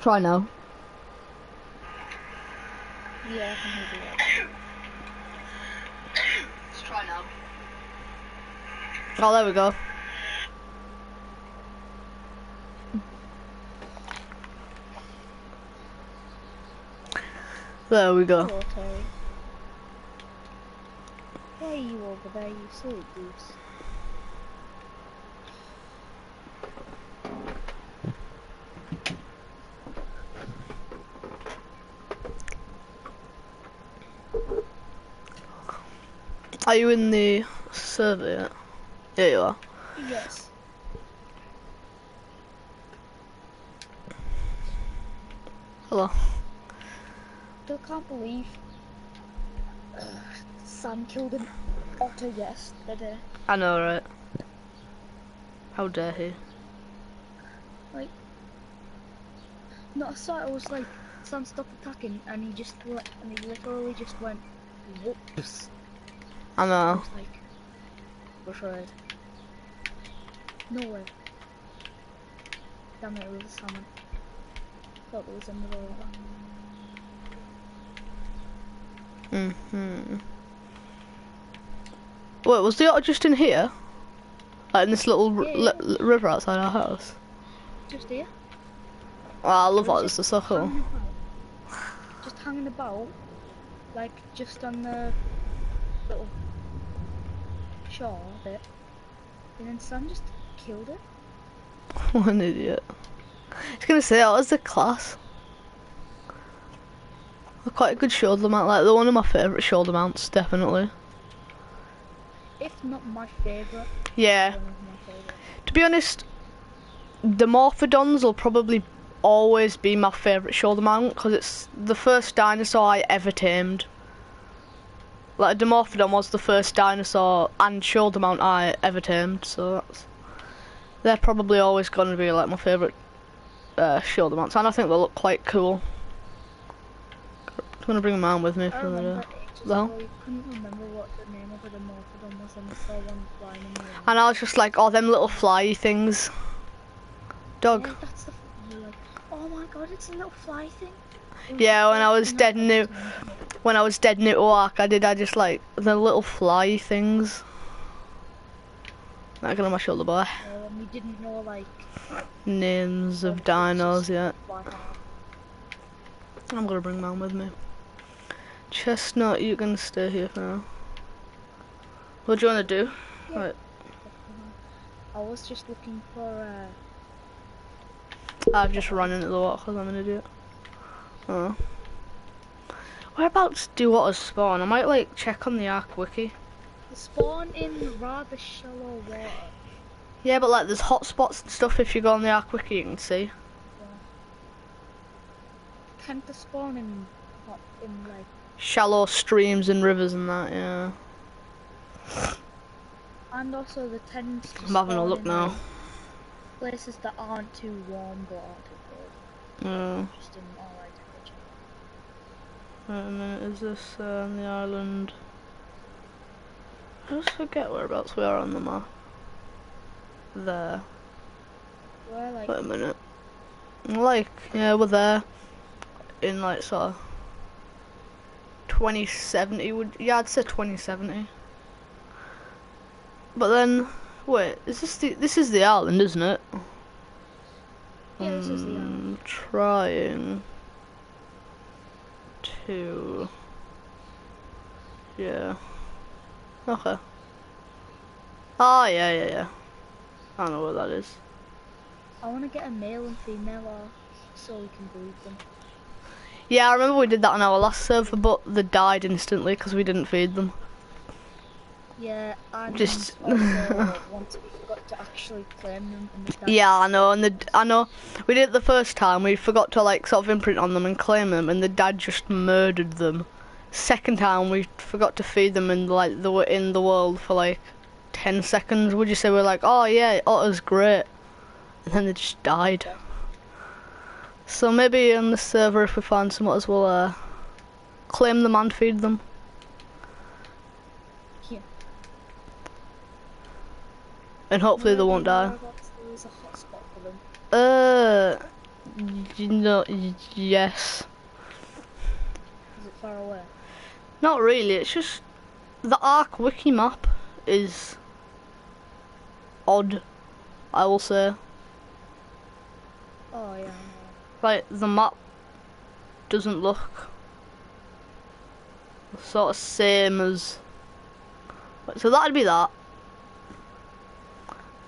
try now. Yeah, I can hear you. Let's try now. Oh, there we go. There we go. Why are you over there, you silly goose? Are you in the server yet? Yeah, you are. Yes. Hello. Still can't believe uh, Sam killed an otter yesterday. I know, right? How dare he? Like. No, I saw it was like Sam stopped attacking and he just li- and he literally just went whoops. I know. like, betrayed. No way. Damn it, it was a salmon. Thought it was another otter. hmm Wait, was the otter just in here? Like in this little r- Yeah, li- river outside our house? Just here. Oh, I love otters, they're so cool. Just hanging about, like just on the little shore bit, and then Sam just killed it. what an idiot. I was gonna say, that was the class. They're quite a good shoulder mount, like they're one of my favourite shoulder mounts, definitely. If not my favourite, Yeah. my favourite. To be honest, the Morphodons will probably always be my favourite shoulder mount because it's the first dinosaur I ever tamed. Like, a Dimorphodon was the first dinosaur and shoulder mount I ever tamed, so that's. They're probably always going to be like my favourite uh, shoulder mounts, and I think they look quite cool. I'm gonna bring them around with me I for a minute. remember ages well. ago, you couldn't remember what the name of the and I saw one flying in the air. And I was just like, oh, them little fly things. Dog. Yeah, that's the. Like, oh my god, it's a little fly thing. Yeah, when I was dead new-. When I was dead new to Ark, I did. I just like the little fly things. Not gonna my shoulder boy. And we didn't know like Names of Um, dinos yet. I'm gonna bring mine with me. Chestnut, you can stay here for now. What do you wanna do? Yeah. Right. I was just looking for uh, I've just run into the water because I'm an idiot. Oh. Whereabouts do otters spawn? I might like check on the Ark wiki. spawn in rather shallow water. Yeah, but like there's hotspots and stuff. If you go on the Ark wiki, you can see. Tend to spawn in hot in like Shallow streams and rivers and that. Yeah. and also the tend I'm having a look now. places that aren't too warm but aren't too cold. Uh, Just in alright temperature. Wait a minute, is this uh, on the island? I just forget whereabouts we are on the map. There. Where like Wait a minute. Like, yeah, we're there. In like sort of 2070 would yeah I'd say 2070. But then wait, is this the this is the island, isn't it? Yeah, this is the Um, Trying to yeah. Okay. Oh yeah yeah yeah. I don't know where that is. I wanna get a male and female ark so we can breed them. Yeah, I remember we did that on our last server, but they died instantly because we didn't feed them. Yeah, and Just- also once we forgot to actually claim them Yeah, I know, and the I know we did it the first time. We forgot to like sort of imprint on them and claim them, and the dad just murdered them. Second time we forgot to feed them, and like they were in the world for like ten seconds. Would you say we're like, oh yeah, otter's great, and then they just died. So maybe on the server, if we find some otters, we'll uh, claim them and feed them. Here. And hopefully they won't die. There is a hotspot for them. Uh, you know, yes. Is it far away? Not really. It's just the Ark wiki map is odd. I will say. Oh yeah. I. Like the map doesn't look sort of same as. So that'd be that.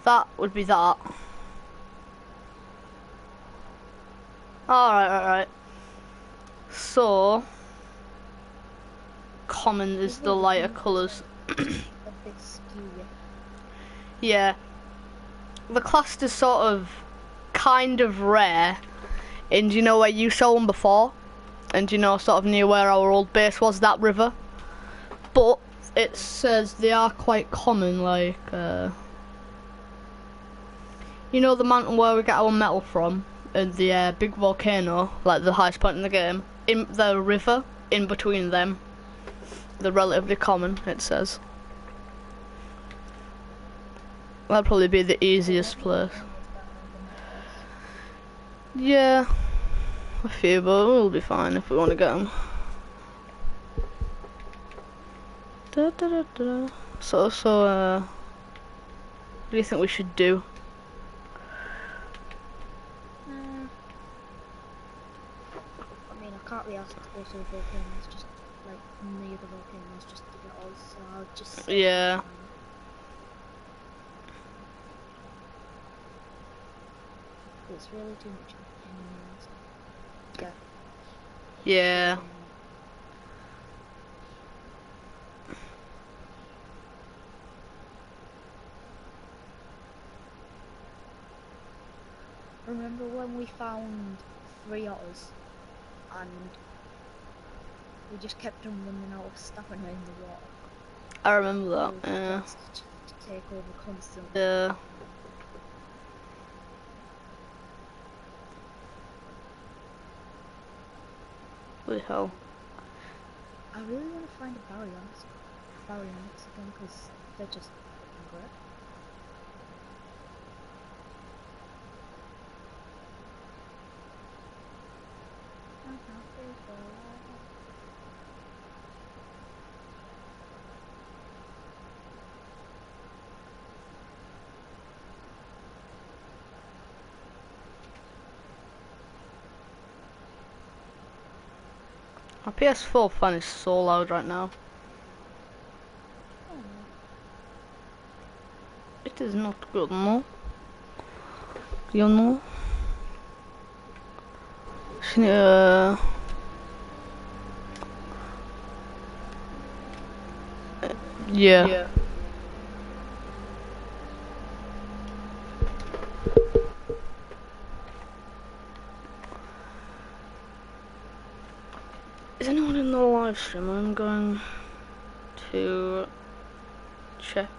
That would be that. Alright, right, right. So common is the lighter colours. Yeah. The cluster's sort of kind of rare. And you know where you saw them before? And you know sort of near where our old base was, that river. But it says they are quite common, like uh You know the mountain where we get our metal from? And the uh, big volcano, like the highest point in the game. In the river in between them. They're relatively common, it says. That'd probably be the easiest place. Yeah, a few, but we'll be fine if we want to get them. Da, da, da, da. So, so, uh, what do you think we should do? Uh, I mean, I can't be asked to go to the volcanoes, just like near the volcanoes, just to get all. So I'll just. Yeah. It's really too much. Yeah. Yeah, Remember when we found three otters and we just kept them running out of stamina in the water? I remember that. Yeah, to, take over constantly. yeah. What the hell? I really want to find a Baryons, Baryonyx again because they're just fucking great. I'm happy for life. My PS4 fan is so loud right now. It is not good, no? You know? Uh, yeah. Is anyone in the live stream? I'm going to check.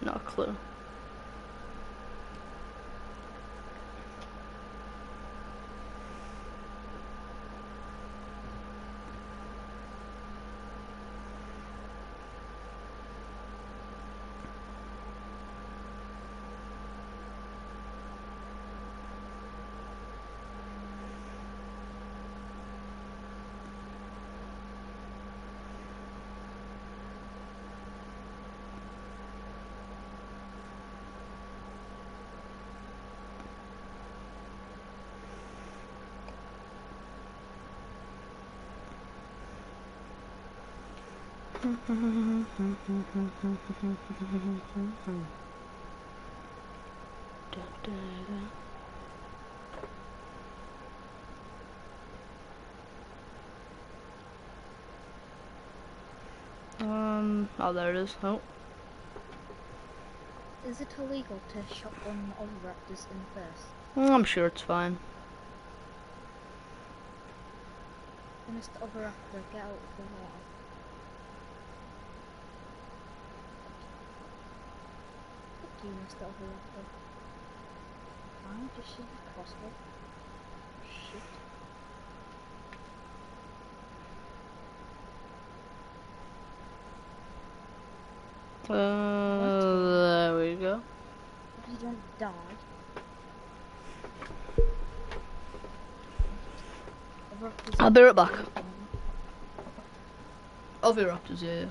Not a clue. Um, oh there it is. Oh, Is it illegal to shotgun other raptors in the face? I'm sure it's fine. Mr. Other Raptor, get out of the water. Crossbow? Shit. Uh, there we go. You don't die. I'll be right back. Of the raptors, yeah.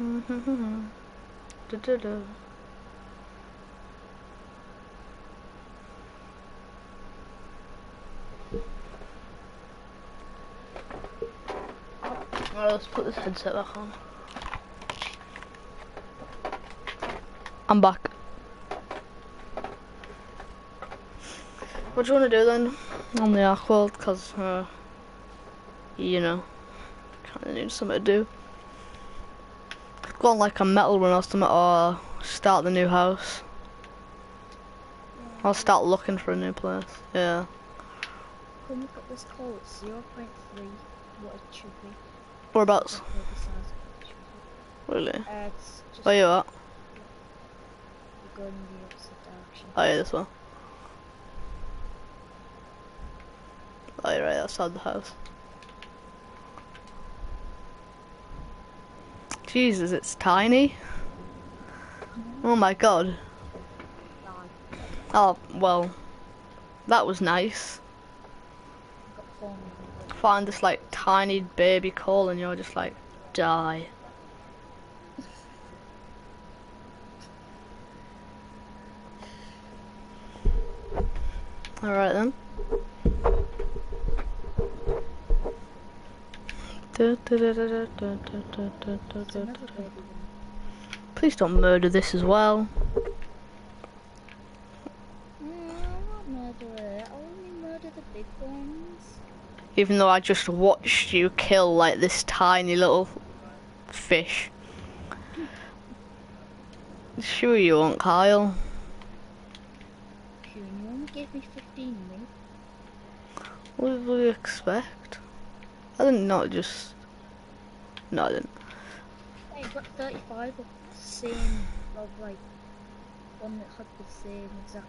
Alright, let's put this headset back on. I'm back. What do you want to do then on the Ark World? Because, uh, you know, kind of need something to do. Go on like a metal run or something, or start the new house. I'll start looking for a new place. Yeah. Come look at this hole. It's 0.3 what it should be. Whereabouts? Exactly the size of it should Really? Uh, Where you at? you're going in the opposite direction. Oh yeah, this one. Oh, you're right outside the house. Jesus, it's tiny. Oh my god. Oh, well. That was nice. Find this like tiny baby coal and you're just like, die. Alright then. It's another baby one. Please don't murder this as well. Even though I just watched you kill like this tiny little fish. Sure you won't, Kyle. Phew, you only gave me 15 mate. What would you expect? I didn't not just. nothing. I didn't. Hey, got 35 of the same, of like, one that had the same exact,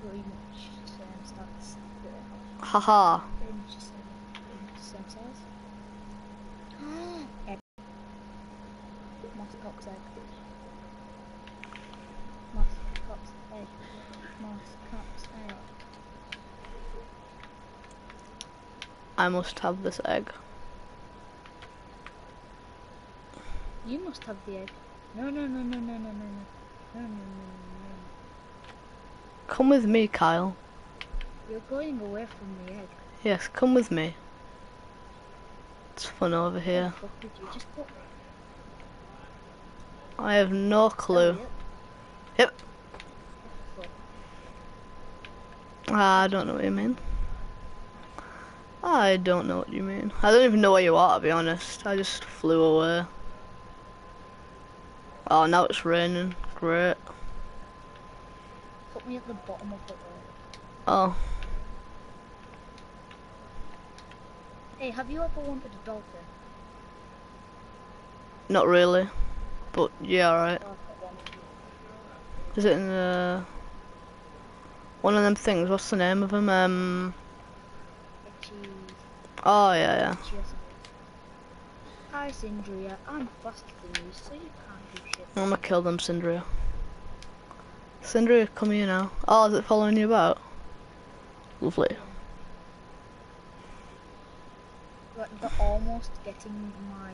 pretty much same stats. that Haha. Pretty much same, pretty much the same size. Mascot's egg. Mascot's egg. Mascot's egg. I must have this egg. You must have the egg. No, no, no, no, no, no, no, no. No, no, no, no, Come with me, Kyle. You're going away from the egg. Yes, come with me. It's fun over here. What the fuck did you just put? I have no clue. Elliot? Yep. Fuck. I don't know what you mean. I don't know what you mean. I don't even know where you are, to be honest. I just flew away. Oh, now it's raining. Great. Put me at the bottom of the world. Oh, Hey, have you ever wanted a dolphin? not really. But yeah, alright. I've got one. Is it in the... One of them things, what's the name of them? Um... Oh, yeah, yeah. Hi, Sindria. I'm faster than you, so you can't do shit. I'm gonna kill them, Syndria. Syndria, come here now. Oh, is it following you about? Lovely. But they're almost getting my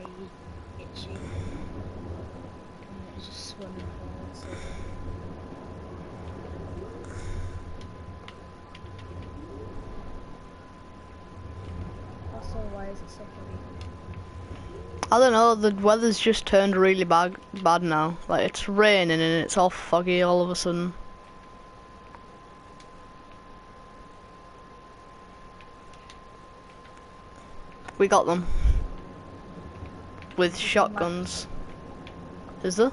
itchy. And it's just swimming forward, so. Also, why is it so heavy? I don't know, the weather's just turned really bad, bad now. Like, it's raining and it's all foggy all of a sudden. We got them. With shotguns. Is there?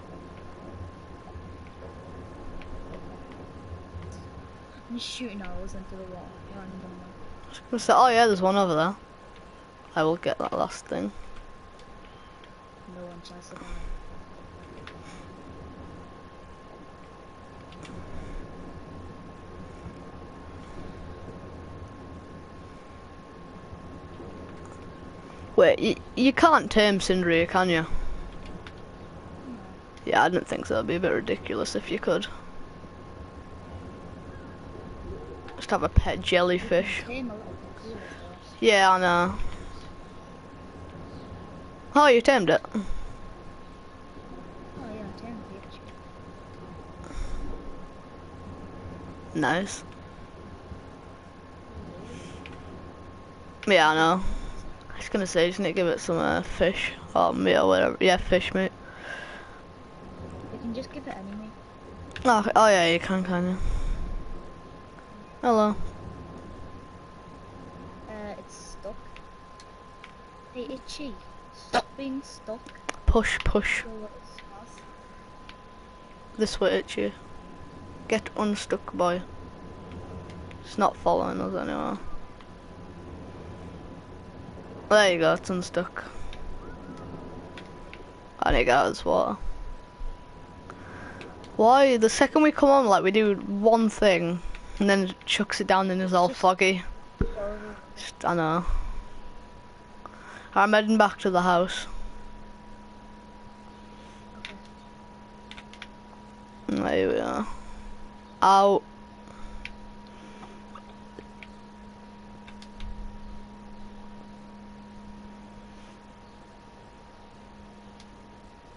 I'm shooting arrows into the wall randomly. I was gonna say, oh yeah, there's one over there. I will get that last thing. Wait, y you can't tame Syndria, can you? Yeah, I didn't think so. It'd be a bit ridiculous if you could. Just have a pet jellyfish. Yeah, I know. Oh, you tamed it. Oh yeah, tame the itchy. Nice. Yeah, I know. I was gonna say, just need to give it some uh, fish. Or meat or whatever. Yeah, fish meat. You can just give it any meat. Oh, oh yeah, you can, can you? Hello. Uh, it's stuck. Hey, itchy. Stop being stuck. Push, push. Show what it smells. This way you. Get unstuck, boy. It's not following us anymore. There you go, it's unstuck. And it goes water. Why? The second we come on, like, we do one thing, and then it chucks it down and it's all foggy. Just, I know. I'm heading back to the house. There we are. Out.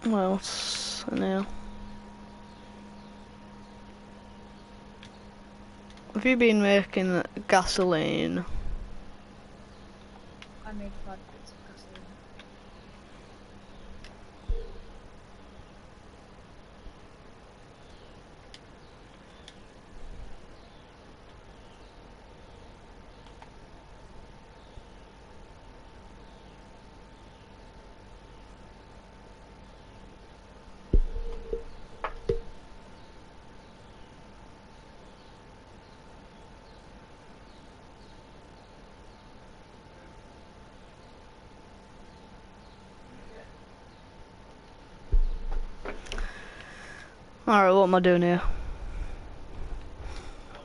Well, in here? Have you been making gasoline? I made five bits of gasoline. Alright, what am I doing here?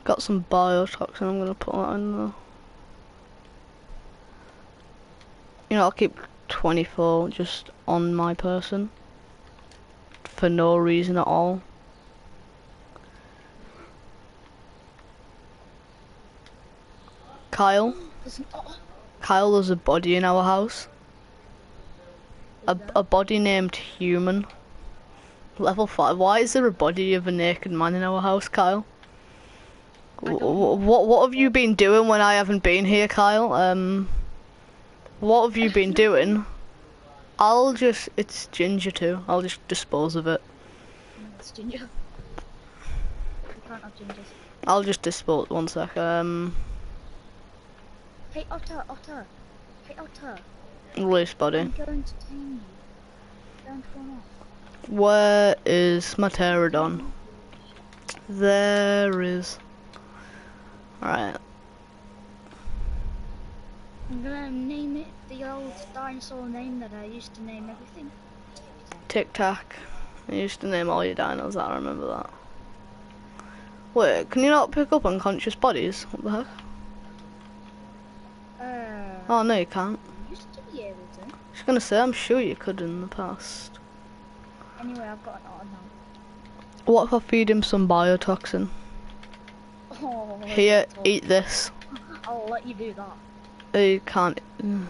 Got some biotoxin, I'm gonna put that in there. You know, I'll keep 24 just on my person. For no reason at all. Kyle? Kyle, there's a body in our house. A, a body named Human. Level 5. Why is there a body of a naked man in our house, Kyle? I don't Wh- wh- What what have you been doing when I haven't been here, Kyle? Um, what have you been doing? I'll just it's ginger too. I'll just dispose of it. it's ginger. You can't have gingers. I'll just dispose one sec. Um, Hey Otter, Otter. Hey Otter. release body. I'm going to tame you. Don't run off. Where is my pterodon? There is. Alright. I'm gonna name it the old dinosaur name that I used to name everything. Tic Tac. I used to name all your dinos. I remember that. Wait, can you not pick up unconscious bodies? What the heck? Uh, Oh no, you can't. used to be able to. I was gonna say, I'm sure you could in the past. Anyway, I've got an otter now. What if I feed him some biotoxin? Oh, Here, eat this. I'll let you do that. You can't. Um,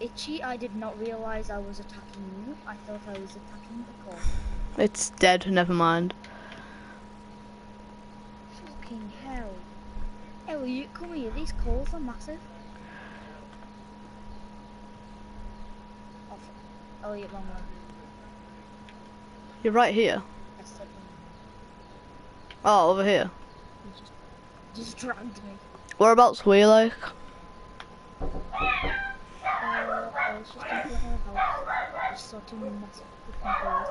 Itchy, I did not realize I was attacking you. I thought I was attacking the core. It's dead, never mind. Fucking hell. Elliot, come here. These calls are massive. Oh, f- Elliot, wrong one. You're right here. I said wrong Oh, over here. You just, just dragged me. Whereabouts were you like? Uh, I was just in front her house. Just saw two massive fucking calls.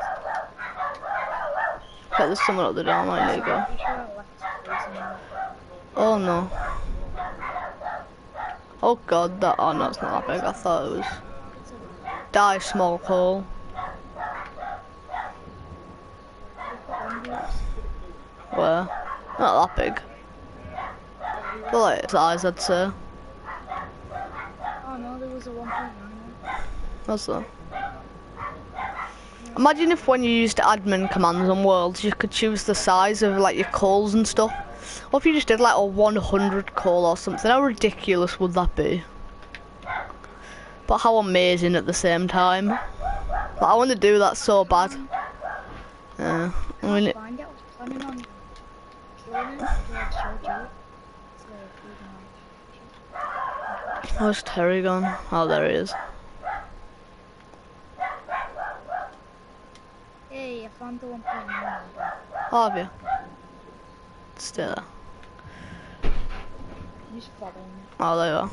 Okay, there's someone up the door. I might need go. Pretty sure I left space in there. Oh no. Oh god, that. Oh no, it's not that big. I thought it was. Die, small hole. We've got one groups. Where? Not that big. Well, like its eyes, I'd say. Oh no, there was a 1.9 one. That's that. Imagine if when you used admin commands on worlds, you could choose the size of like your calls and stuff. What if you just did like a 100 call or something? How ridiculous would that be? But how amazing at the same time. Like, I want to do that so bad. Yeah. I mean, it, find it. I was planning on killing it after I showed you it. So, you know, where's Terry gone? Oh, there he is. Hey, I found the 1.9 one. Oh, have you? Stay there. I'm just following it. Oh, there you are.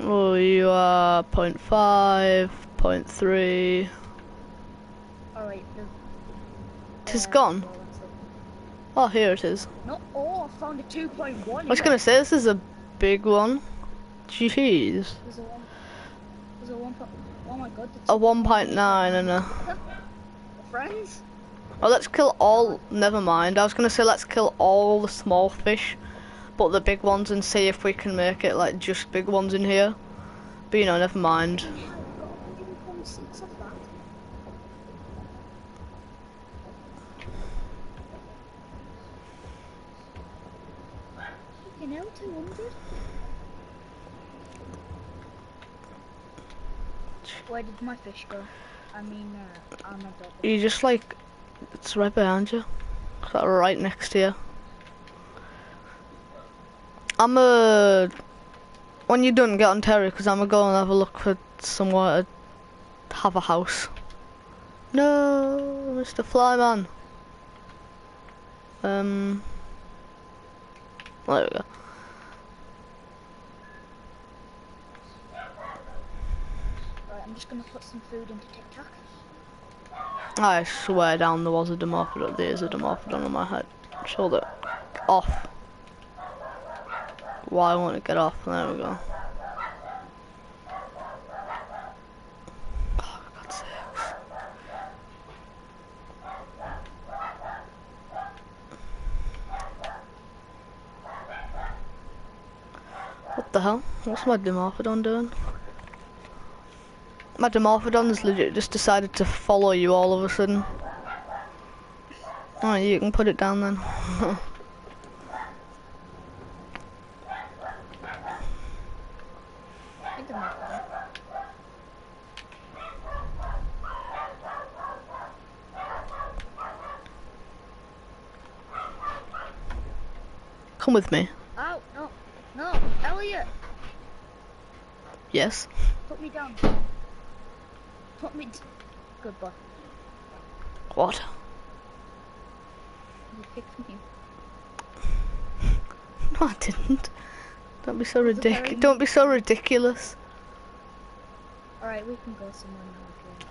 Oh, you are 0.5, 0.3. Alright, the. Tis uh, gone. well. Oh, here it is. No, oh, I found a 2.1. I was gonna say this is a big one. Jeez. There's a 1. There's a 1. po- Oh my god, A 1.9 and a. Friends? Oh, let's kill all. Never mind. I was gonna say let's kill all the small fish, but the big ones and see if we can make it like just big ones in here. But you know, never mind. Yeah, I've got 100.6 of that. Fucking hell, 200? Where did my fish go? I mean, uh, I'm a dog. You just like, it's right behind you. It's like right next to you. I'm a. When you're done, get on Terry, because I'm gonna go and have a look for somewhere to have a house. No, Mr. Flyman. Um. There we go. Right, I'm just gonna put some food into Tic Tac. I swear down there was a Dimorphodon. There is a Dimorphodon on my head. Shoulder. Off. Why won't it get off? There we go. Oh. What the hell? What's my Dimorphodon doing? My Dimorphodon's legit just decided to follow you all of a sudden. Alright, you can put it down then. Come with me. Oh, no, no, Elliot, Yes. put me down. Put me. D- Good boy. What? You picked me. No, I didn't. Don't be so ridiculous. Don't be so ridiculous. Alright, we can go somewhere now if you want to.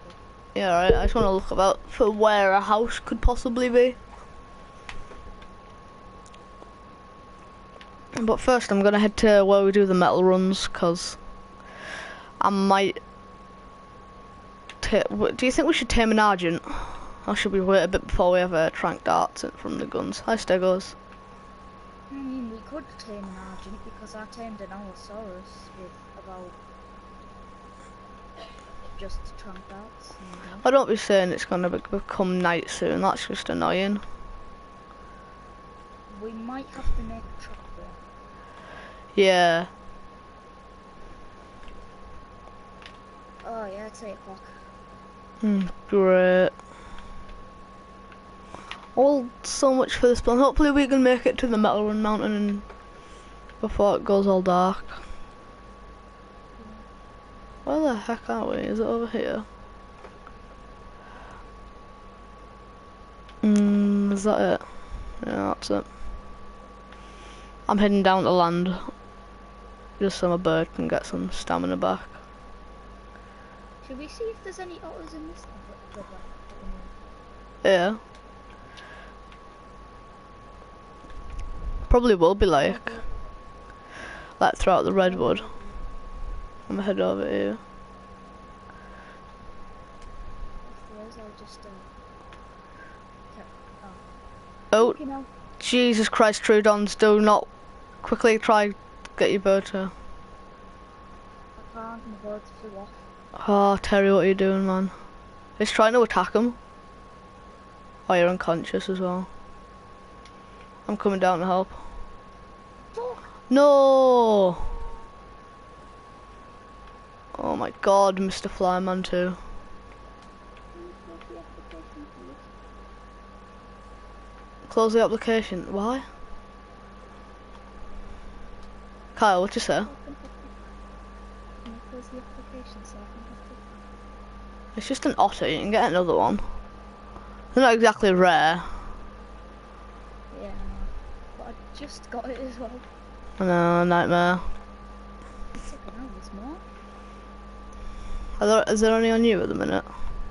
Yeah, alright. I just want to look about for where a house could possibly be. But first, I'm gonna head to where we do the metal runs, cause I might. Do you think we should tame an Argent? Or should we wait a bit before we have uh, trank darts from the guns? Hi, Stegos. I mean, we could tame an Argent because I tamed an Allosaurus with about just trunk darts. I don't be saying it's gonna be- become night soon. That's just annoying. We might have to make a. Yeah. Oh yeah, it's 8 o'clock. Mm, great. All so much for this plan. Hopefully we can make it to the Metal Run Mountain and before it goes all dark. Where the heck are we? Is it over here? Mm, is that it? Yeah, that's it. I'm heading down to land. Just so my bird can get some stamina back. Should we see if there's any otters in this? Yeah. Probably will be like, like throughout the redwood. I'm gonna head over here. If there is, I'll just uh. Okay. Oh, Jesus Christ, Troodons, do not quickly try get your flew off. Oh, Terry, what are you doing, man? He's trying to attack him. Oh, you're unconscious as well. I'm coming down to help. No! Oh my god, Mr. Flyman too. Close the application. Why? Kyle, what you say? Can I close the application so I can have to- It's just an otter, you can get another one. They're not exactly rare. Yeah, But I just got it as well. I know, nightmare. Fucking hell, there's more. Are there, is there any on you at the minute?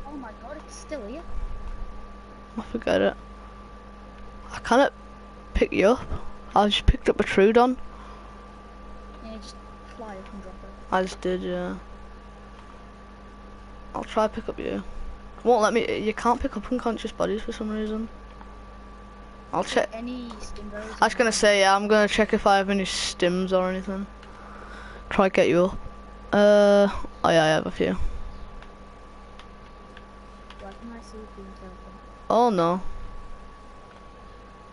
Oh my god, it's still here. I forget it. I cannot pick you up. I just picked up a Troodon. Yeah, just fly up and drop it. I just did, yeah. I'll try pick up you. Won't let me. You can't pick up unconscious bodies for some reason. I'll check. Any? I was gonna say, yeah, I'm gonna check if I have any stims or anything. Try get you up. Uh, oh yeah, I have a few. Why can I see being? Oh no.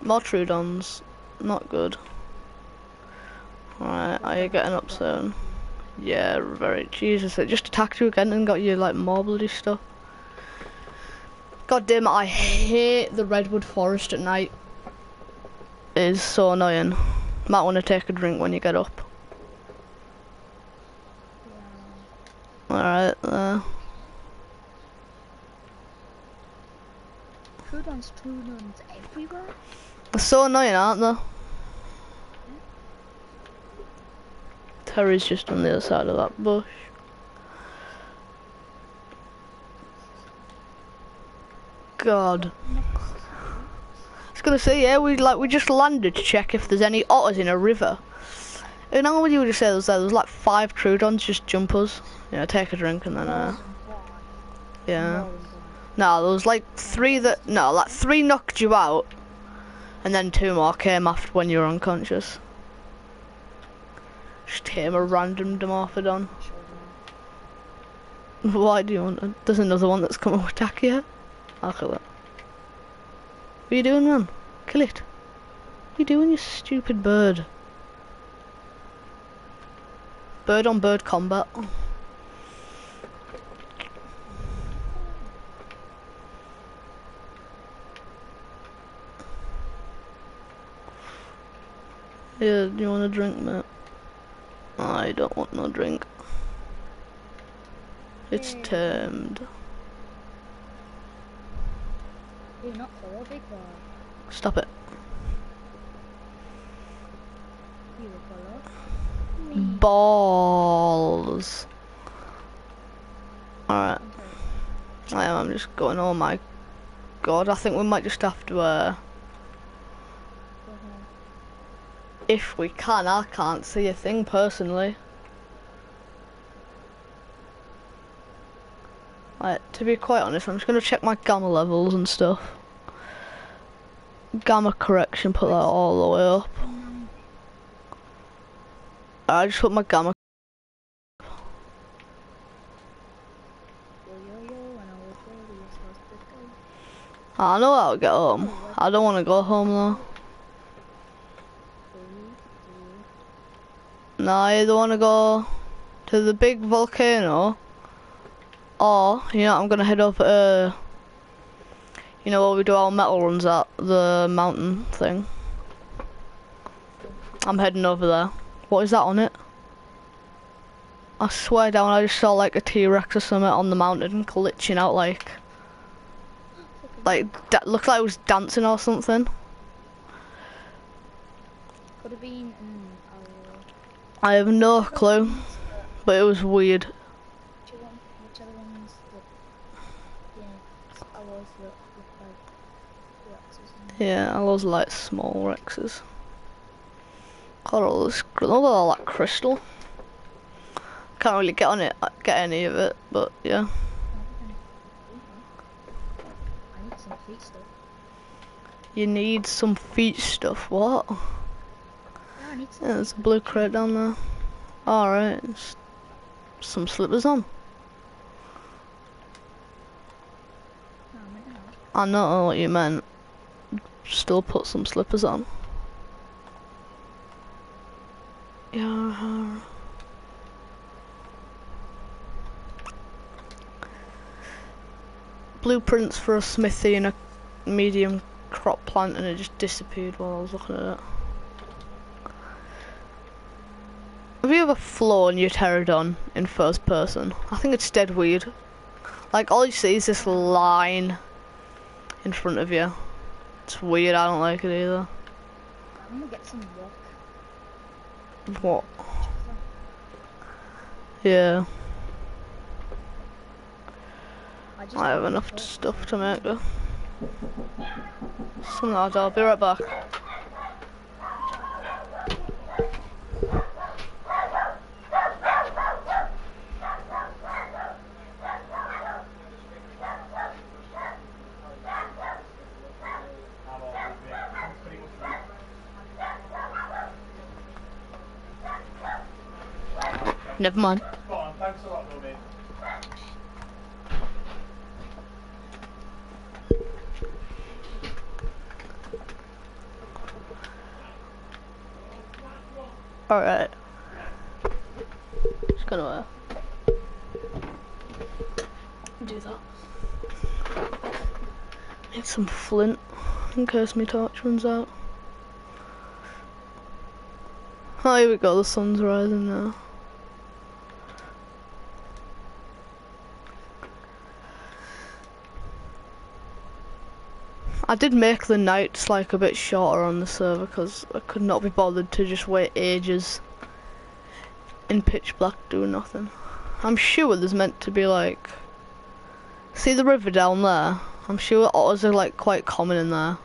More Troodons. Not good. Alright, are you getting up soon? Yeah, very. Jesus, it just attacked you again and got you like more bloody stuff. God damn it, I hate the redwood forest at night. It is so annoying. Might want to take a drink when you get up. Yeah. Alright, uh, Troodons, Troodons everywhere? they're so annoying, aren't they? Terry's just on the other side of that bush. God. I was gonna say, yeah, we like we just landed to check if there's any otters in a river. And how would you just say there was like five Troodons, just jumpers. Yeah, take a drink and then uh, yeah. No, there was like three that no, like three knocked you out, and then two more came after when you were unconscious. Just tame a random Dimorphodon. Why do you want? To? There's another one that's come to attack you. I'll kill it. What are you doing, man? Kill it. What are you doing, you stupid bird? Bird on bird combat. Yeah, do you want a drink, mate? I don't want no drink. It's Yay. tamed. You're not big boy. Stop it. You will follow. Mm. Balls. Alright, Okay. I am. I'm just going. Oh my god! I think we might just have to uh, Go home. If we can, I can't see a thing personally. Like, to be quite honest, I'm just gonna check my gamma levels and stuff. Gamma correction, put that all the way up. I just put my gamma. Yo yo yo, I was ready, you're supposed to go. I know how to get home. I don't want to go home though. No, I either want to go to the big volcano, or you know, I'm gonna head up. Uh, you know where we do our metal runs at the mountain thing. I'm heading over there. What is that on it? I swear down, I just saw like a T-Rex or something on the mountain glitching out like, like looked like it was dancing or something. Could have been I have no clue, but it was weird. yeah, I was like small Rexes. Got all this, all that crystal. Can't really get on it, uh, get any of it, but yeah. You need some feet stuff. What? Yeah, there's a blue crate down there. Alright, some slippers on. I know what you meant. Still put some slippers on. Yeah. Blueprints for a smithy and a medium crop plant and it just disappeared while I was looking at it. Have you ever flown your pterodon in first person? I think it's dead weird. Like all you see is this line in front of you. It's weird, I don't like it either. I'm gonna get some rock. What? Yeah, I I have enough stuff to make it. Some lads, I'll be right back. Never mind. Thanks a lot, Alright. Just gonna uh, do that. Need some flint in case my torch runs out. Oh, here we go, the sun's rising now. I did make the nights like a bit shorter on the server because I could not be bothered to just wait ages in pitch black doing nothing. I'm sure there's meant to be like, see the river down there? I'm sure otters are like quite common in there.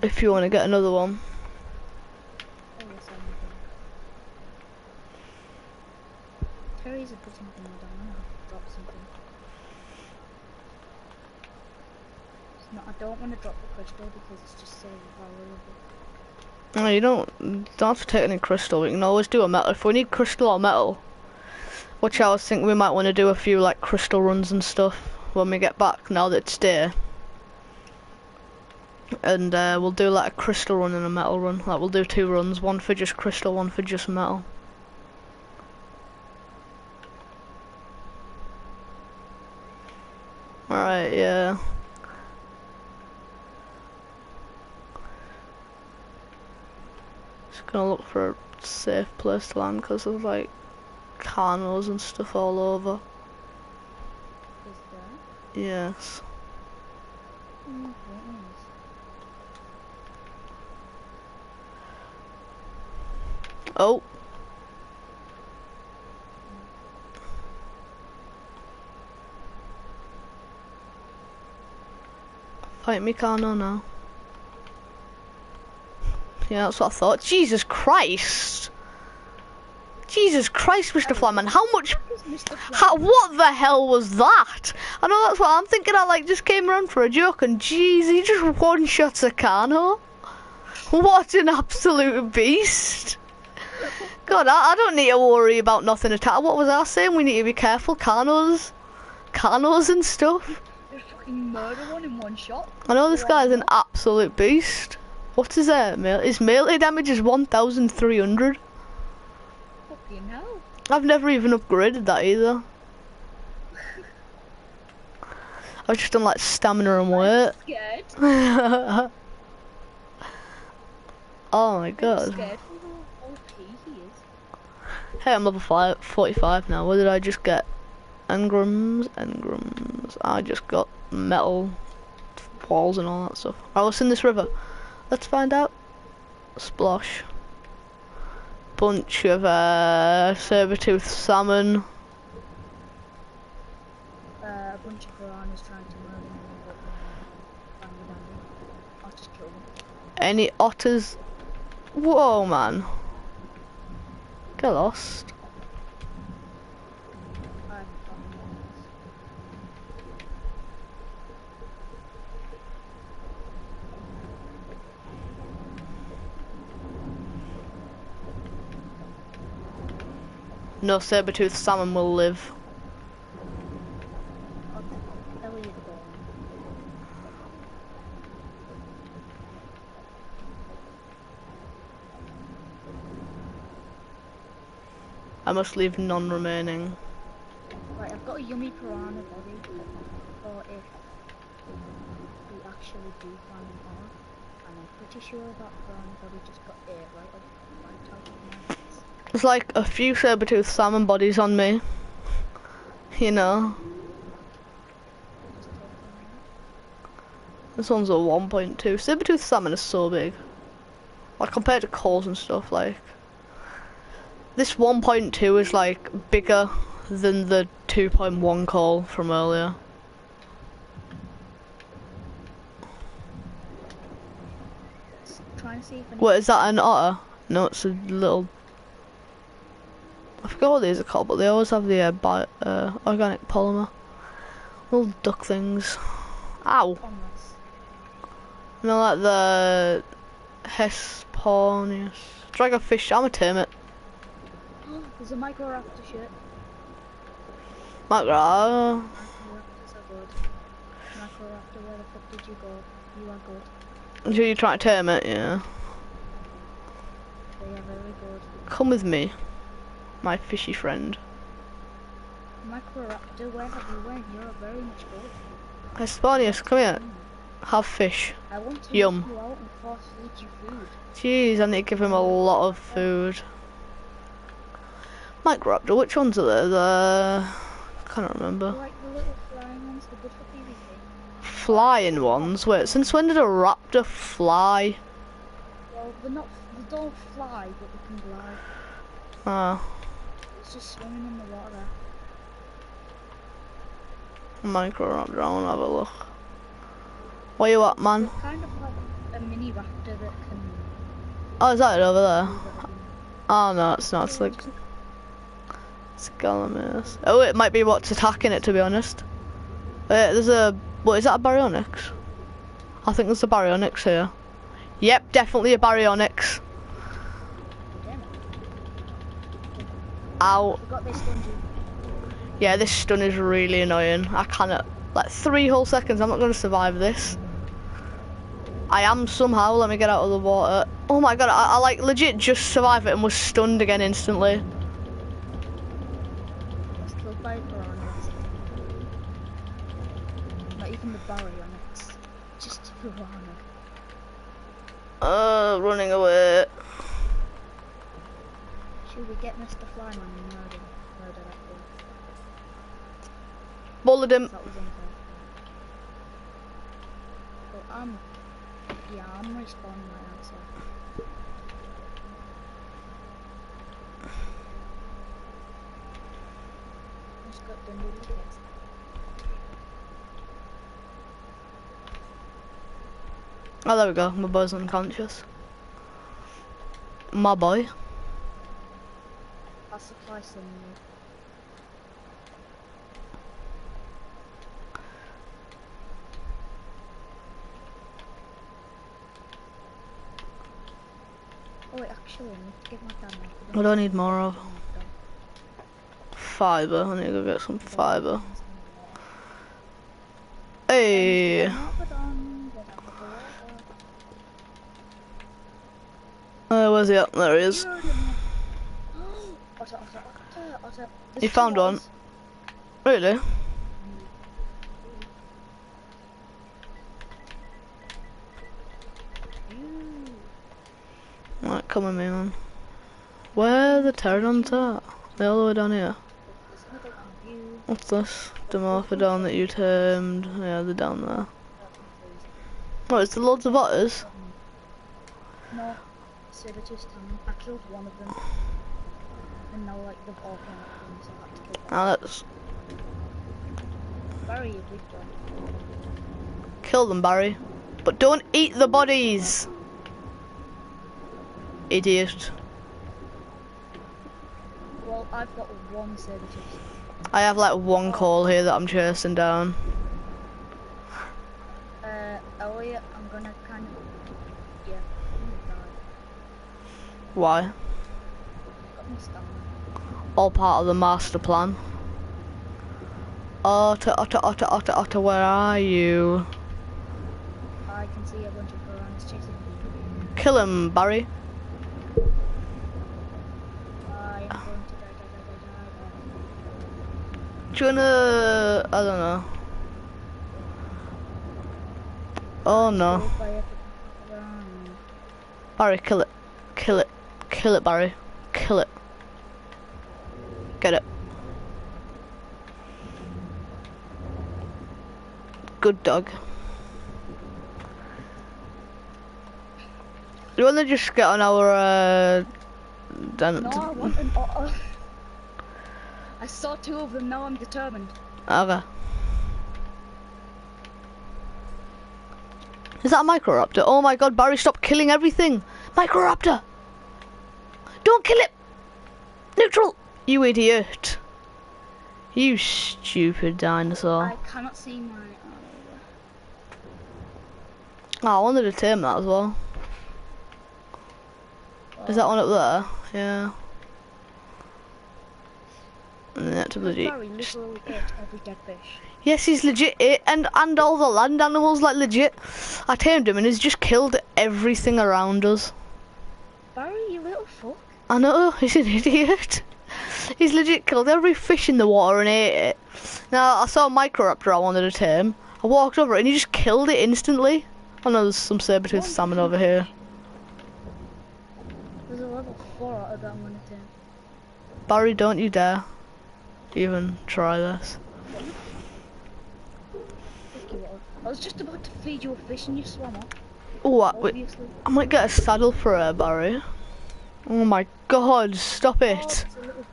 If you want to get another one. Oh. Terry's a put something down there. Drop something. Not, I don't want to drop the crystal because it's just so valuable. No, you don't, don't have to take any crystal. We can always do a metal. If we need crystal or metal, which I was thinking we might want to do a few like crystal runs and stuff when we get back now that it's day. And uh, we'll do like a crystal run and a metal run. Like we'll do two runs, one for just crystal, one for just metal. Alright, yeah. Just gonna look for a safe place to land because there's like carnals and stuff all over. Is there? Yes. Mm. Oh. Fight me, Carno now. Yeah, that's what I thought. Jesus Christ. Jesus Christ, Mr. Flyman, how much How, what the hell was that? I know that's what I'm thinking. I like just came around for a joke, and jeez, he just one shots a Carno. What an absolute beast! God, I, I don't need to worry about nothing at all. What was I saying? We need to be careful, Carnos, Carnos and stuff. Just fucking murder one in one shot. I know this guy's an absolute beast. What's that? uh, mail? His melee damage is 1,300. Fucking hell. I've never even upgraded that either. I've just done like stamina and weight. Scared. oh my god. scared for how OP he is. Hey, I'm level five, 45 now. What did I just get? Engrams, engrams. I just got metal walls and all that stuff. I was in this river? Let's find out. Splosh. Bunch of uh, saber-toothed salmon. Uh, a bunch of piranhas trying to murder me, but uh, dandy dandy. I'll just kill them. Any otters? Whoa, man. Get lost. I haven't found any others. No saber-toothed salmon will live. I must leave none remaining. Right, I've got a yummy piranha body, or if we actually do find an art, and I'm pretty sure that piranha body just got up right out of my face. There's like a few saber-toothed salmon bodies on me. You know. Just take them out. This one's a 1.2. Saber-toothed salmon is so big. Like compared to calls and stuff, like. This 1.2 is like bigger than the 2.1 call from earlier. Let's try and see if any What is that? An otter? No, it's a little. I forgot what these are called, but they always have the uh, bi- uh, organic polymer. Little duck things. Ow! You know, like the Hesperornis dragonfish. I'm a termit. There's a Microraptor shit. Might go. Microraptors are good. Microraptor, where the fuck did you go? You are good. Who you trying to term it? Yeah. They are very good. Come with me, my fishy friend. Microraptor, where have you went? You're very much good. Hesperornis, come here. Have fish. I want to Yum. you out and force feed you food. Jeez, I need to give him a lot of food. Microraptor, which ones are there? The can't remember. Like flying ones, they're good for PvP. Flying ones. Wait, since when did a raptor fly? Well, they're not, they don't fly, but they can glide. Ah, It's just swimming in the water. I wanna have a look. Where you at, man? They're kind of like a mini raptor that can Oh, is that it over there? Oh no, it's not. It's like Scalamus. Oh, it might be what's attacking it, to be honest. Wait, there's a. What is that? A baryonyx? I think there's a baryonyx here. Yep, definitely a baryonyx. Damn it. Ow. Forgot they stunned you. Yeah, this stun is really annoying. I cannot. Like three whole seconds. I'm not going to survive this. I am somehow. Let me get out of the water. Oh my god! I, I like legit just survived it and was stunned again instantly. was killed by piranhas. Not even the baryonyx. Just. Uh, running away. Should we get Mr. Flyman and murder, murder that boy? Bullet him. That was. Well, I'm... Um, yeah, I'm respawning right now, so... Just got done with the kids. Oh, there we go. My boy's unconscious. my boy. I'll supply some. Oh, wait, actually, I need to get my camera. What do I need more of? Fiber. I need to go get some fiber. Hey. Uh, where's he at? There he is. You found one? Really? Right, come with me, man. Where the pterodons at? They're all the way down here. What's this? Dimorphodon that you termed. Yeah, they're down there. That's it's there loads of otters? No. I killed one of them. And now, like, they've all come up me, so I have to kill them. Now let's Barry, you dog. kill them, Barry. But don't eat the bodies! Idiot. Well, I've got one Sabertooth. I have like one call here that I'm chasing down. Uh, Elliot, I'm gonna kind of. Yeah, I'm gonna die. Why? Got me stamina. All part of the master plan. Otter, otter, otter, otter, otter, where are you? I can see a bunch of piranhas chasing me. Kill him, Barry. I am going to die, die, die, die, die, Do you wanna... I don't know. Oh no. Killed by a piranha. Barry, kill it. Kill it. Kill it, Barry. Kill it. Get it. Good dog. You wanna just get on our, uh... Dan- No, I want an otter. I saw two of them, now I'm determined. Okay. Is that a Microraptor? Oh my god, Barry, stop killing everything! Microraptor! Don't kill it! Neutral! You idiot! You stupid dinosaur. I cannot see my. Oh, I wanted to tame that as well. Is that one up there? Yeah. And that's a bloody... Barry literally ate every dead fish. Yes, he's legit it, and and all the land animals like legit. I tamed him and he's just killed everything around us. Barry, you little fuck. I know he's an idiot. He's legit killed every fish in the water and ate it. Now I saw a microraptor I wanted to tame. I walked over it and he just killed it instantly. I know there's some saber-toothed salmon over here. There's a level 4 otter that I'm gonna take. Barry, don't you dare even try this. Fuck you, otter. I was just about to feed you a fish and you swam off, Oh, what? Wait. I might get a saddle for her, Barry. Oh my god, stop Oh, it. it's a little fish.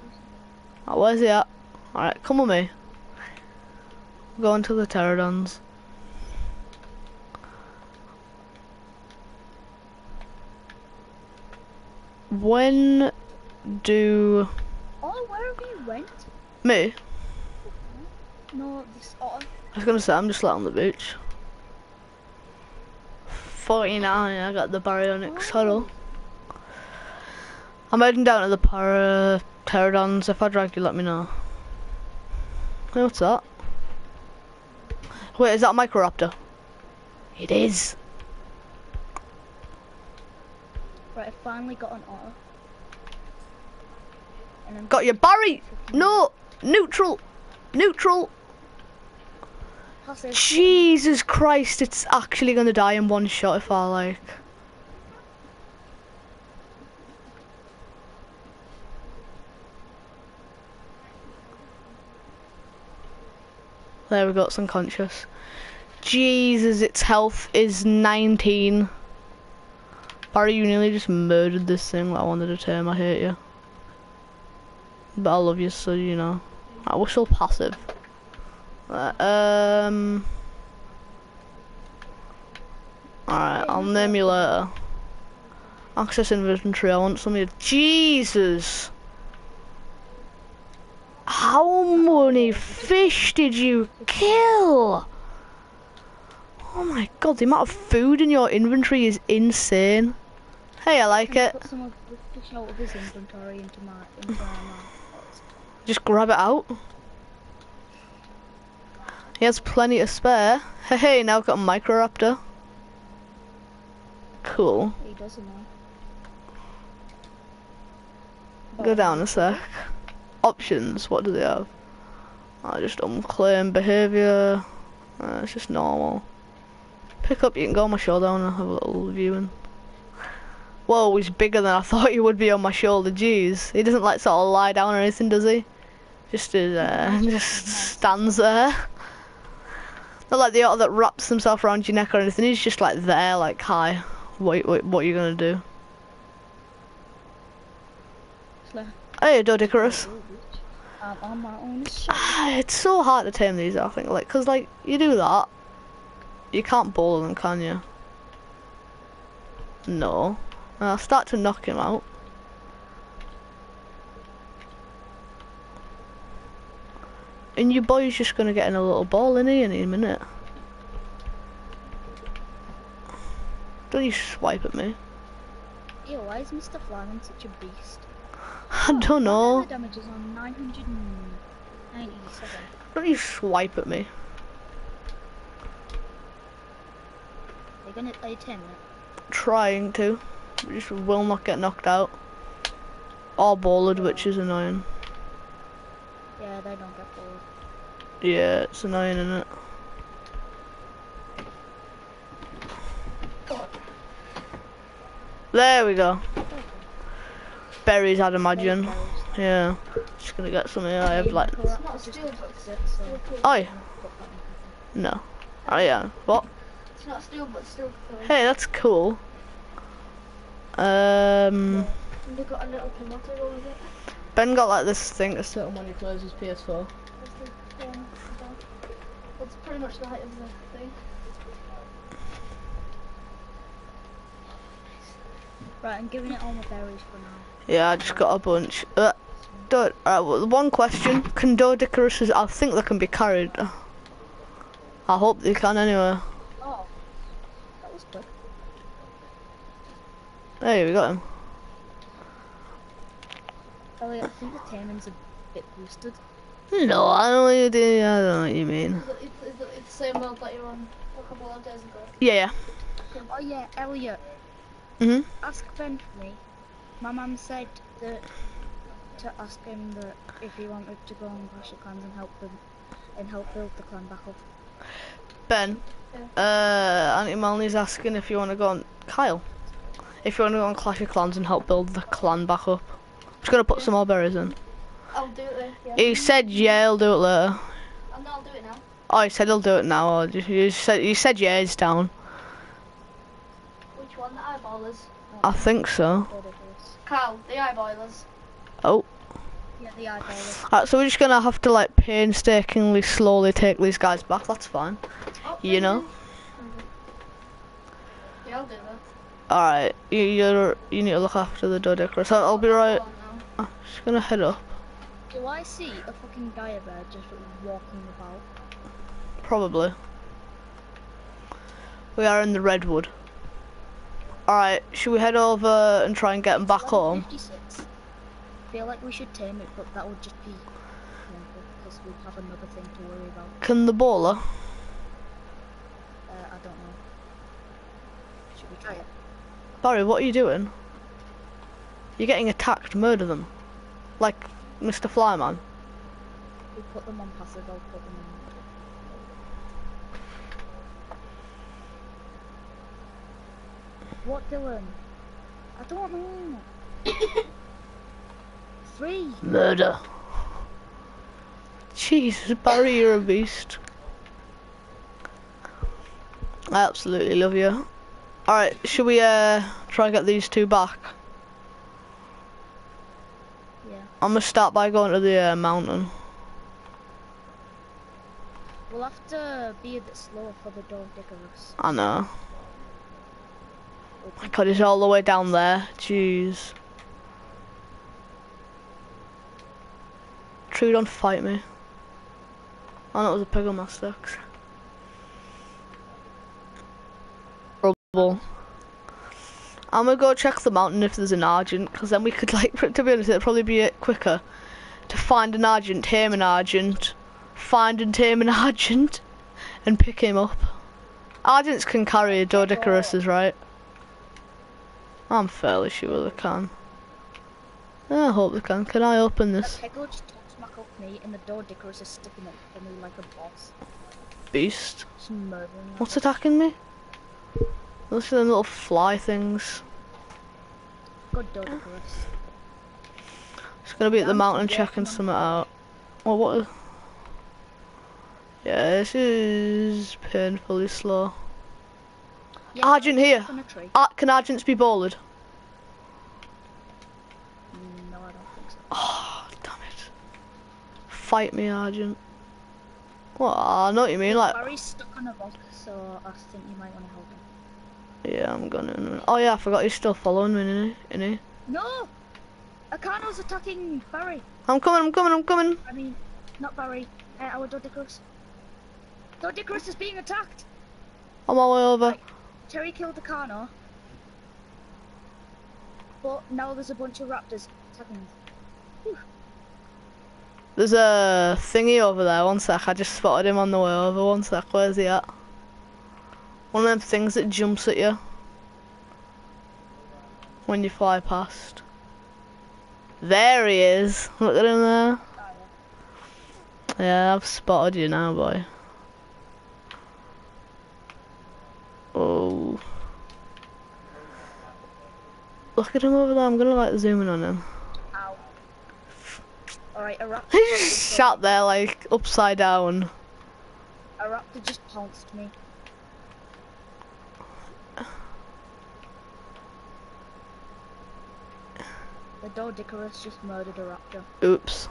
Oh, where's he at? Alright, come with me. Go into the pterodons. When do Oh, where have you went? me? Mm-hmm. No, this otter. I was gonna say I'm just like on the beach. Forty-nine. I got the baryonyx huddle. Oh. I'm heading down to the para pterodons. If I drag you, let me know. Hey, what's that? Wait, is that a microraptor? It is. Right, I finally got an. And I'm Got your Barry. No, neutral, neutral. Jesus Christ, it's actually gonna die in one shot if I like. There we go, it's unconscious. Jesus, its health is 19. Barry, you nearly just murdered this thing that I wanted to tame. I hate you. But I love you, so you know. I whistle passive. Uh, um. Alright, I'll name you later. Access inventory, I want some of your... Jesus! How many fish did you kill? Oh my god, the amount of food in your inventory is insane. Hey, I like it. Put some of the fish out of his inventory into my into. Just grab it out. He has plenty to spare. Hey, hey, now I've got a Microraptor. Cool. He doesn't know. Go down a sec. Options, what do they have? I just unclaim behaviour. Uh, it's just normal. Pick up, you can go on my shoulder and have a little viewing. Whoa, he's bigger than I thought he would be on my shoulder, jeez. He doesn't like sort of lie down or anything, does he? Just is, uh, just stands there. Not like the otter that wraps himself around your neck or anything, he's just like there, like, hi, what, what, what are you gonna do? Like, Hey, Doedicurus. I'm on my own. Ah, it's so hard to tame these, I think, like, cause like you do that, you can't bowl them, can you? No. I'll start to knock him out. And your boy's just gonna get in a little ball, in he, in a minute. Don't you swipe at me? Yeah, why is Mr. Flyman such a beast? I oh, don't know. The damage is on 997. Don't you swipe at me? They're gonna play 10 minutes. Trying to. Just will not get knocked out. Or bowled, which is annoying. Yeah, they don't get bored. Yeah, it's annoying, isn't it? There we go. Berries, I'd imagine. Yeah. Just gonna get some here. I have like. steel, it's Oi. No. Oh yeah. What? It's not steel, but still. Hey, that's cool. Um. Ben got like this thing to sit on when he closes PS4. That's pretty much the height of the thing. Right, I'm giving it all my berries for now. Yeah, I just got a bunch. Uh, do uh, well, one question. Can Doedicuruses, I think they can be carried. I hope they can anyway. Oh, that was good. Hey, we got him. Elliot, I think the taming's a bit boosted. No, I don't know what you do. I don't know what you mean. It's, it's, it's the same world that you're on a couple of days ago. Yeah, yeah. Oh yeah, Elliot, Mhm. ask Ben for me. My mum said that to ask him that if he wanted to go on Clash of Clans and help them and help build the clan back up. Ben. Uh, Auntie Malney's asking if you want to go on Kyle. If you want to go on Clash of Clans and help build the clan back up. I'm Just gonna put some more berries in. I'll do it later. Yeah. He said yeah, he'll do it later. I'll, no, I'll do it now. Oh, he said he'll do it now. Or just, you said you said yeah, he's down. Which eyeballers. I think so. Whatever it is. Carl, the eyeballers. Oh. Yeah, the eyeball. Alright, so we're just gonna have to like painstakingly slowly take these guys back, that's fine. Oh, You know? Yeah, I'll do that. Alright, you you're, you need to look after the Dodeca. So I'll be right Go on now. I'm just gonna head up. Do I see a fucking dire bear just walking about? Probably. We are in the redwood. Alright, should we head over and try and get them back home? 156. feel like we should tame it, but that would just be because we'll have another thing to worry about. Can the bowler? Uh, I don't know. Should we try it? Barry, what are you doing? You're getting attacked, murder them. Like Mr. Flyman. We put them on passive, I'll put them on. What, Dylan? I don't know. Three. Murder. Jesus, Barry, you're a beast. I absolutely love you. Alright, should we uh try and get these two back? Yeah. I'm gonna start by going to the uh, mountain. We'll have to be a bit slower for the dog diggerers. I know. My god, he's all the way down there. Jeez. True, don't fight me. Oh, that was a pig on my sticks. Trouble. I'm gonna go check the mountain if there's an Argent, because then we could, like, to be honest, it'd probably be quicker to find an Argent, tame an Argent, find and tame an Argent, and pick him up. Argents can carry Doedicurus's, right? I'm fairly sure they can. I hope they can. Can I open this Peggle just talks smack up me and the Doedicurus is sticking up for me like a boss. beast? Just murdering me. What's attacking me? Those are them little fly things. Good Doedicurus. It's gonna be at the mountain the checking something out. Well, what? is- Yeah, this is painfully slow. Argent here. up on a tree. Ar can Argents be bollard? Mm, No, I don't think so. Oh, damn it. Fight me, Argent. Well, I know what you mean, like, Barry's stuck on a rock, so I think you might want to help him. yeah, I'm gonna, oh yeah, I forgot he's still following me, isn't he? Isn't he? No! Akano's attacking Barry. I'm coming, I'm coming, I'm coming. I mean, not Barry. Uh, our Doedicurus. Doedicurus is being attacked. On my way over. Terry killed Akano. But now there's a bunch of raptors attacking us. There's a thingy over there, one sec, I just spotted him on the way over, one sec, where's he at? One of them things that jumps at you. When you fly past. There he is, look at him there. Oh. Yeah, I've spotted you now, boy. Oh. Look at him over there, I'm gonna like zoom in on him. Ow. Alright, a raptor. He just sat there like upside down. A raptor just pounced me. The Doedicurus just murdered a raptor. Oops.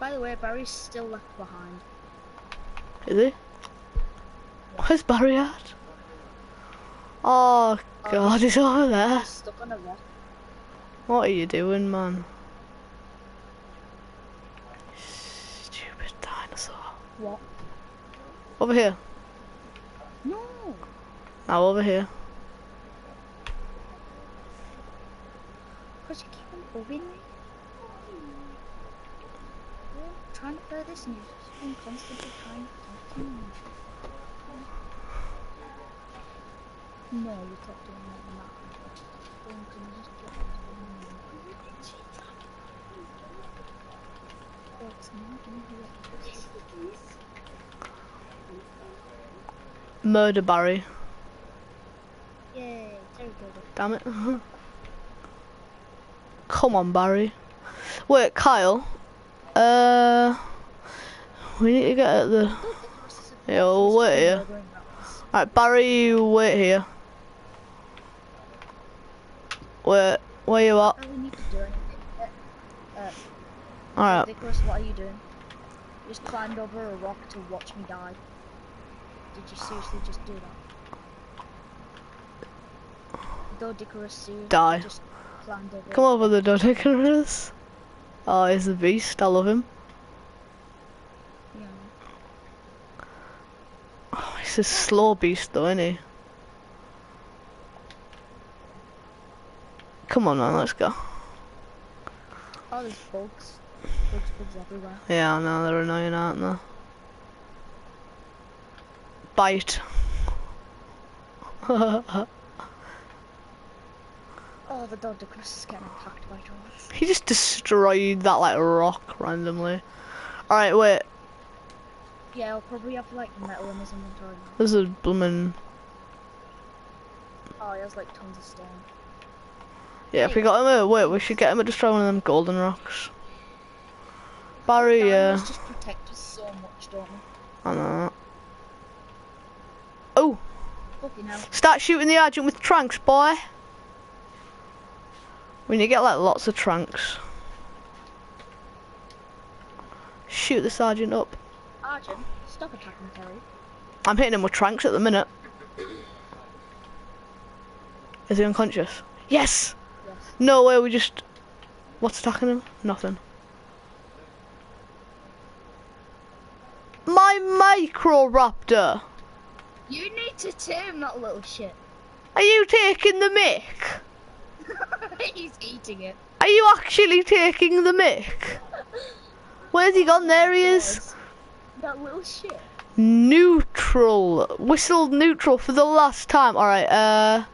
By the way, Barry's still left behind. Is he? Where's Barry at? Oh god, he's over there. He's stuck on a rock. What are you doing, man? Stupid dinosaur. What? Over here. No! Now over here. Because you keep on bugging me. Trying to play this just been constantly trying to No, you kept doing that and that. Then can you just get it to me? It's not in here. Yes, it is. Murder Barry. Yay, Terry killed it. Damn it. Come on, Barry. Wait, Kyle. Uh, we need to get at the. Yeah, wait here. Alright, Barry, you wait here. Wait, where you at? I don't need to do anything. Uh, uh, Alright, Nicholas, what are you doing? You just climbed over a rock to watch me die. Did you seriously just do that? Doedicurus, you Die. just climbed over. come over the Doedicurus. Oh, he's a beast. I love him. Yeah. Oh, he's a slow beast, though, isn't he? Come on, man, let's go. Oh, there's bugs. Bugs, bugs everywhere. Yeah, I know they're annoying, aren't they? Bite. Oh, the dog Dicarus is getting attacked by trolls. he just destroyed that like rock randomly. All right, wait. Yeah, I'll probably have like metal in his inventory. now. There's a bloomin' Oh, he has like tons of stone. Yeah. If we got him, a, wait, we should get him to destroy one of them golden rocks. Barry, yeah, uh, just protect us so much, don't they? I know. Oh, start shooting the Argent with trunks, boy. We need to get like lots of trunks. Shoot the sergeant up. Argent, stop attacking Terry. I'm hitting him with trunks at the minute. Is he unconscious? Yes! No way, we just... What's attacking him? Nothing. My Microraptor! You need to tame that little shit. Are you taking the mic? He's eating it. Are you actually taking the mic? Where's he gone? There he is. That little shit. Neutral. Whistled neutral for the last time. Alright, uh...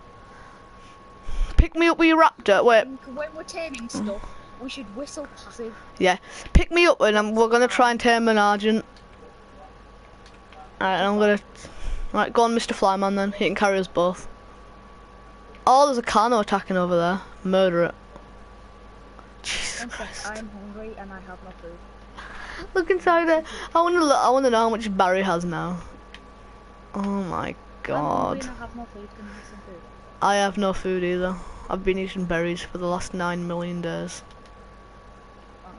Pick me up with your raptor. Wait, When we're taming stuff, we should whistle passive. yeah. Pick me up and I'm, we're gonna try and tame an Argent. Alright, I'm gonna... Right, go on, Mr. Flyman then. He can carry us both. Oh, there's a Carno attacking over there. Murder it. Jesus sec, Christ. I'm hungry and I have no food. Look inside there. I wanna look, I wanna know how much Barry has now. Oh my I'm hungry god. and I have no food. Can you get some food? I have no food either. I've been eating berries for the last nine million days. Um,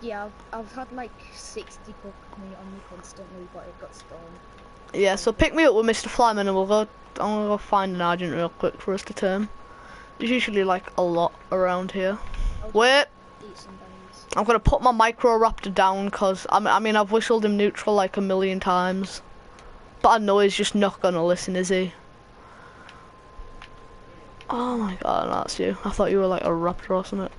yeah, I've, I've had like 60 cook meat on me constantly, but it got stolen. Yeah, so pick me up with Mr. Flyman and we'll go. I'm gonna go find an Argent real quick for us to turn. There's usually like a lot around here. I'll Wait, eat some berries. I'm gonna put my micro Microraptor down because I mean, I mean I've whistled him neutral like a million times, but I know he's just not gonna listen, is he? Oh my god, that's you. I thought you were like a raptor or something.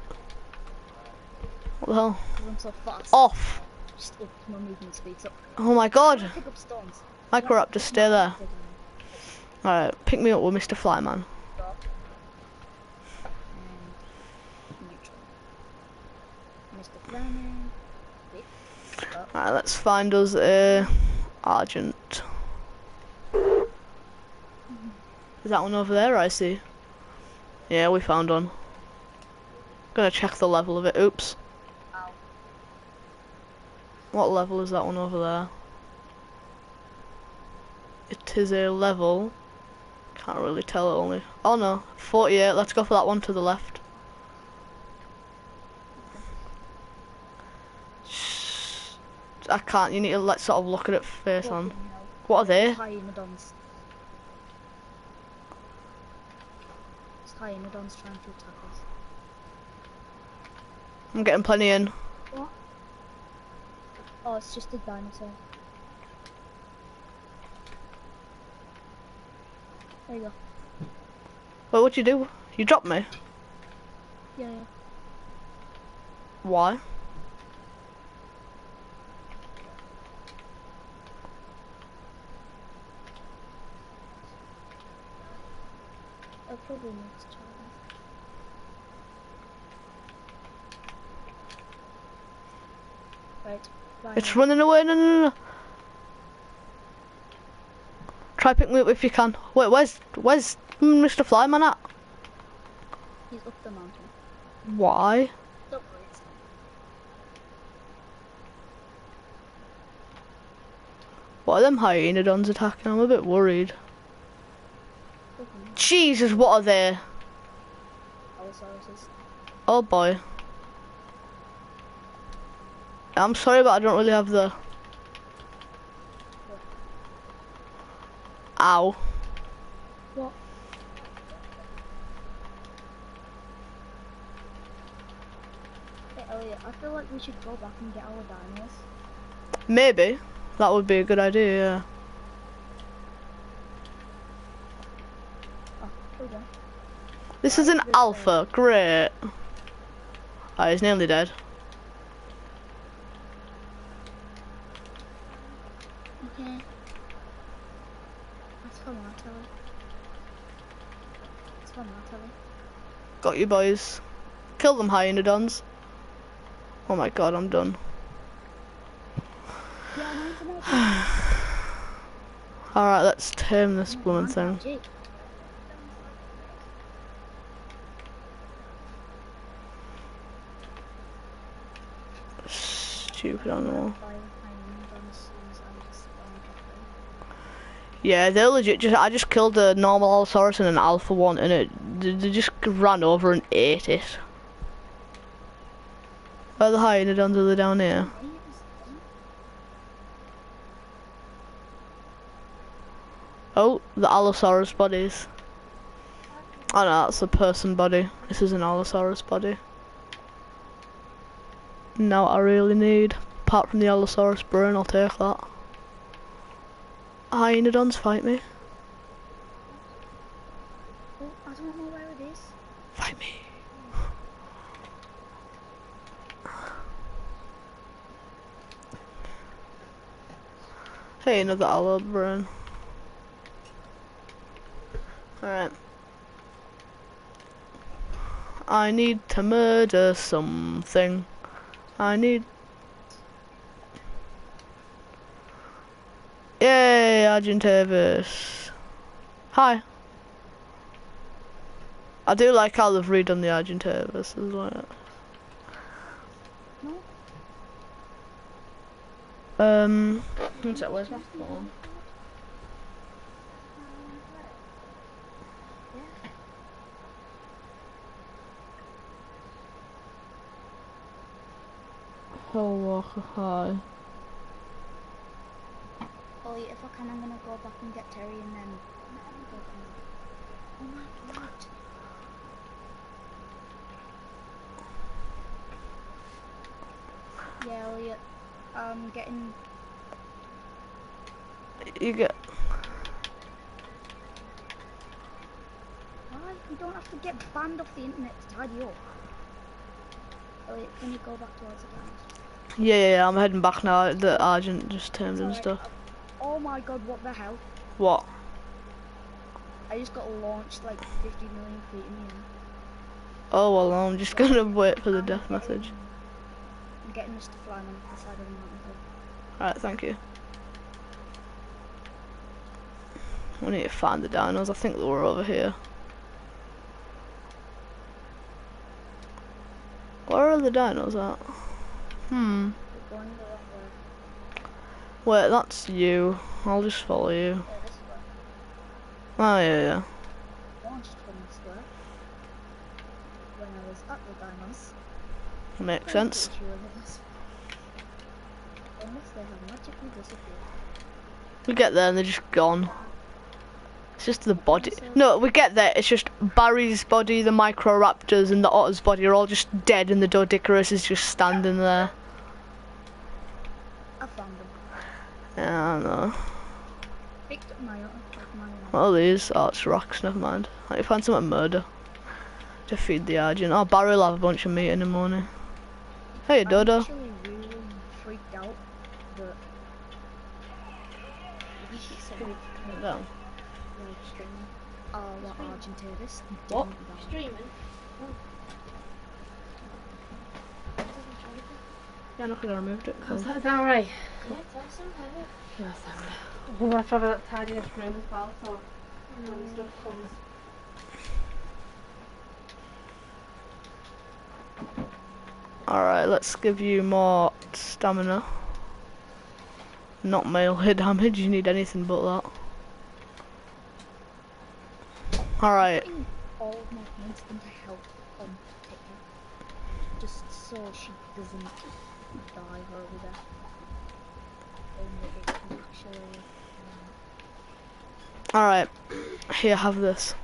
What the hell? I'm so fast. Off! Just up my movement Oh my god! pick up stones. Microraptor, stay there. Alright, pick me up with Mr. Flyman. Neutral. Mr. Fleming. Alright, let's find us a Argent. Is that one over there? I see. Yeah, we found one. Gonna check the level of it. Oops. What level is that one over there? It is a level. Can't really tell it only. Oh no, 48. Let's go for that one to the left. I can't. You need to let sort of look at it face on. What are they? Trying to attack us. I'm getting plenty in. Oh, it's just a dinosaur. There you go. Wait, what'd you do? You dropped me. Yeah, yeah. Why? Probably next. Right. fly It's now. running away. No, no, no, no. Try pick me up if you can. Wait, where's where's Mr. Flyman at? He's up the mountain. Why? Don't worry, it's. What are them hyenodons attacking? I'm a bit worried. Jesus, what are they? Oh, oh boy. I'm sorry, but I don't really have the. Ow. What? Hey Elliot, I feel like we should go back and get our dinos. Maybe. That would be a good idea, yeah. Oh, here we go. This is an alpha. Great. Oh, he's nearly dead. Okay. That's for Martelli. That's for Martelli. Got you, boys. Kill them high in the hyenodons. Oh my god, I'm done. Yeah, mine's a magic. Alright, let's tame this blooming thing. magic. Stupid animal. By hyenodons as soon as I just spawned off them. Yeah, they're legit. Just I just killed a normal Allosaurus and an Alpha one, and it they just ran over and ate it. Are the hyaenodons? Are they down here? Oh, the Allosaurus bodies. Oh no, that's a person body. This is an Allosaurus body. Now I really need, apart from the Allosaurus brain, I'll take that. Hyaenodons fight me. Oh, I don't know where it is. Fight me. Hey, another allo brain. Alright. I need to murder something. I need... Yay, Argentavis. Hi. I do like how they've redone the Argentavis as well. Um, one sec, where's my phone? Hell Walker High. Oh, if I can, I'm gonna go back and get Terry and then. go from there. Oh my god. Yeah, oh, Elliot. I'm um, getting. You get Why? We don't have to get banned off the internet to tidy up. Oh, Elliot, can you go back towards the ground? Yeah, yeah, yeah, I'm heading back now. The Argent just turned and stuff. Oh my god, what the hell? What? I just got launched like 50 million feet in the air. Oh well, I'm just gonna wait for the death message. I'm getting us to fly on the side of the mountain. Alright, thank you. We need to find the dinos. I think they were over here. Where are the dinos at? Hmm. Wait, that's you. I'll just follow you. Oh yeah, yeah. Makes sense. We get there and they're just gone. It's just the body. No, we get there. It's just Barry's body, the Microraptors, and the Otter's body are all just dead, and the Doedicurus is just standing there. I found them. Yeah, I know. Picked up my own. Like my. What are these? Oh, it's rocks. Never mind. I need to find something murder to feed the Argent. Oh, Barry will have a bunch of meat in the morning. Hey, I'm Dodo. actually really freaked out that. We should say it. No. streaming. Oh, what Argentavis? What? didn't die. Streaming. Yeah, I'm not gonna remove it. Is that down right? That's okay. Yes, I'm going to have a tidy this room as well, so when the stuff comes. Alright, let's give you more stamina. Not male hit damage, you need anything but that. Alright, all of my points into health on. Just so she doesn't die over there. And that it can actually. um, alright. Here, have this.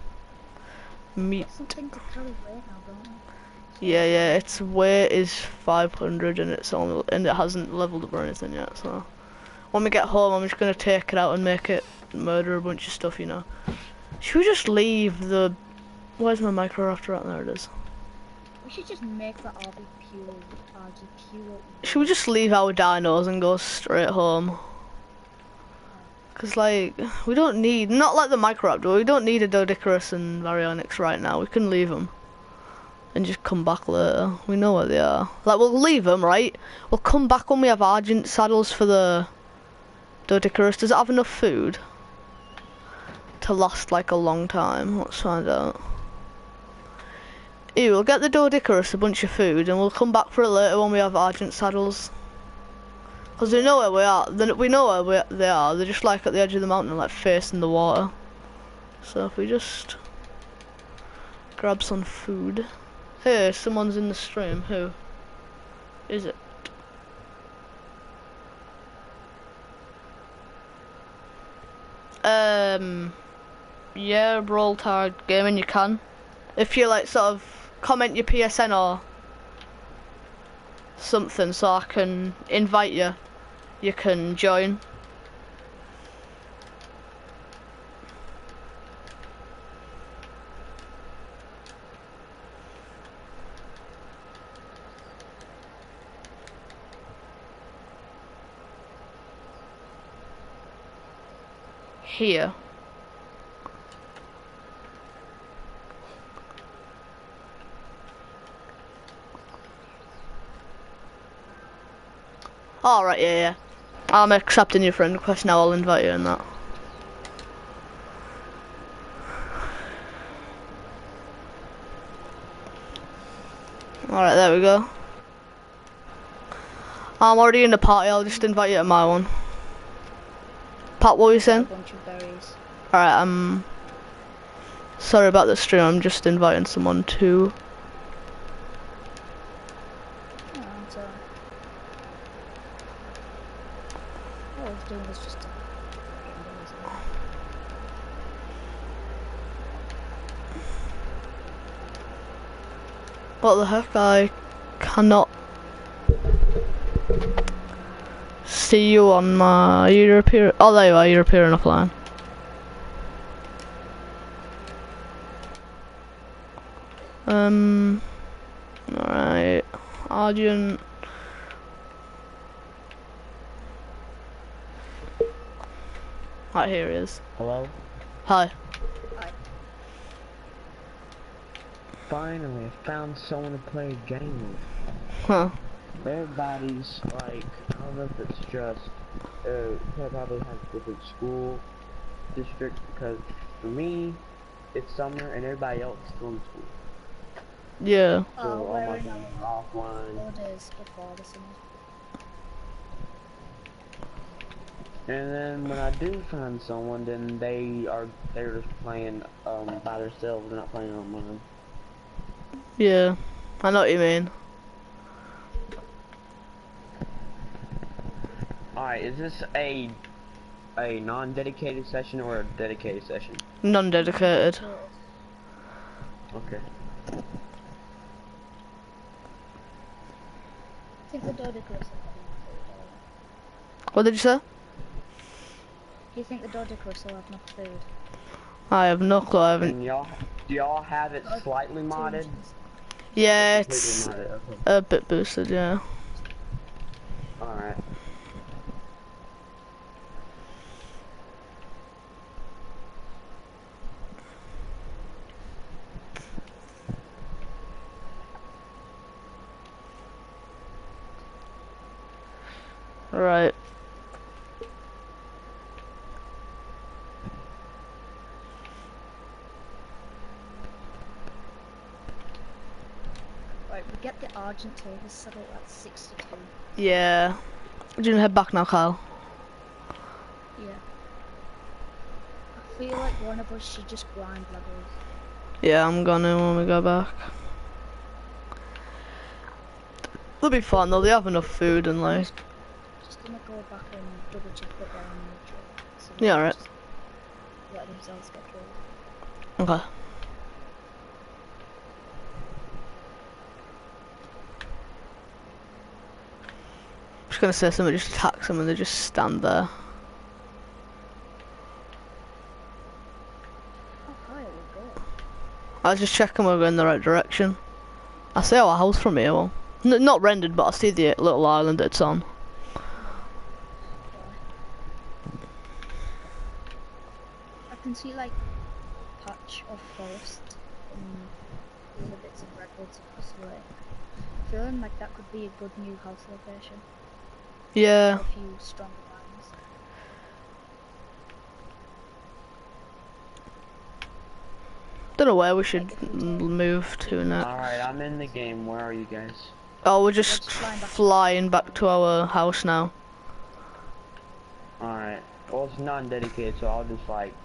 Meat. Got something to carry away now, don't we? Yeah, yeah, its weight is 500 and it's only, and it hasn't leveled up or anything yet, so. When we get home, I'm just gonna take it out and make it murder a bunch of stuff, you know. Should we just leave the, where's my Microraptor at? There it is. We should just make the RV pure. RG pure. Should we just leave our dinos and go straight home? Cause like, we don't need, not like the Microraptor, we don't need a Doedicurus and Baryonyx right now, we can leave them. And just come back later, we know where they are. Like, we'll leave them, right? We'll come back when we have Argent saddles for the Doedicurus. Does it have enough food? To last like a long time, let's find out. Ew, we'll get the Doedicurus a bunch of food and we'll come back for it later when we have Argent saddles. Because we know where we are. They- We know where we, they are. They're just like at the edge of the mountain, like facing the water. So if we just grab some food. Hey, someone's in the stream. Who is it? Um, yeah, Brawl Tag Gaming. You can. if you like sort of comment your PSN or something so I can invite you, you can join. Here. Alright, yeah, yeah. I'm accepting your friend request now, I'll invite you in that. Alright, there we go. I'm already in the party, I'll just invite you to my one. Pat, what were you saying? bunch of berries. Alright, I'm sorry about the stream, I'm just inviting someone to Oh, and, uh, all I was doing was just. Uh, getting berries in. What the heck? I cannot see you on my European. Oh, there you are. You're appearing offline. Um. Alright. Argent. Right, here he is. Hello? Hi. Finally, I found someone to play a game with. Huh. Everybody's like, I don't know if it's just, uh, they probably have different school districts because for me, it's summer and everybody else is still in school. Yeah. So Oh, all my friends are offline. four days before the summer. And then when I do find someone, then they are, they're just playing, um, by themselves, they're not playing online. Yeah. I know what you mean. Alright, is this a, a non-dedicated session or a dedicated session? Non-dedicated. Okay. Think the Dodicus What did you say? Do you think the Dodicus will have enough food? I have no clue. I haven't. Y'all, do y'all have it slightly Two modded? Yeah, it's a bit boosted. Yeah. Alright. Right. Right, we the Argentine settled at 62. Yeah. Do you want to head back now, Kyle? Yeah. I feel like one of us should just grind levels. Yeah, I'm gonna when we go back. They'll be fine though. They have enough food and like. Just gonna go back and double check that they're in neutral. So Yeah, alright. Let themselves get through. Okay. Just gonna say something, just attacks them and they just stand there. I was just checking we're going in the right direction. I see our house from here, well. N not rendered, but I see the little island it's on. I can see like patch of forest and little bits of redwoods across the way. Feeling like that could be a good new house location. Yeah. A few strong lines. Don't know where we should move to next. Uh, Alright, I'm in the game. Where are you guys? Oh, we're just just flying back. flying back to our house now. Alright. Well, it's non-dedicated, so I'll just like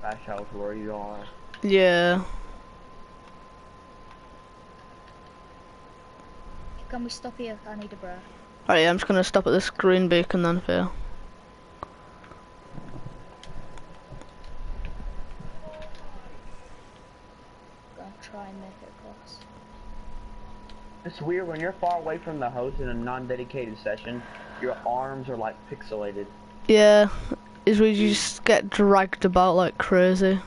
bash out to where you are. Yeah. Can we stop here? I need a breath. Alright, yeah, I'm just gonna stop at this green beacon then for you. Go. try and make it across. It's weird when you're far away from the host in a non-dedicated session, your arms are like pixelated. Yeah, is where you just get dragged about like crazy.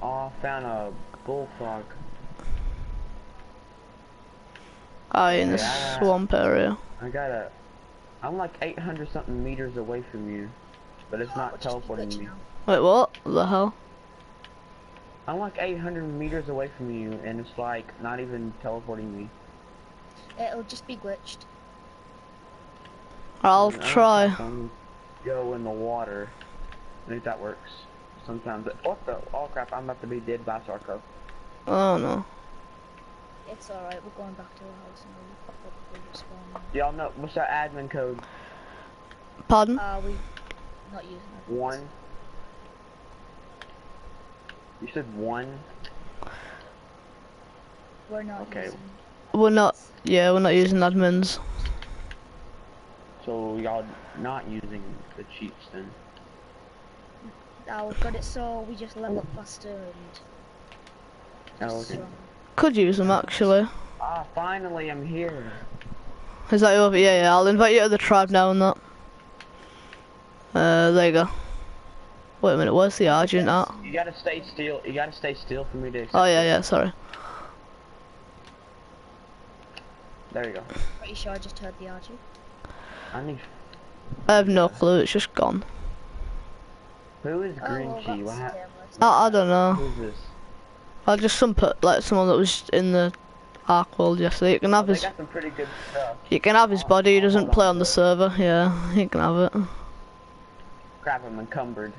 Oh, I found a bullfrog. Oh, in the Yeah. swamp area. I got a. I'm like 800 something meters away from you, but it's not teleporting me. Wait, what the hell? I'm like 800 meters away from you, and it's like not even teleporting me. It'll just be glitched. I'll I try. Go in the water. I think that works. Sometimes. It, what the? Oh crap! I'm about to be dead by Sarco. Oh no. It's alright, we're going back to the house and we'll pop up the respawn. Y'all know what's our admin code? Pardon? Are we not using it? One. You said one. We're not Okay. using We're not. Yeah, we're not using admins. So y'all not using the cheats then? Oh, we've got it so we just level up faster and Oh, okay. strong. Could use them actually. Ah, finally I'm here. Is that over? Yeah, yeah. I'll invite you to the tribe now and that. Uh, there you go. Wait a minute. Where's the Argent at? You gotta stay still. You gotta stay still for me to. accept Oh yeah, yeah. Sorry. There you go. Pretty sure I just heard the RG. I need. I have no clue. It's just gone. Who is Oh, well, Grinchy? what hap- Taylor's. I, I don't know. Who's this? I just some put like someone that was in the Ark World yesterday. You can Oh, have they his. got some pretty good stuff. You can have his body. He doesn't play on. on the server. Yeah, you can have it. Grab I'm encumbered.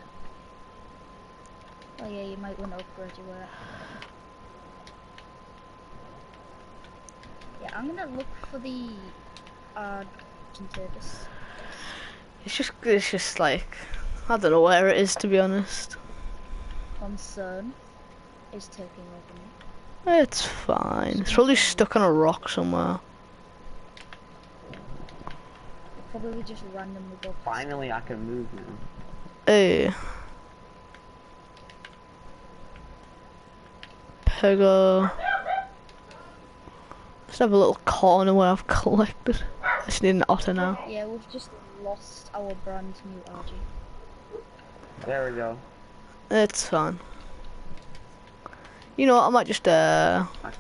Oh yeah, you might want to upgrade your work. Yeah, I'm gonna look for the uh service. It's just. It's just like. I don't know where it is to be honest. Concern is taking over me. It's fine. It's probably stuck on a rock somewhere. Probably just randomly go. past Finally, I can move now. Hey. Pego. Let's have a little corner where I've collected. I just need an otter now. Yeah, we've just lost our brand new RG. There we go. It's fine. You know what, I might just, uh... My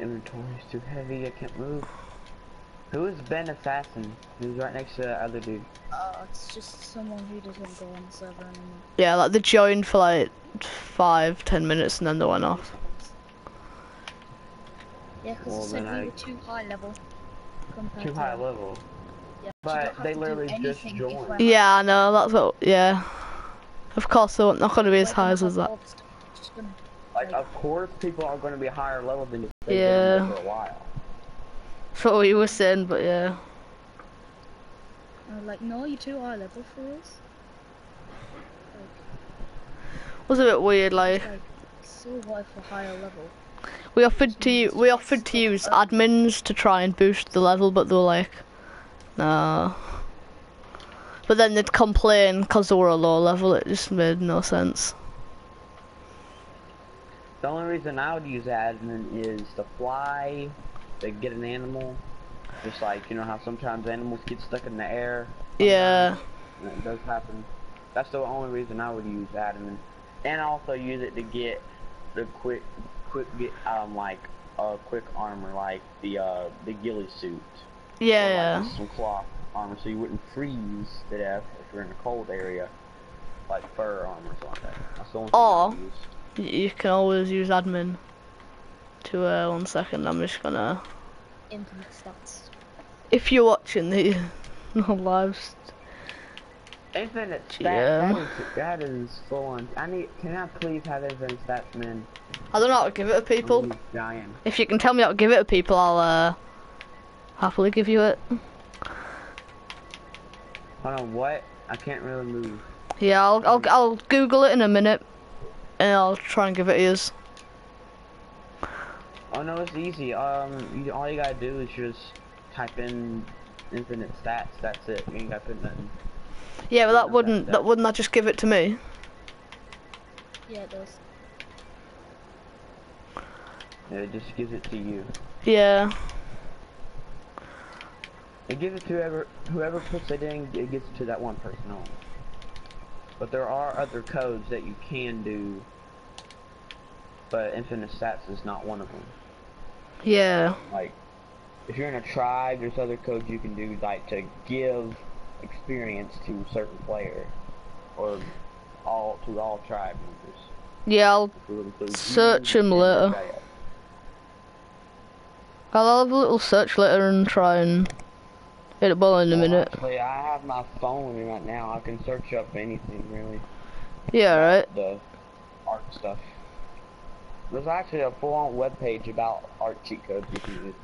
inventory is too heavy. I can't move. Who is Ben Assassin? Who's right next to the other dude. Uh, it's just someone who doesn't go on the server anymore. Yeah, like, they joined for, like, five, ten minutes and then they went off. Yeah, because Well, it said we I- were too high level. Compared Too high them. level. Yeah, you But they literally just joined. Yeah, I know, that's what, yeah. Of course, they're not gonna be as high gonna as have that. all the stuff, just gonna- Like, of course, people are going to be higher level than you. They've been Yeah. For a while. That's what we were saying, but yeah. I was like, no, you two are too high level for us. was a bit weird, like, Like, so what if we're higher level? we offered to, we offered to use admins to try and boost the level, but they were like, no. But then they'd complain because they were a low level, it just made no sense. The only reason I would use admin is to fly, to get an animal. Just like, you know how sometimes animals get stuck in the air. Yeah. It does happen. That's the only reason I would use admin. And I also use it to get the quick, quick get, um, like, uh, quick armor, like the, uh, the ghillie suit. Yeah, Or, like, some cloth armor so you wouldn't freeze to death if you're in a cold area. Like fur armor or something like that. That's the only thing I use. Y- You can always use admin. To, uh, one second, I'm just gonna... Infinite stats. If you're watching the, the lives, Infinite stats. Yeah. That is, that is full on. I need. Can I please have infinite stats, man? I don't know how to give it to people. I'm dying. If you can tell me how to give it to people, I'll, uh, happily give you it. Hold on. What? I can't really move. Yeah, I'll, I'll, I'll Google it in a minute, and I'll try and give it to you. Oh no, it's easy. Um, you, all you gotta do is just type in infinite stats. That's it. You ain't gotta put nothing. Yeah, but that that- wouldn't that- that wouldn't that just give it to me? Yeah, it does. Yeah, it just gives it to you. Yeah. It gives it to whoever whoever puts it in. It gets it to that one person only. But there are other codes that you can do. But Infinite Stats is not one of them. Yeah. Like, if you're in a tribe, there's other codes you can do, like to give experience to certain player, or all to all tribe members. Yeah, I'll which will include you Search him later. I'll have a little search later and try and hit a ball in a Well, minute. Actually, I have my phone in right now. I can search up anything really. Yeah, right. The Ark stuff. There's actually a full-on web page about Ark cheat codes you can use.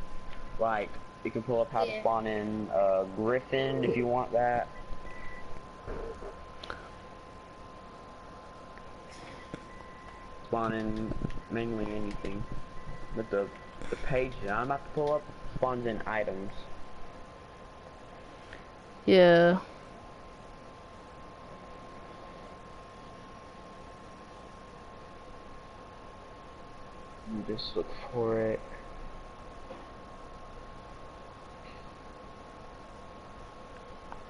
Like, you can pull up how to spawn in uh, Griffin if you want that. Spawn in mainly anything. But the the page that I'm about to pull up spawns in items. Yeah. Just look for it.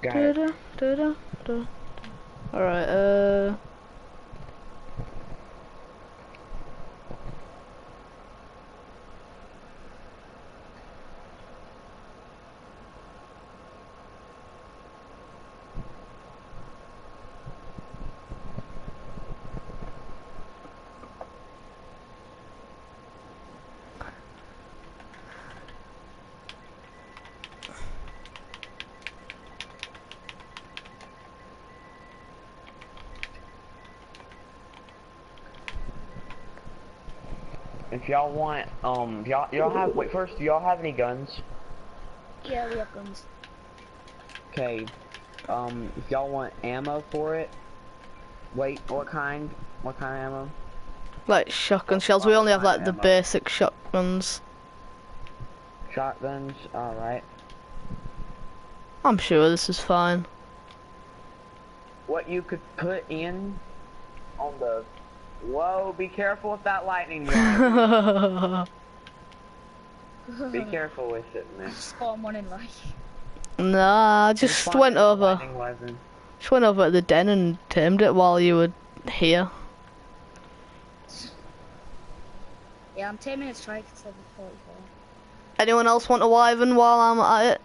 Got it. Da-da, da-da, da. Alright, uh. If y'all want, um, y'all y'all have wait first. Do y'all have any guns? Yeah, we have guns. Okay. Um, if y'all want ammo for it, wait. What kind? What kind of ammo? Like shotgun shells. We only have like the Ammo. basic shotguns. Shotguns. All right. I'm sure this is fine. What you could put in on the. Whoa! Be careful with that lightning. Be careful with it, man. Spawn one in life. nah, I just Find went over. Just went over to the den and tamed it while you were here. Yeah, I'm 10 minutes strike instead of 44. Anyone else want a wyvern while I'm at it?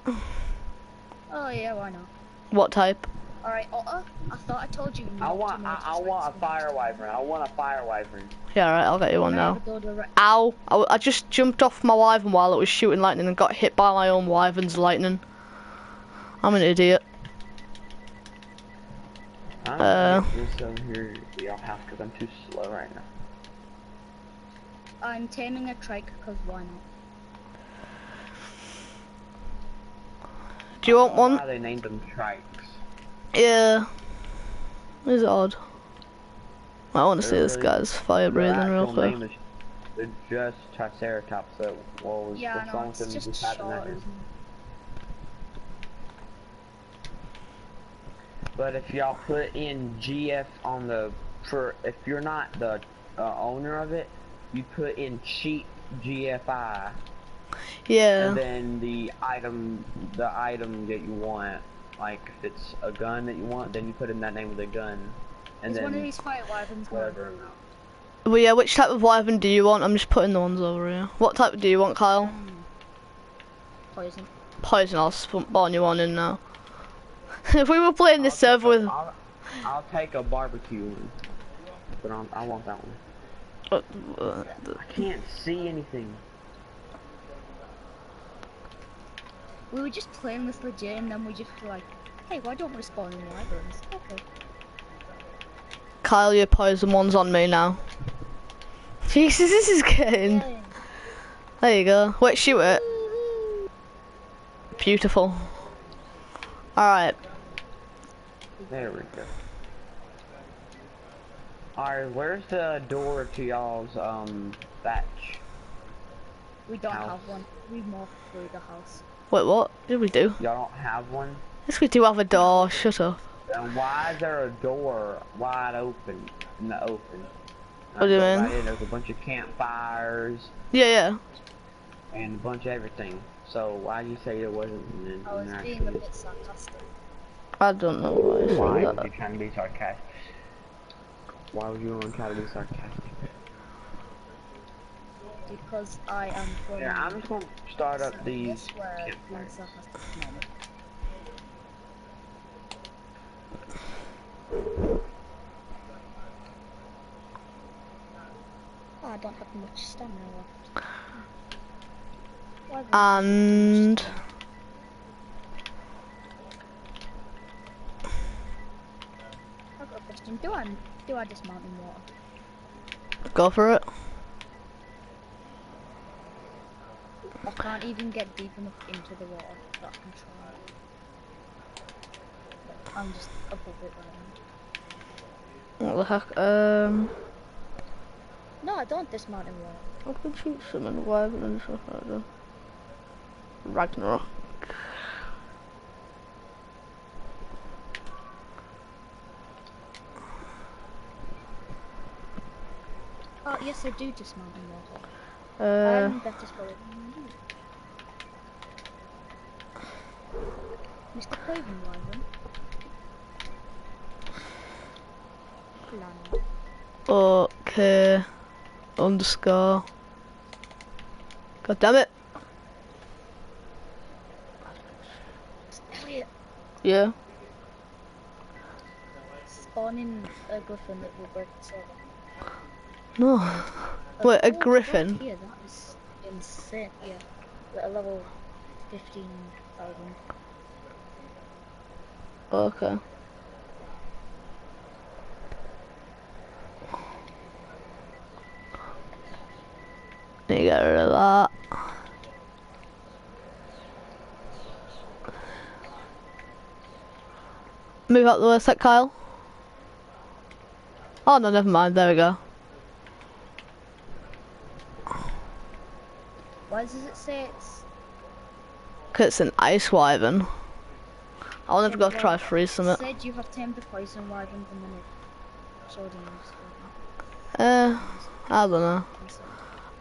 Oh yeah, why not? What type? Alright, Otter, I thought I told you not I to want. I, I want a fire wyvern. I want a fire wyvern. Yeah, alright, I'll get you one now. have a go to re- Ow! I, w- I just jumped off my wyvern while it was shooting lightning and got hit by my own wyvern's lightning. I'm an idiot. I'm Uh. gonna get this over here to y'all house because I'm too slow right now. I'm taming a trike because why not? Do you want I don't know one? Why they named them trikes? Yeah. It's odd. I want to see this guy's fire breathing real quick. name is- They're just Triceratops. So what was Yeah, what's I wrong know, it's just just having that short. name? But if y'all put in GF on the for if you're not the uh, owner of it, you put in cheat GFI, Yeah. and then the item the item that you want. Like if it's a gun that you want, then you put in that name of the gun, and Is then one of these fire wyverns mine? whatever amount. Well, yeah, which type of wyvern do you want? I'm just putting the ones over here. What type do you want, Kyle? Hmm. Poison. Poison, I'll spawn you one in now. if we were playing this I'll server a- with... I'll, I'll take a barbecue one, but I'm, I want that one. uh, uh, I can't see anything. We were just playing this legit and then we just were like, hey, why don't we spawn in wyverns? Okay. Kyle, your poison one's on me now. Jesus, this is getting... Yay. There you go. Wait, shoot it. Beautiful. Alright. There we go. Alright, where's the door to y'all's um thatch? We don't House. have one. We morphed through the house. Wait, what did we do? Y'all don't have one? Yes, we do have a door. Shut up. And why is there a door wide open in the open? What do you mean? right in, there's a bunch of campfires Yeah, yeah. and a bunch of everything. So why do you say there wasn't an I was an being a bit sarcastic. I don't know why I Why said was that. you trying to be sarcastic? Why would you want to try to be sarcastic? Because I am from Yeah, I'm just gonna start up Yes, these where being campfires. sarcastic is normal. Oh, I don't have much stamina left. And I've got a question. Do I do I dismount in water? go for it. I can't even get deep enough into the water that I can try. I'm just above it right now. What the heck? Um, No, I don't dismount in water. I could shoot some in the web and stuff like that. Ragnarok. Oh yes, I do dismount in water. Uh, I'm better scholar than you. Mr. Craven Wyvern. Land. okay. Underscore. God damn it. Elliot, Yeah. spawning a griffin that will break the server. No. Wait, a griffin? Yeah, that is insane. Yeah, at a level fifteen thousand. Okay. Need to get rid of that. Move out the way, sec, Kyle. Oh no, never mind. There we go. Why does it say it's? Cause it's an ice wyvern. I wanted to go try freeze some. It said you have tamed the poison wyverns and then it showed in Uh, I don't know.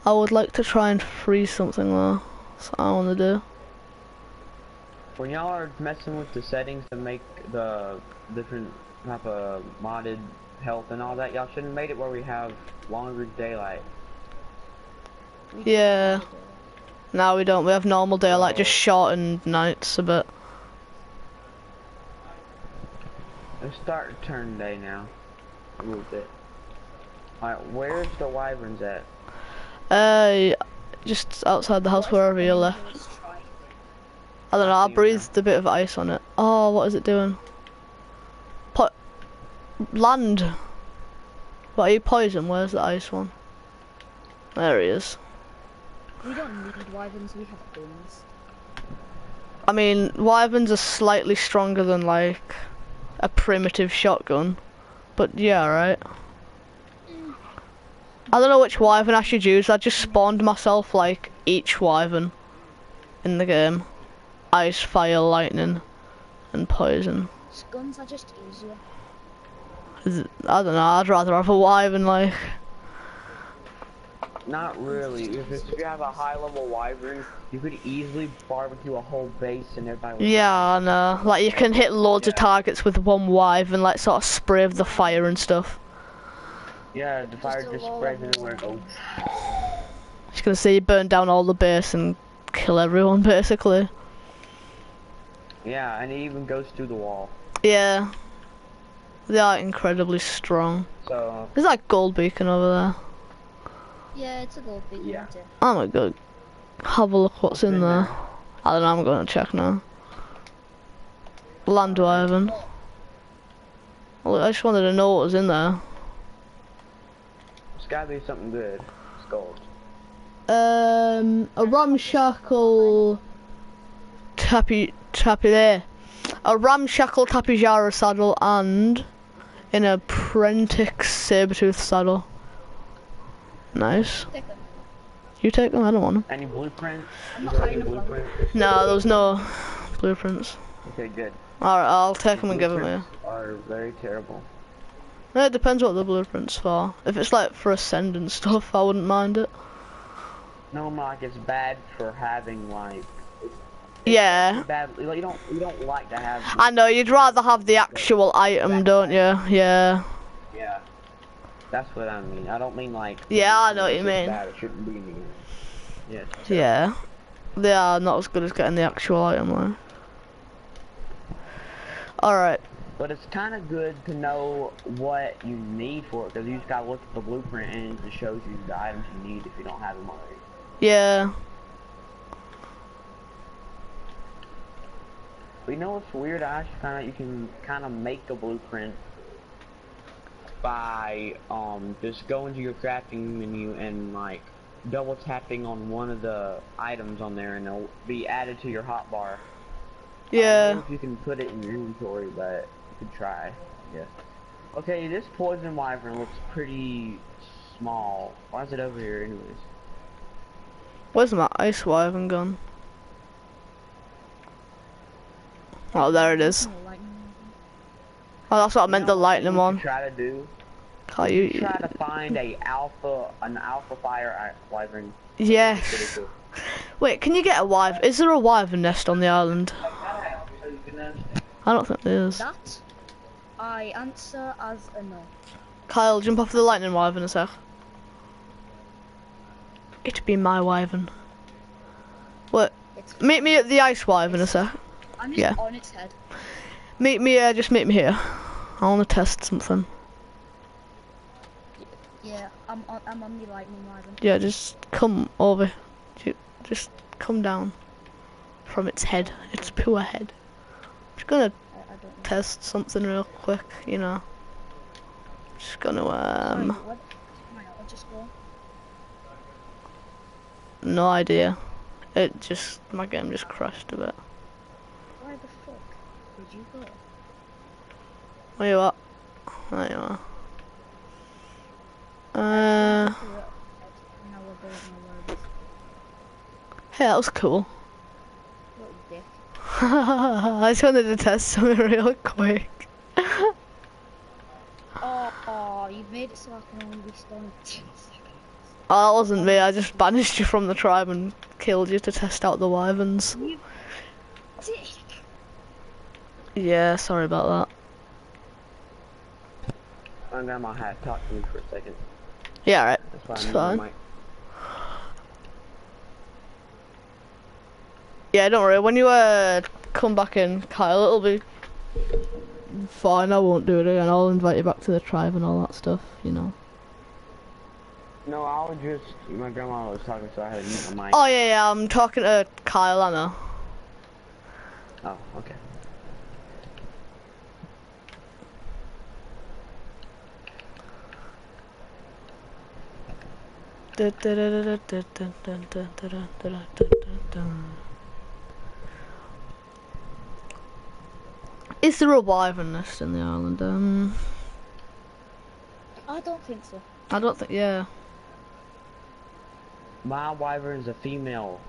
I would like to try and freeze something though. That's what I want to do. When y'all are messing with the settings to make the different type of modded health and all that, y'all should have made it where we have longer daylight. Yeah. No, we don't. We have normal daylight, just shortened nights a bit. Let's start turn day now. A little bit. Alright, where's the wyverns at? Uh, just outside the house, wherever you left. I don't know. I breathed a bit of ice on it. Oh, what is it doing? Po- land. What are you poison? Where's the ice one? There he is. We don't need wyverns, we have guns. I mean, wyverns are slightly stronger than like a primitive shotgun, but yeah, right. I don't know which wyvern I should use. I just spawned myself like each wyvern in the game: ice, fire, lightning, and poison. Guns are just easier. I don't know. I'd rather have a wyvern like. Not really. If, it's, if you have a high level wyvern, you could easily barbecue a whole base and everybody would Yeah, I know. Like you can hit loads of targets with one wyvern, like sort of spray of the fire and stuff. Yeah, the fire a just low spreads level everywhere. one. Oh, Just gonna say you burn down all the base and kill everyone basically. yeah, and it even goes through the wall. Yeah. They are incredibly strong. So, There's that gold beacon over there. Yeah, it's a gold beacon, Yeah. isn't it? Oh my god. Have a look what's in in there. there? I don't know, I'm gonna check now. Land wyvern. Well, I just wanted to know what was in there. it's gotta be something good. It's gold. Um, a ramshackle tapi tapi there. A ramshackle tapejara saddle and an apprentice saber-tooth saddle. Nice. Take. You take them. I don't want them. Any blueprints? I'm You not got high any blueprints? No, there was no blueprints. Okay, good. Alright, I'll take them and give them here. Blueprints Are very terrible. It depends what the blueprint's for. If it's like for ascending stuff, I wouldn't mind it. No, like it's bad for having like Yeah. bad. Like, you don't you don't like to have. I know, you'd rather have the actual item, don't you? Yeah. Yeah. That's what I mean. I don't mean like. Yeah, I know what you mean. Bad. It shouldn't be. Yeah. Yeah. They are not as good as getting the actual item though. Alright. But it's kind of good to know what you need for it because you just gotta look at the blueprint and it just shows you the items you need if you don't have them already. Yeah. But you know what's weird? I just found out you can kind of make a blueprint by um just going to your crafting menu and like double tapping on one of the items on there and it'll be added to your hotbar. I don't know Yeah. if you can put it in your inventory, but you could try. Yeah. Okay, this poison wyvern looks pretty small. Why is it over here, anyways? Where's my ice wyvern gun? Oh, there it is. No, lightning. Oh, that's what I You meant know the what lightning we one. could Try to do. Can't You you? try to find a alpha, an alpha fire wyvern. Yes. Wait, can you get a wyvern? Is there a wyvern nest on the island? I don't think there is. That I answer as a no. Kyle, jump off the lightning wyvern a sec. It'd be my wyvern. What? Meet me at the ice wyvern a sec. I'm just yeah. on its head. Meet me, uh, just meet me here. I want to test something. Yeah, I'm on. I'm on the lightning wyvern. Yeah, just come over. Just come down from its head, its pure head. I'm Just gonna I, I test something real quick, you know. Just gonna Sorry, um, what? My just go. no idea. It just my game just crashed a bit. Where the fuck did you go? Where you at? There you are. Uh, Now I don't know where it is. hey, that was cool. I just wanted to test something real quick. Oh, oh, you've made it so I can only 10 seconds. Oh, that wasn't me. I just banished you from the tribe and killed you to test out the wyverns. You dick. Yeah, sorry about that. My grandma had talked to me for a second. Yeah, alright. That's fine. my. Yeah, don't worry. When you uh come back in, Kyle, it'll be fine. I won't do it again. I'll invite you back to the tribe and all that stuff. You know. No, I was just my grandma was talking, so I had to mute my mic. Oh yeah, yeah. I'm talking to Kyle. I know. Oh, okay. Is there a wyvern nest in the island? Um, I don't think so. I don't think. Yeah. My wyvern's a female.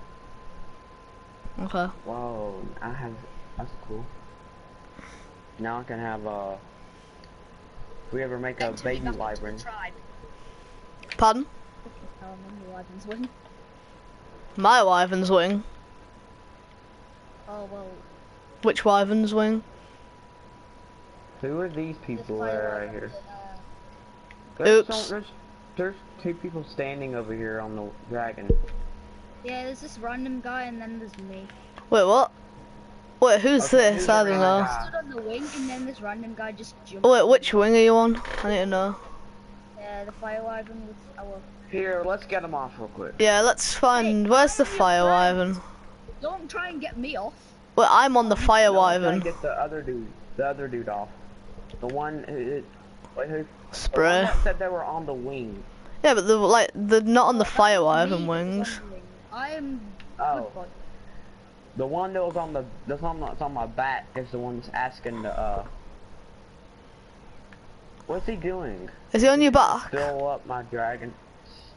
Okay. Whoa, I have. That's cool. Now I can have uh. If we ever make a Enter me baby back wyvern. Pardon? Fucking I'm on the wyvern's wing. My wyvern's wing. Oh well, Which wyvern's wing? who are these people fire that are right here? in, uh, There's, Oops. some- there's, there's two people standing over here on the dragon. Yeah, there's this random guy and then there's me. Wait, what? Wait, who's Okay, this? who's I don't know. guy? Stood on the wing and then this random guy just jumped. Oh, wait, which wing are you on? I need to know. Yeah, the fire wyvern with our. Here, let's get them off real quick. Yeah, let's find. Where's the fire wyvern? Don't try and get me off. Well, I'm on the fire No, I'm trying wyvern. to get the other dude, the other dude off. The one who, who- wait, who? The one Spray. that said they were on the wing. Yeah, but they're like they're not on the fire wyvern wings. on the wing. I am. Oh. The one that was on the, the one that's on my back is the one that's asking the, uh, what's he doing? Is he on your back? Fill up my dragon.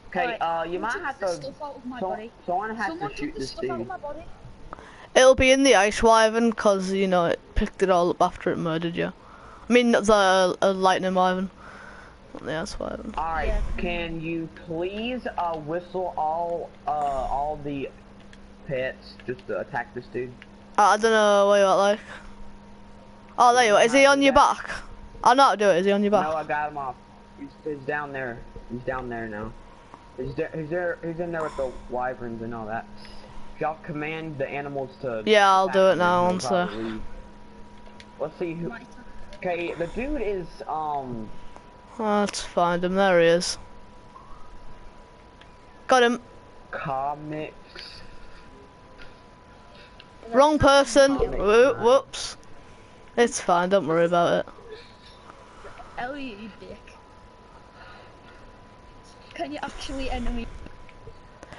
Okay, Alright, uh, you might have to, stuff out my so, body? someone has Someone to shoot this stuff dude. It'll be in the ice wyvern because you know it picked it all up after it murdered you. I mean the uh, lightning wyvern. The ice wyvern. Alright, Yeah. can you please uh, whistle all uh, all the pets just to attack this dude? Uh, I don't know what you look like. Oh, there you are. Is he on your back? I know how to do it. Is he on your back? No. I got him off. He's, he's down there. He's down there now. He's there. He's there. He's in there with the wyverns and all that. Y'all command the animals to. Yeah, I'll do it now, he'll one sec. Let's see who. Okay, the dude is um. Oh, let's find him. There he is. Got him. Comics. Wrong person. Comic Whoo- Whoops. It's fine. Don't worry about it. Elliot, you dick. Can you actually enemy?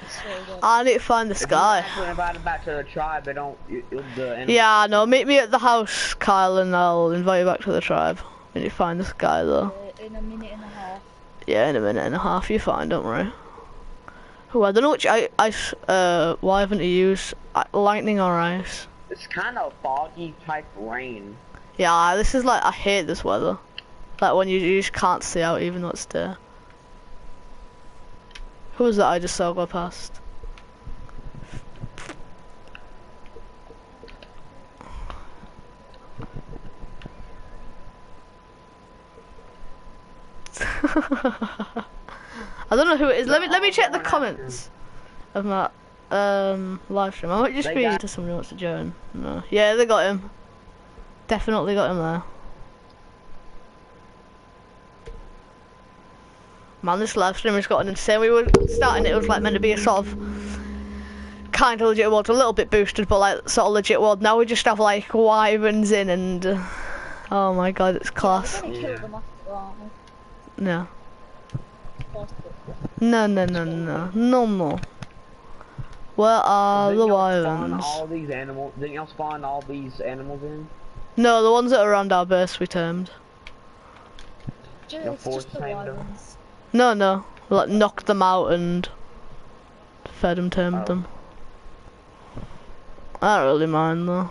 So. I need to find this If you guy. invite him back to the tribe, they don't. You, you'll- the animals- Yeah, no. Meet me at the house, Kyle, and I'll invite you back to the tribe. We need to find this guy, though. Uh, in a minute and a half. Yeah, in a minute and a half, you're fine, don't worry. Oh, I don't know which I, ice, uh, wyvern to use. Uh, Lightning or ice? It's kind of foggy type rain. Yeah, this is like, I hate this weather. Like when you, you just can't see out even though it's day. Who was that I just saw go past? I don't know who it is. Let me let me check the comments of my um live stream. I might just be to somebody who wants to join. No. Yeah, they got him. Definitely got him there. Man, this live stream has got an insane. We were starting it was like meant to be a sort of kind of legit world, a little bit boosted, but like sort of legit world. Now we just have like wyverns in and uh, oh my god, it's class. Yeah. kill them after, aren't we? No, no, no, no, no, no, no. Where are Didn't the y'all spawn wyverns? all these animals? Didn't y'all spawn all these animals in? No, the ones that are around our base we tamed. Just, Your it's force just the wyverns. No, no, like knocked them out and fed them, tamed Oh. them. I don't really mind though.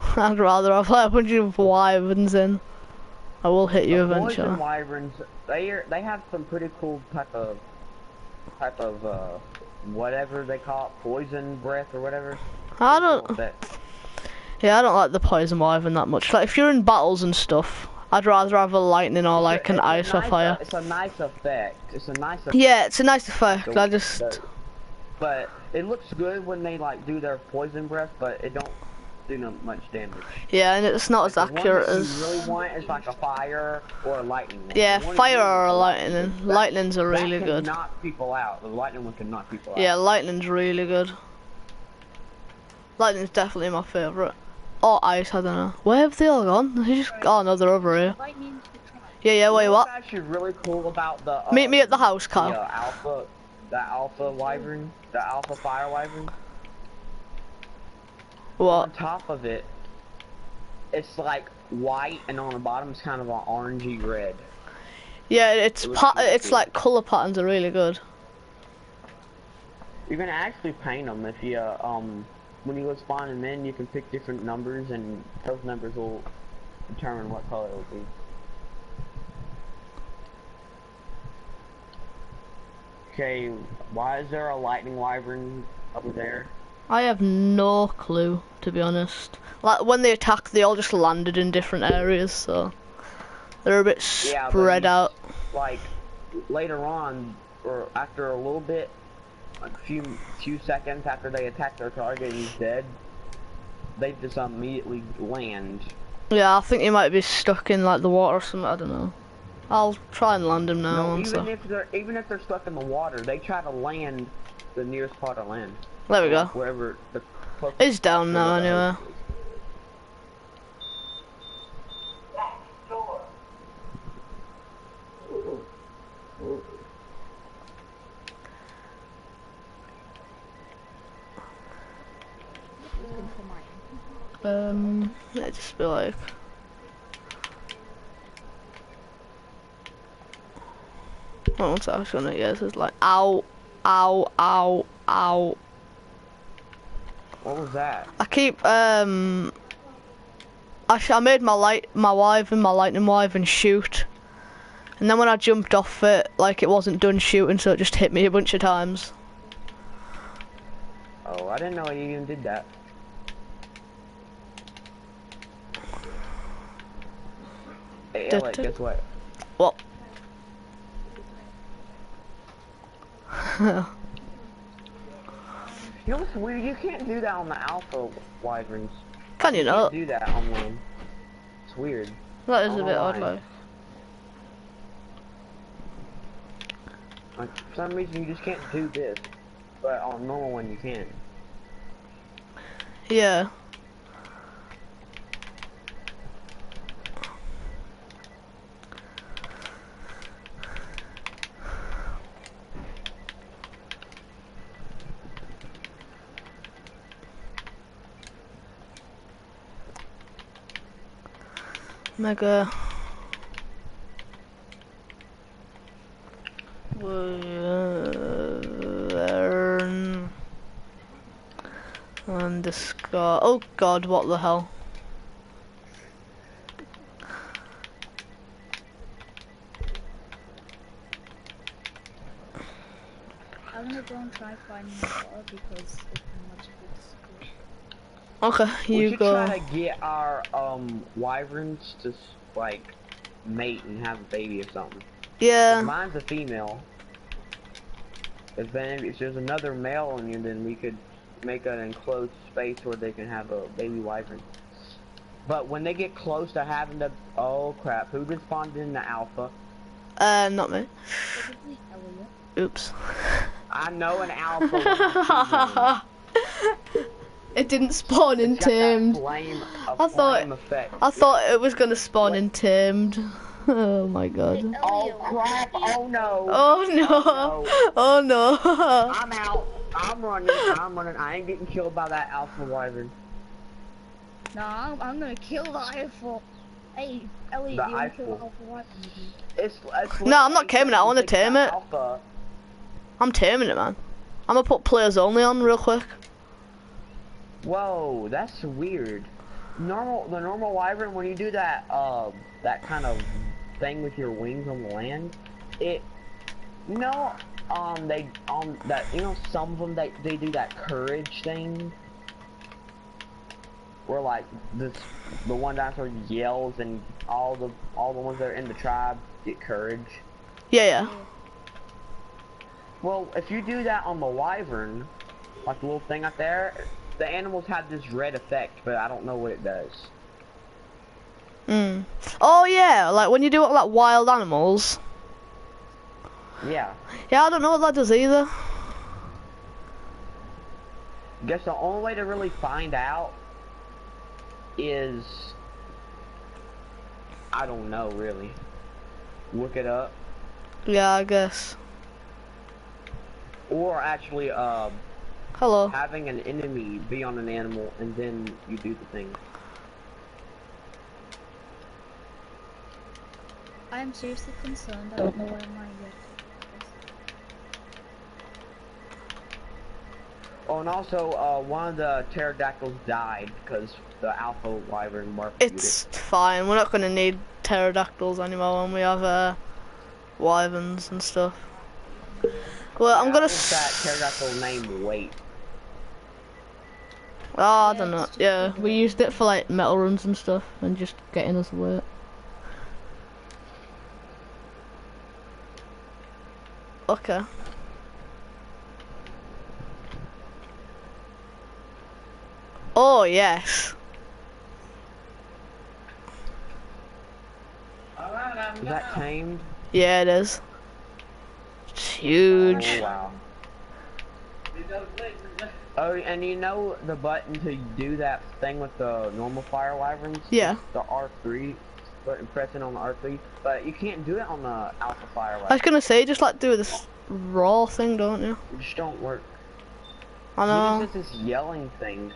I'd rather have like a bunch of wyverns in. I will hit you The eventually. Poison wyverns, they are, they have some pretty cool type of type of uh whatever they call it, poison breath or whatever. I don't. Yeah, I don't like the poison wyvern that much. Like if you're in battles and stuff, I'd rather have a lightning or like an ice or fire. It's a nice effect. It's a nice effect. Yeah, it's a nice effect. I just the- but it looks good when they like do their poison breath, but it don't do no much damage. yeah, and it's not as The accurate that as you really want is like a fire or a lightning. one. yeah, fire or a lightning. that- Lightning's are really can good. knock people out. The lightning one can knock people out. Yeah, lightning's really good. Lightning's definitely my favourite. Or ice, I don't know. Where have they all gone? They just oh no, they're over here. Lightning to the tribe. Yeah, yeah. Wait, what? actually really cool about the uh, Meet me at the house, the, Kyle. uh, alpha, the alpha wyvern, the alpha fire wyvern. On top of it, it's like white, and on the bottom it's kind of an orangey red. Yeah, it's It looks pa- really it's cool. like colour patterns are really good. You can actually paint them if you uh, um when you go spawn them in, you can pick different numbers, and those numbers will determine what color it will be. Okay, why is there a lightning wyvern over there? I have no clue, to be honest. Like when they attacked, they all just landed in different areas, so they're a bit Yeah, spread out. Like later on, or after a little bit, a few few seconds after they attack their target and he's dead, they just immediately land. Yeah, I think he might be stuck in like the water or something. I don't know. I'll try and land him now. No, one even sec. if they're even if they're stuck in the water, they try to land the nearest part of land. There we go. Wherever the closest down now anyway. house is. Looking for mine. Um, yeah, just be like. Oh, what's that? I was gonna guess it's like ow, ow, ow, ow. What was that? I keep um. I, I made my light, my wyvern, my lightning wyvern shoot, and then when I jumped off it, like it wasn't done shooting, so it just hit me a bunch of times. Oh, I didn't know you even did that. Hey, Da- Alec, guess what? What? You know what's weird? You can't do that on the alpha wyverns. Can you You not? can't do that on them. It's weird. That is a bit odd, my. like. Like, for some reason, you just can't do this. But on normal one, you can. Yeah. Mega. Wyvern. Underscore. Oh god, what the hell? I'm gonna go and try finding water because. Okay, we you should go. try to get our um wyverns to like mate and have a baby or something. Yeah. Mine's a female. If then if there's another male in here, then we could make an enclosed space where they can have a baby wyvern. But when they get close to having the oh crap, who responded in the alpha? Uh, not me. Oops. I know an alpha. It didn't spawn in It's got that tamed. Flame, thought- I thought it was gonna spawn in tamed. Oh my god. Oh crap! Oh no! Oh no! Oh, oh no! I'm out. I'm running. I'm running. I ain't getting killed by that alpha wyvern. No, I'm, I'm gonna kill the Eiffel. Hey, Elliot, The do you wanna kill the Alpha Wyvern? It's, it's No, I'm not taming it, I wanna It's tame it. Alpha. I'm taming it, man. I'm gonna put players only on real quick. Whoa, that's weird. Normal, the normal wyvern when you do that, uh, that kind of thing with your wings on the land, it, you know, um, they, um, that, you know, some of them they they do that courage thing, where like this, the one dinosaur yells and all the all the ones that are in the tribe get courage. Yeah, yeah. Well, if you do that on the wyvern, like the little thing up there, the animals have this red effect, but I don't know what it does. Mm. Oh yeah, like when you do it like wild animals. Yeah. Yeah, I don't know what that does either. Guess the only way to really find out is I don't know really. Look it up. Yeah, I guess. Or actually uh Hello. having an enemy be on an animal and then you do the thing. I am seriously concerned. I don't know where my Oh and also uh one of the pterodactyls died because the alpha wyvern barbecued It's fine. We're not gonna need pterodactyls anymore when we have uh, wyverns and stuff. Well, I'm gonna. what's that s- pterodactyl name wait. Oh, I Yeah, don't know. Yeah, we bit- used it for like metal runs and stuff, and just getting us work. Okay. Oh yes. Is that tamed? Yeah, it is. It's huge. Oh, wow. Oh, and you know the button to do that thing with the normal fire wyverns? Yeah. The R3, but pressing on the R3, but you can't do it on the alpha fire I was gonna say, just like do this raw thing, don't you? It just don't work. I know. just this yelling thing.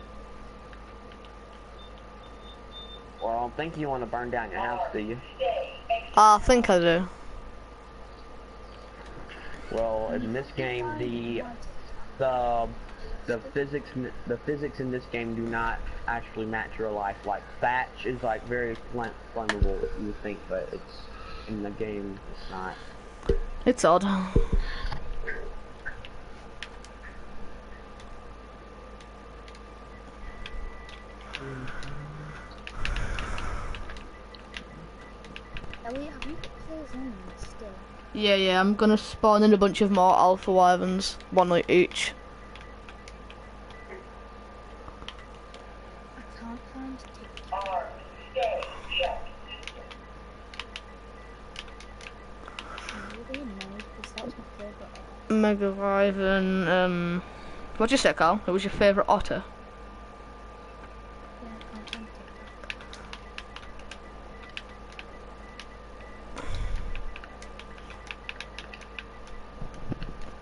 Well, I don't think you want to burn down your house, do you? I think I do. Well, in this game, the the the physics the physics in this game do not actually match real life. Like thatch is like very flamm- flammable, you would think, but it's in the game it's not. It's odd. Elliot, have you got still? Yeah, yeah, I'm gonna spawn in a bunch of more alpha wyverns, one like each. I can't find TikTok. I'm really annoyed because that was my Mega Wyvern, um, what'd you say, Carl? It was your favourite otter?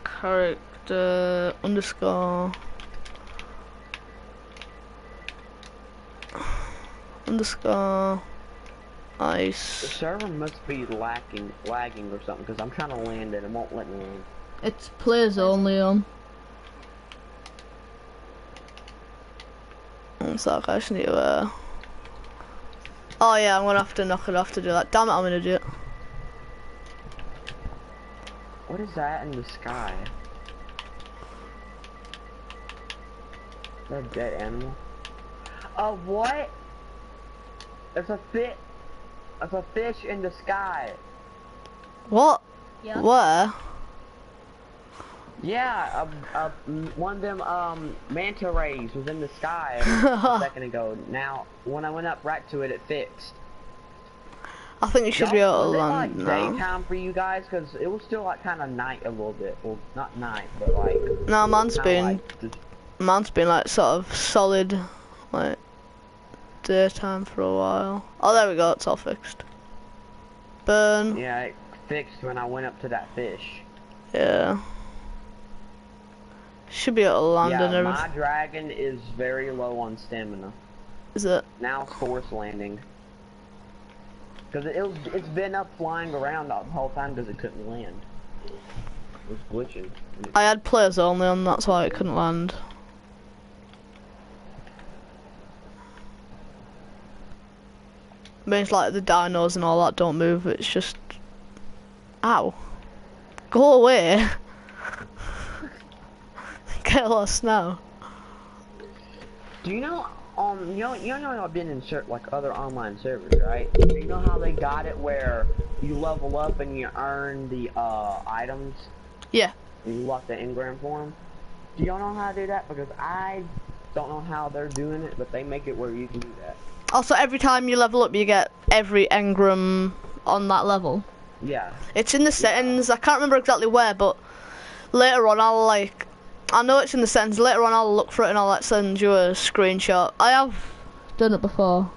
Character underscore underscore The ice. The server must be lacking, lagging or something, because I'm trying to land it, it won't let me land. It's players only on. One sec, I just need to, uh... Oh yeah, I'm gonna have to knock it off to do that. Damn it, I'm an idiot. What is that in the sky? Is that a dead animal? A what? There's a fish. There's a fish in the sky. What? Yeah. Where? Yeah, a, a, m- one of them um manta rays was in the sky a second ago. Now, when I went up right to it, it fixed. I think you should be Y'all- able to was land like now. daytime for you guys? Cause it was still like kind of night a little bit. Well, not night, but like. No, man's kinda been like just- man's been like sort of solid, like daytime for a while. Oh, there we go. It's all fixed. Burn. yeah, it fixed when I went up to that fish. Yeah. Should be able to land and yeah, my dragon is very low on stamina. Is it? Now force landing. Cause it, it was, it's been up flying around the whole time because it couldn't land. It was glitching. I had players only on. That's why it couldn't land. Means like the dinos and all that don't move. It's just, ow, go away. Get lost now. Do you know? Um, you know, you know, I've been in like other online servers, right? Do you know how they got it where you level up and you earn the uh items? Yeah. And you lock the engram for them. Do y'all know how to do that? Because I don't know how they're doing it, but they make it where you can do that. Also, every time you level up, you get every engram on that level. Yeah. It's in the settings. I can't remember exactly where, but later on I'll like. I know it's in the settings. Later on I'll look for it and I'll like send you a screenshot. I have done it before.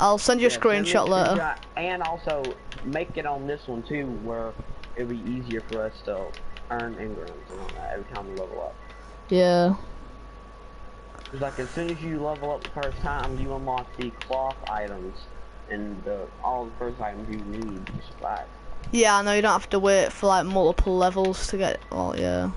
I'll send you a Yeah, me screenshot later. screenshot, And also make it on this one too, where it'll be easier for us to earn engrams and all that every time we level up. Yeah. Like as soon as you level up the first time, you unlock the cloth items and the, all the first items you need to survive. Yeah, I know you don't have to wait for like multiple levels to get. Oh yeah.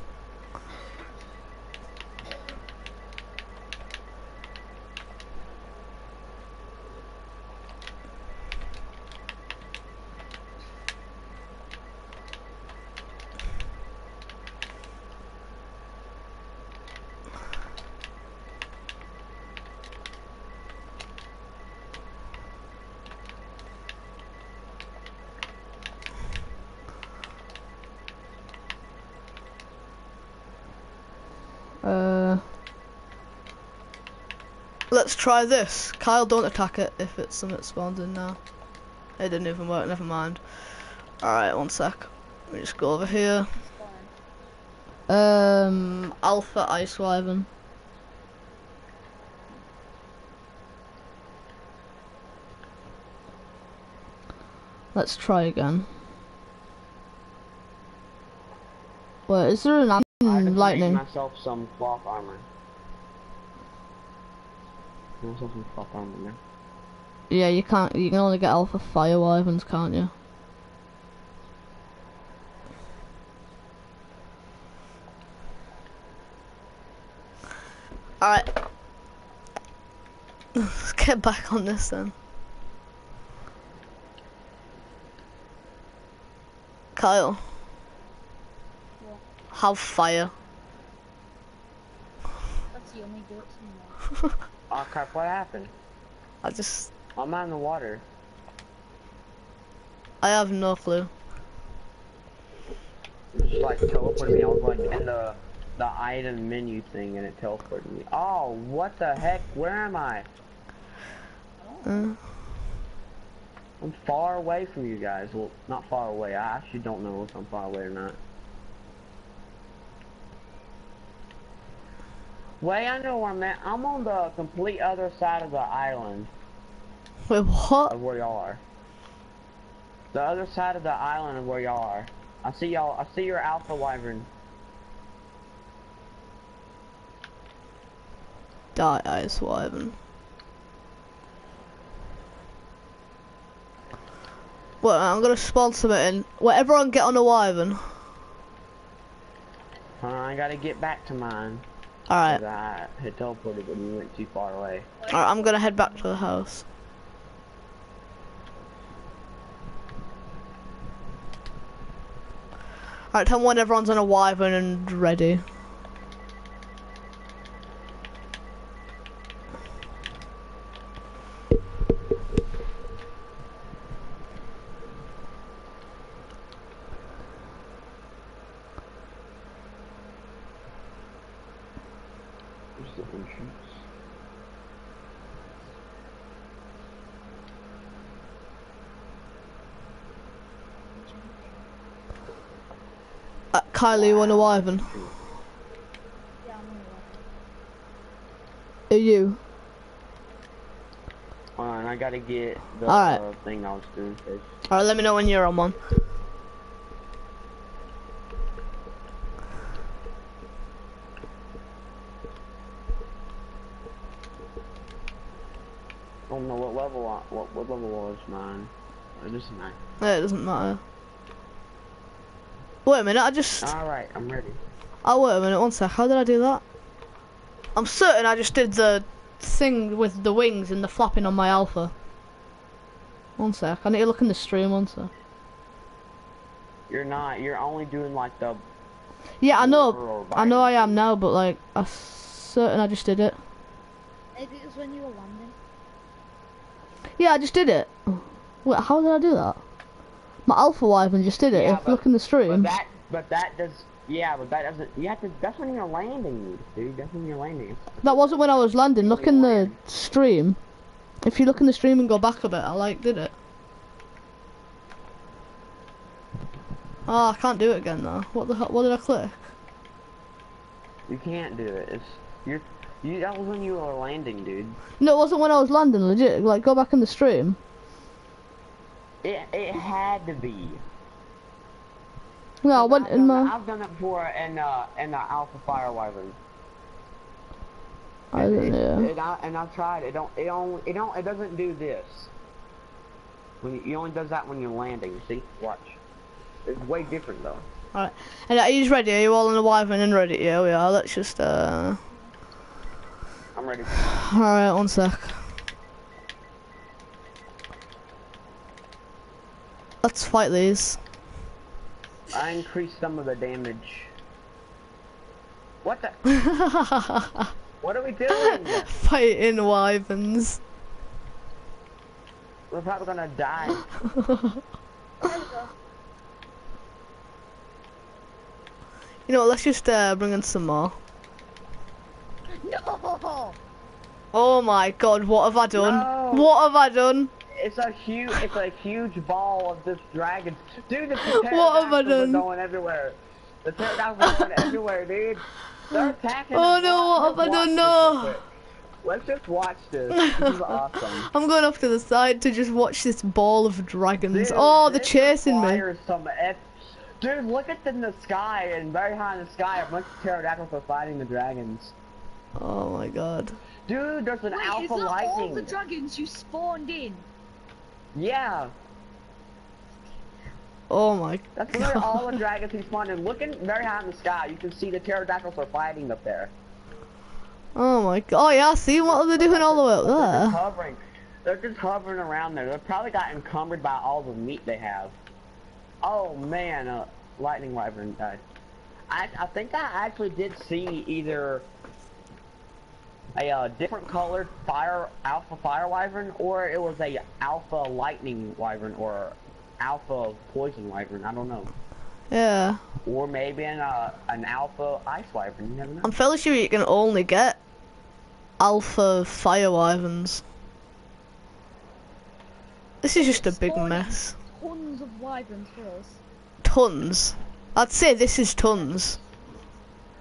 Try this. Kyle, don't attack it if it's something spawned in now. It didn't even work, never mind. Alright, one sec. Let me just go over here. Um, Alpha Ice Wyvern. Let's try again. Wait, is there an lightning? myself some cloth armor. Made myself some cloth armor now. Yeah, you can't. You can only get Alpha Fire Wyverns, can't you? Alright. Let's get back on this then. Kyle. What? Have fire. That's yummy, do it some more. Oh crap, what happened? I just, I'm out in the water. I have no clue. It just like teleported me. I was like in the the item menu thing and it teleported me. Oh, what the heck? Where am I? Uh, I'm far away from you guys. Well, not far away. I actually don't know if I'm far away or not. Wait, I know where I'm at. I'm on the complete other side of the island wait, what? of where y'all are. The other side of the island of where y'all are. I see y'all. I see your alpha wyvern. Die, Ice Wyvern. Well, I'm gonna spawn something. Well, everyone get on a Wyvern. I gotta get back to mine. Uh, alright, 'cause I had teleported when we went too far away. alright, I'm gonna head back to the house. Alright, tell me when everyone's on a Wyvern and ready. There's the entrance. Uh, Kylie, you on a Wyvern? Yeah, I'm Are you? Hold on, I gotta get the Alright. uh, thing I was doing first. Alright, let me know when you're on one. I don't know what level I, what what level was mine. It doesn't matter. No, it doesn't matter. Wait a minute, I just... All right, I'm ready. Oh, wait a minute, one sec. How did I do that? I'm certain I just did the thing with the wings and the flapping on my alpha. One sec. I need to look in the stream, one sec. You're not. You're only doing like the. Yeah, I know. I know I am now, but like, I'm certain I just did it. Maybe it was when you were landing. Yeah, I just did it. Wait, how did I do that? My alpha wyvern just did it. Yeah, if you look in the But stream. that, but that does. Yeah, but that doesn't. You have to. That's when you're landing, dude. That's when you're landing. That wasn't when I was landing. Look in the stream. If you look in the stream and go back a bit, I like did it. Oh, I can't do it again though. What the hell? What did I click? You can't do it. It's you're. You. That was when you were landing, dude. No, it wasn't when I was landing. Legit. Like, go back in the stream. It. It had to be. No, what I've in done, my. I've done it before in uh in the Alpha Fire Wyvern. I don't know. And I and I've tried. It don't. It only. It don't. It doesn't do this. When you, it only does that when you're landing. See? Watch. It's way different though. Alright. And are you ready? Are you all on the wyvern and ready? Yeah, we are. Let's just, uh. I'm ready. Alright, one sec. Let's fight these. I increased some of the damage. What the? What are we doing? Fighting wyverns. We're probably gonna die. You know what, let's just uh, bring in some more. No! Oh my god, what have I done? No. What have I done? It's a huge. It's a huge ball of this dragon. Dude, this What have I pterodactyls are going everywhere. The pterodactyls are going everywhere, dude. They're attacking. Oh no, what have I done? watch this No. quick. Let's just watch this. This is awesome. I'm going off to the side to just watch this ball of dragons. Dude, oh, they're chasing me. requires Some F Dude, look at them in the sky and very high in the sky. A bunch of pterodactyls are fighting the dragons. Oh my god. Dude, there's an Wait, is alpha that all the dragons you spawned in? Yeah, Oh my that's literally all the dragons he spawned in. Looking very high in the sky, you can see the pterodactyls are fighting up there. Oh my god. Oh yeah, see what they're they doing all the way They're up just there? hovering. They're just hovering around there. They've probably got encumbered by all the meat they have. Oh man, uh, lightning wyvern died. I I think I actually did see either a uh, different colored fire alpha fire wyvern or it was a alpha lightning wyvern or alpha poison wyvern. I don't know. Yeah. Or maybe an uh, an alpha ice wyvern. You never know. I'm fairly sure you can only get alpha fire wyverns. This is just a big Spawning mess. Tons of wyverns for us. Tons. I'd say this is tons.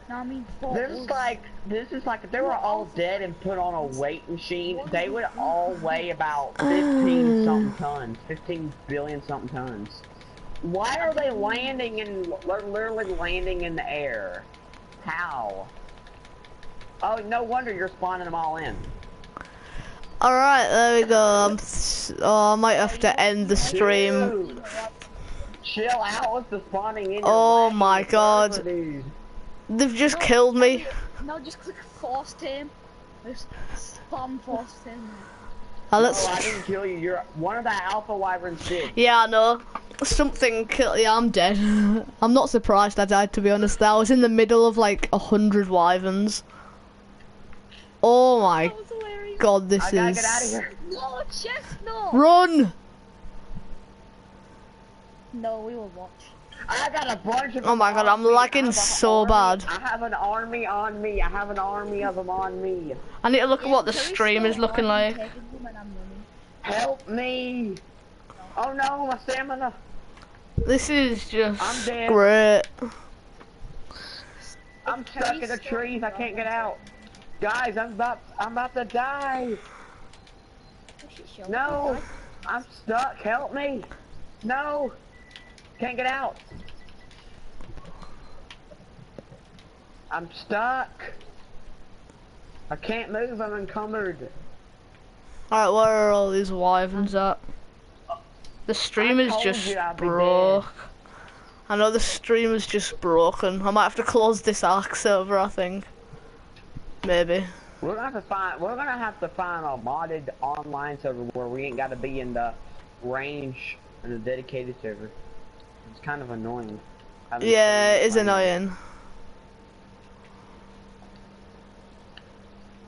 No, I mean for This is like this is like if they were all dead and put on a weight machine, they would all weigh about fifteen uh. something tons, fifteen billion something tons. Why are they landing in? They're literally landing in the air. How? Oh, no wonder you're spawning them all in. Alright, there we go. I'm oh, I might have to end the stream. Dude, chill out with the spawning in. your Oh wagon my server, God. dude. They've just killed me. No, just click force team. Just spam force team. Uh, No, let's. I didn't kill you. You're one of the alpha wyverns did. Yeah, I know. Something killed. Yeah, I'm dead. I'm not surprised I died, to be honest. I was in the middle of like a hundred wyverns. Oh my That was hilarious. god, this I gotta is. get out of here. No, chest, no. Run! No, we will watch. I got a bunch of Oh my God, I'm me. I lagging so army- bad. I have an army on me. I have an army of them on me. I need to look at what the stream is looking like. taking him and I'm running. Help me! Oh no, my stamina. This is just I'm dead. great. I'm stuck in the trees. I can't get out. Guys, I'm about I'm about to die. Shit, show. No, I'm stuck. Help me. No, can't get out. I'm stuck. I can't move. I'm encumbered. Alright, where are all these wyverns at? The stream is just you I'd be broke. I know the stream is just broken. I might have to close this Ark server, I think. Maybe. We're gonna have to find. We're gonna have to find a modded online server where we ain't got to be in the range in the dedicated server. It's kind of annoying. Yeah, it is annoying.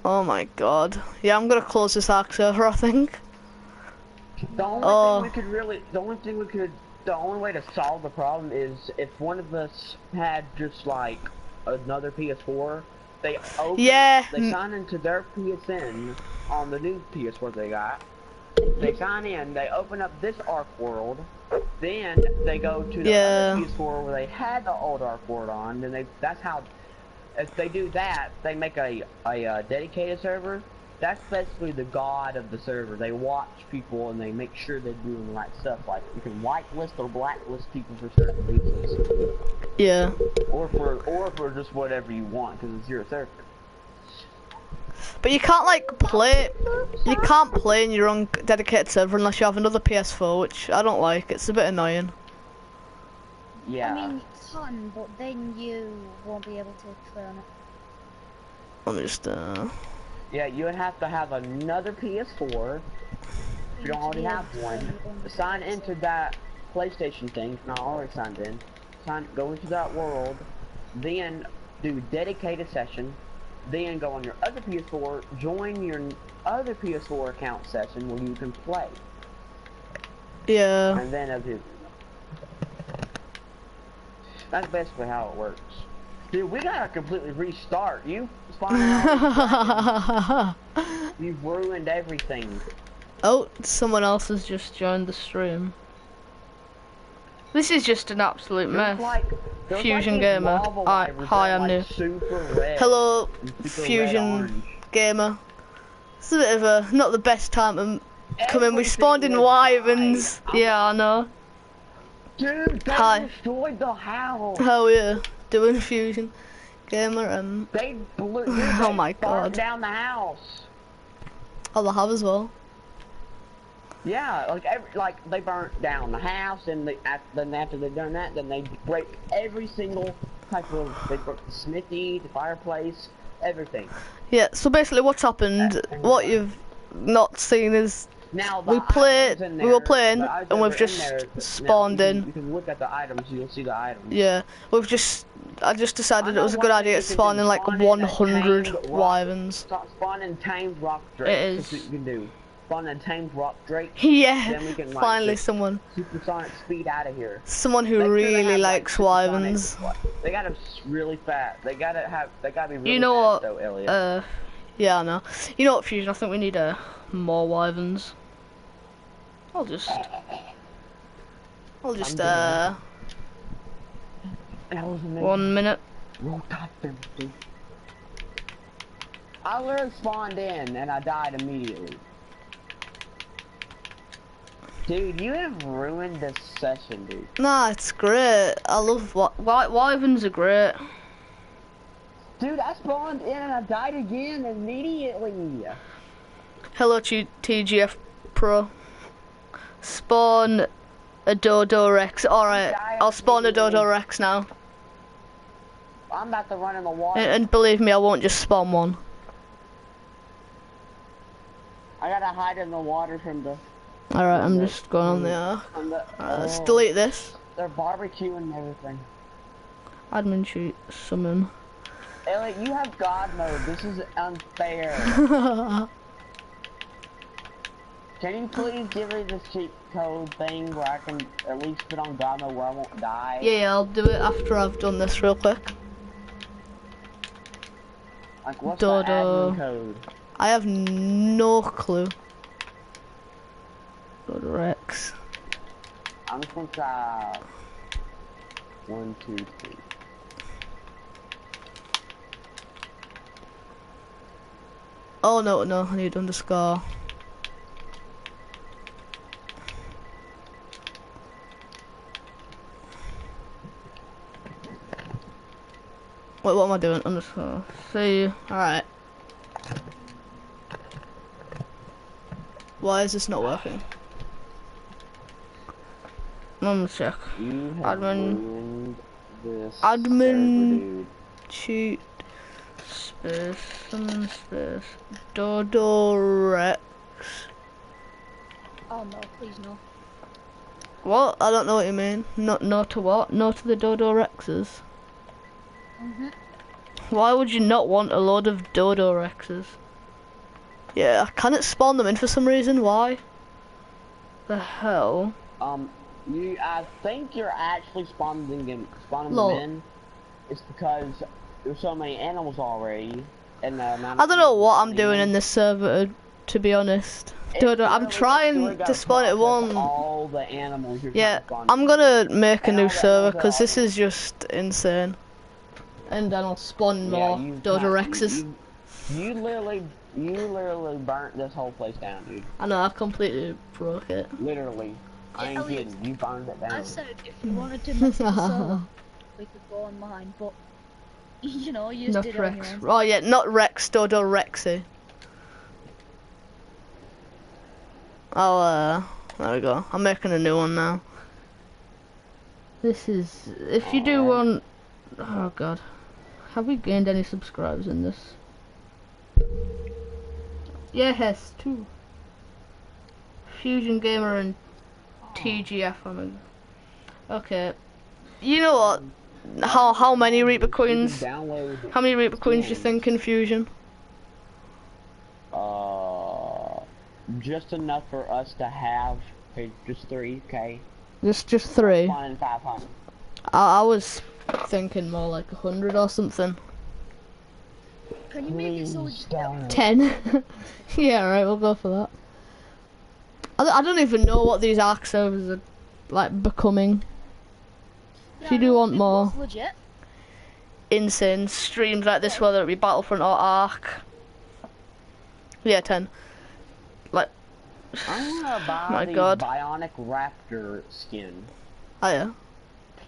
Oh my god. Yeah, I'm gonna close this Ark server, I think. The only Oh. thing we could really, the only thing we could, the only way to solve the problem is if one of us had just like another PS4. They open, Yeah, They sign into their PSN on the new PS4 they got. They sign in. They open up this Ark World. Then they go to the Yeah. other PS4 where they had the old Ark World on. Then they that's how. If they do that, they make a a uh, dedicated server. That's basically the god of the server. They watch people and they make sure they're doing the right stuff. Like you can whitelist or blacklist people for certain reasons, Yeah. or for or for just whatever you want because it's your server. But you can't like play. You can't play in your own dedicated server unless you have another PS4, which I don't like. It's a bit annoying. Yeah. I mean, you can, but then you won't be able to play on it. Let me just. Uh... Yeah, you would have to have another PS4 if you don't already have one. Sign into that PlayStation thing, not already signed in. Sign, go into that world, then do dedicated session, then go on your other PS4, join your other PS4 account session where you can play, Yeah. and then as it. That's basically how it works. Dude, we gotta completely restart. You. You've ruined everything. oh, someone else has just joined the stream. This is just an absolute mess. like, Fusion like Gamer. lava Hi- wyverns hi, that are, I'm like, new. Hello, Fusion gamer. It's a bit of a not the best time to come in. We spawned in wyverns. Yeah, I know. Dude, they Hi. destroyed the house. Oh yeah, doing fusion gamer. Um, They blew. Dude, Oh my God. down the house. oh, they have as well. Yeah, like every, like they burnt down the house, and they, af then after they done that, then they break every single type of. They broke the smithy, the fireplace, everything. Yeah, so basically what's happened, what you've not seen is Now the We play- in we were playing, and we've just there, now spawned you in. You can look at the items, you'll see the items. Yeah, we've just, I just decided it was a good idea to spawn in like Spawn in that 100 wyverns. Spawning tamed rock. It That's what you can do. Spawn a tamed rock drake. Yeah, Then we can, like, finally someone, Supersonic speed out of here. someone who they really have, likes supersonic- wyverns. They gotta really fat. They gotta have. They gotta be really You know what, fast, though, Elliot. Uh, yeah, I know. You know what, Fusion, I think we need uh, more wyverns. I'll just, I'll just, uh, amazing. one minute. Roll top I literally spawned in and I died immediately. Dude, you have ruined this session, dude. Nah, it's great. I love, wy- wyverns are great. Dude, I spawned in and I died again immediately. Hello, T- TGF Pro. Spawn a Dodo Rex. Alright, I'll spawn a Dodo Rex now. I'm about to run in the water. And, and believe me, I won't just spawn one. I gotta hide in the water from the. Alright, I'm just going on there. Alright, let's oh, delete this. They're barbecuing and everything. Admin shoot summon. Elliot, you have God mode. This is unfair. Can you please give me this cheat code thing where I can at least put on God mode where I won't die? yeah, yeah, I'll do it after I've done this real quick. Like what's Dodo. the admin code? I have no clue. Dodo Rex. I'm gonna try. One, two, three. Oh no, no, I need underscore. Wait, what am I doing? Underscore. See, alright. Why is this not working? Let me check. Admin- Admin- server. Cheat. Space. Summon space. Dodo Rex. Oh no, please no. What? I don't know what you mean. No, no to what? No to the Dodo Rexes. Mhm. Why would you not want a load of Dodo Rexes? Yeah, I can it spawn them in for some reason? Why? The hell? Um, you. I think you're actually spawning them, spawning Lol. them in. It's because there's so many animals already, and the amount. I don't know what I'm doing in. this server, to be honest. Dodo, I'm trying to spawn it one. All the animals you're Yeah, I'm gonna make a new server because this is just insane. And then I'll spawn more Dodo Rexes. You, you literally, you literally burnt this whole place down, dude. I know, I completely broke it. Literally. I ain't Elliot, kidding. You burned it I said if you wanted to mess with the server, we could go on mine, but you know, you just Not did it on your Rex. own. Oh yeah, not Rex, Dodo Rexy. Oh, uh, there we go. I'm making a new one now. This is, if you do want, oh god. Have we gained any subscribers in this? Yes, two. Fusion Gamer and TGF, I mean. Okay. You know what? How, how many Reaper You coins? How many Reaper coins do you think in Fusion? Uh, just enough for us to have. Okay, just three. Okay. Just just three. One and five hundred. I, I was thinking more like a hundred or something. Can you make it so Please it's don't. Ten. yeah, right. We'll go for that. I, don't- I don't even know what these Ark servers are like becoming. If you do want more legit. insane streams like this, whether it be Battlefront or Ark. Yeah, ten. Like, I'm gonna buy My the God. Bionic Raptor skin. oh yeah. I'm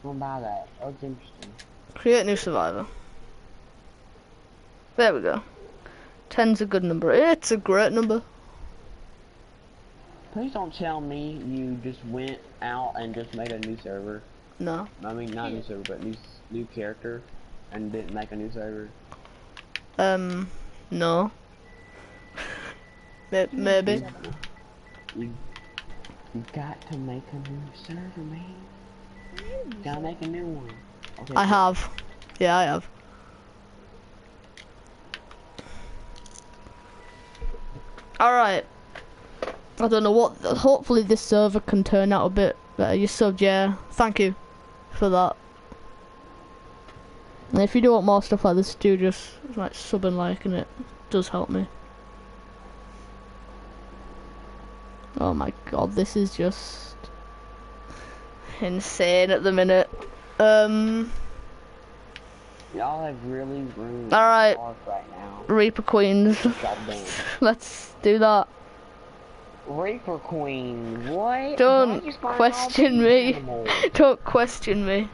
gonna buy that. That looks interesting. Create new survivor. There we go. Ten's a good number. It's a great number. Please don't tell me you just went out and just made a new server. No. I mean, not new server, but new new character, and didn't make a new server. Um, no. Maybe. You, you got to make a new server, man. You gotta make a new one. Okay, I so- have. Yeah, I have. Alright. I don't know what. Hopefully, this server can turn out a bit better. You subbed, yeah. Thank you for that. And if you do want more stuff like this, do just like sub and like, and it does help me. Oh my god, this is just insane at the minute. Um. Y'all have really ruined Alright. Right now. Reaper Queens. Let's do that. Reaper Queen, what? Don't Why you spawn all question me. Don't question me.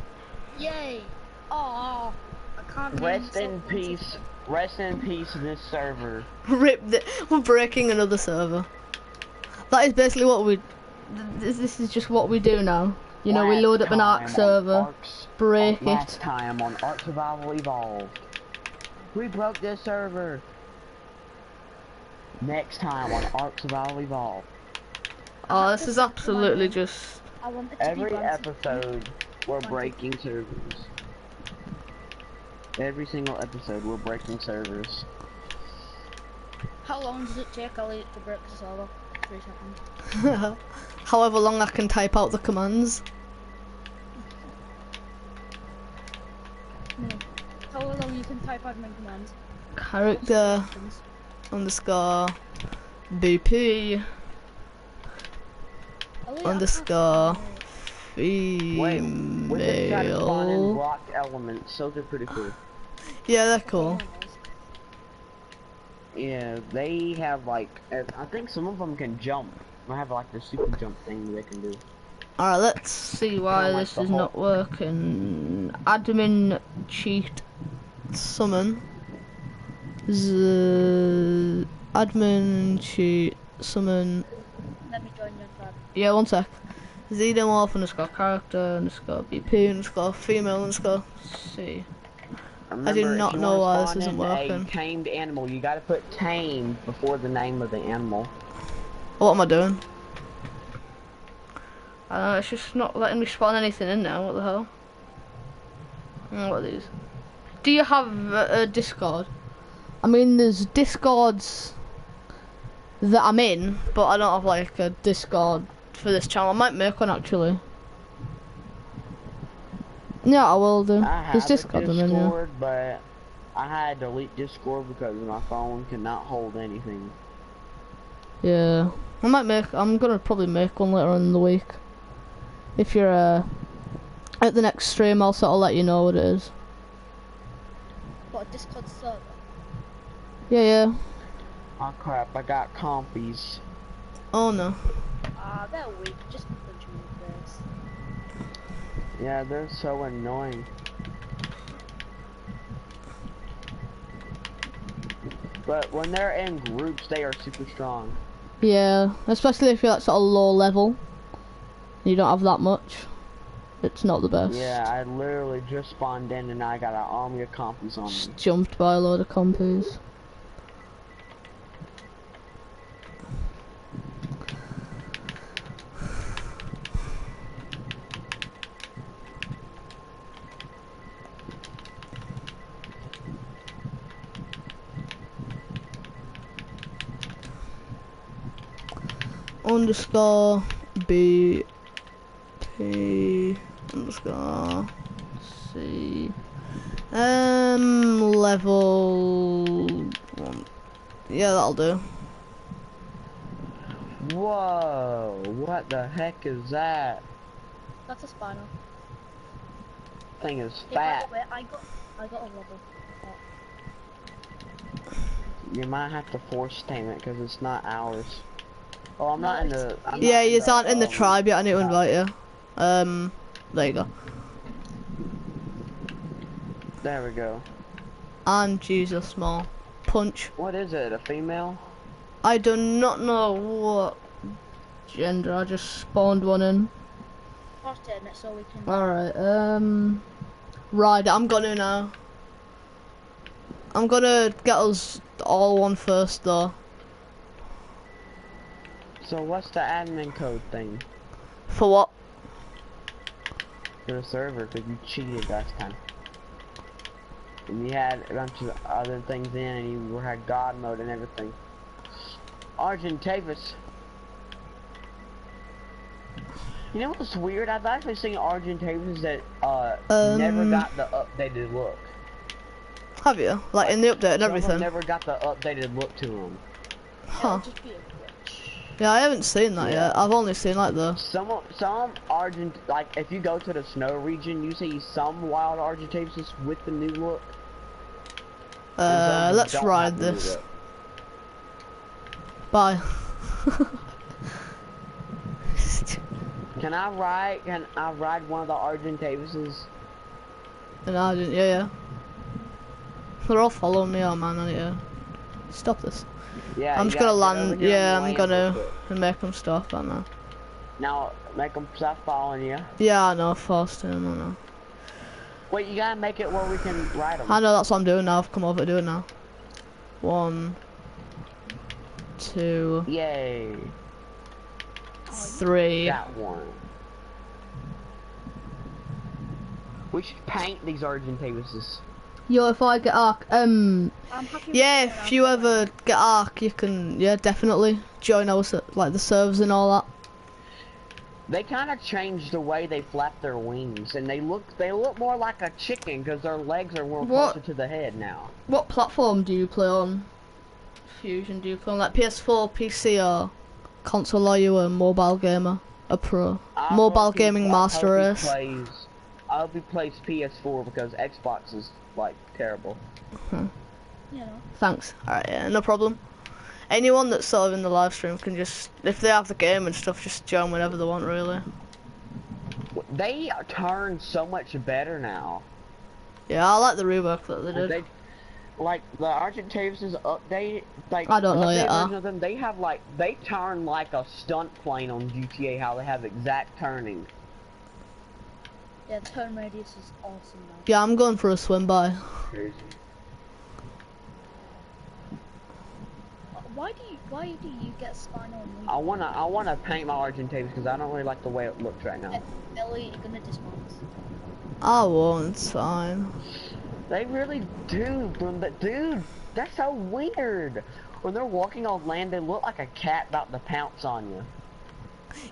Yay! Oh, I can't Rest in something. peace. Rest in peace, this server. Rip the, We're breaking another server. That is basically what we. This, this is just what we do now. You know, we load up an time Ark server, Ark's- break Last it. time on Ark Survival Evolved. We broke this server. Next time on Ark Survival Evolved. Oh, this is absolutely just. I want to Every be episode, we're breaking servers. Every single episode, we're breaking servers. How long does it take Ali to break the server? Three seconds. However long I can type out the commands. No. How long you can type admin commands? Character Seconds. Underscore BP I underscore it. Wait, we just got to spawn in female. block elements. Those are pretty cool. Yeah, they're cool. Yeah, they have like, I think some of them can jump. They have like the super jump thing they can do. Alright, let's see why like this is not working. Admin cheat summon. Z admin to summon. Let me join your tribe. Yeah, one sec. Xenomorph underscore character underscore BP underscore female underscore C. Remember, not if you know wanna why this spawn isn't in working. A tamed animal, you gotta put tame before the name of the animal. What am I doing? I don't know, it's just not letting me spawn anything in now, what the hell? Mm, What are these? Do you have a, a Discord? I mean, there's Discords that I'm in, but I don't have like a Discord for this channel. I might make one actually. Yeah, I will do. I have There's a Discord in, yeah. Discord, but I had to delete Discord because my phone cannot hold anything. Yeah, I might make. I'm gonna probably make one later on in the week. If you're uh, at the next stream, I'll sort of let you know what it is. What a Discord server? Yeah, yeah. Oh crap, I got compies. Oh no. Ah, they're weak. Just punch me in the face. Yeah, they're so annoying. But when they're in groups, they are super strong. Yeah, especially if you're at sort of low level. You don't have that much. It's not the best. Yeah, I literally just spawned in and I got an army of compies on Just me. jumped by a load of compies. Underscore B P underscore C um, level one. Yeah, that'll do. Whoa, what the heck is that? That's a spinal. Thing is Hey, fat. the way, I got, I got a level. You might have to force tame it because it's not ours. Oh, I'm not in the. I'm Yeah, you aren't in the um, tribe yet. I need to invite you. Um, there you go. There we go. And Jesus, small punch. What is it? A female? I do not know what gender. I just spawned one in. Pause turn it so we can. All right. Um, right. I'm gonna now. I'm gonna get us all one first though. So what's the admin code thing For what? for the server? Because you cheated last time. And you had a bunch of other things in and you were- had God mode and everything. Argentavis. You know what's weird? I've actually seen Argentavis that uh never Um, got the updated look. Have you? Like in the update and Some of them everything? never got the updated look to them. Huh. It'll just be a glitch. Yeah, I haven't seen that Yeah. yet. I've only seen like the. Some some Argent like if you go to the snow region, you see some wild Argentavis with the new look. Uh, let's ride have the new this. Bye. Can I ride? Can I ride one of the Argentavises? I didn't. Yeah, yeah. They're all following me. Oh man, I need to stop this. Yeah. I'm just gonna gotta get over land. Yeah, I'm gonna make them stop. I know. Now make them stop following you. Yeah, I know. Forced him. I know. Wait, you gotta make it where we can ride them. I know that's what I'm doing now. I've come over to do it now. One, two, Yay! three. That one. We should paint these Argentavises. Yo, if I get Ark, um, yeah, if you ever get Ark, you can, yeah, definitely join us at like the servers and all that. They kind of changed the way they flap their wings, and they look they look more like a chicken because their legs are more What? closer to the head now. What platform do you play on? Fusion, do you play on like PS4, PC, or console? Are you a mobile gamer, a pro? I Mobile gaming I master race. Plays, I hope he plays PS4 because Xbox is like terrible. You know. Thanks. Alright, yeah, no problem. Anyone that's sort of in the live stream can just, if they have the game and stuff, just join whenever they want, really. They turn so much better now. Yeah, I like the rework that they did. They, like the Argentavis update, like I don't the know yet, updated uh. version of them, they have like they turn like a stunt plane on GTA. How they have exact turning. Yeah, the turn radius is awesome now. Yeah, I'm going for a swim by. Crazy. Why do you why do you get spinal I wanna I wanna paint my Argentavis because I don't really like the way it looks right now. Ellie, you're gonna dismount. I won't, it's fine. They really do, but but dude, that's so weird. When they're walking on land, they look like a cat about to pounce on you.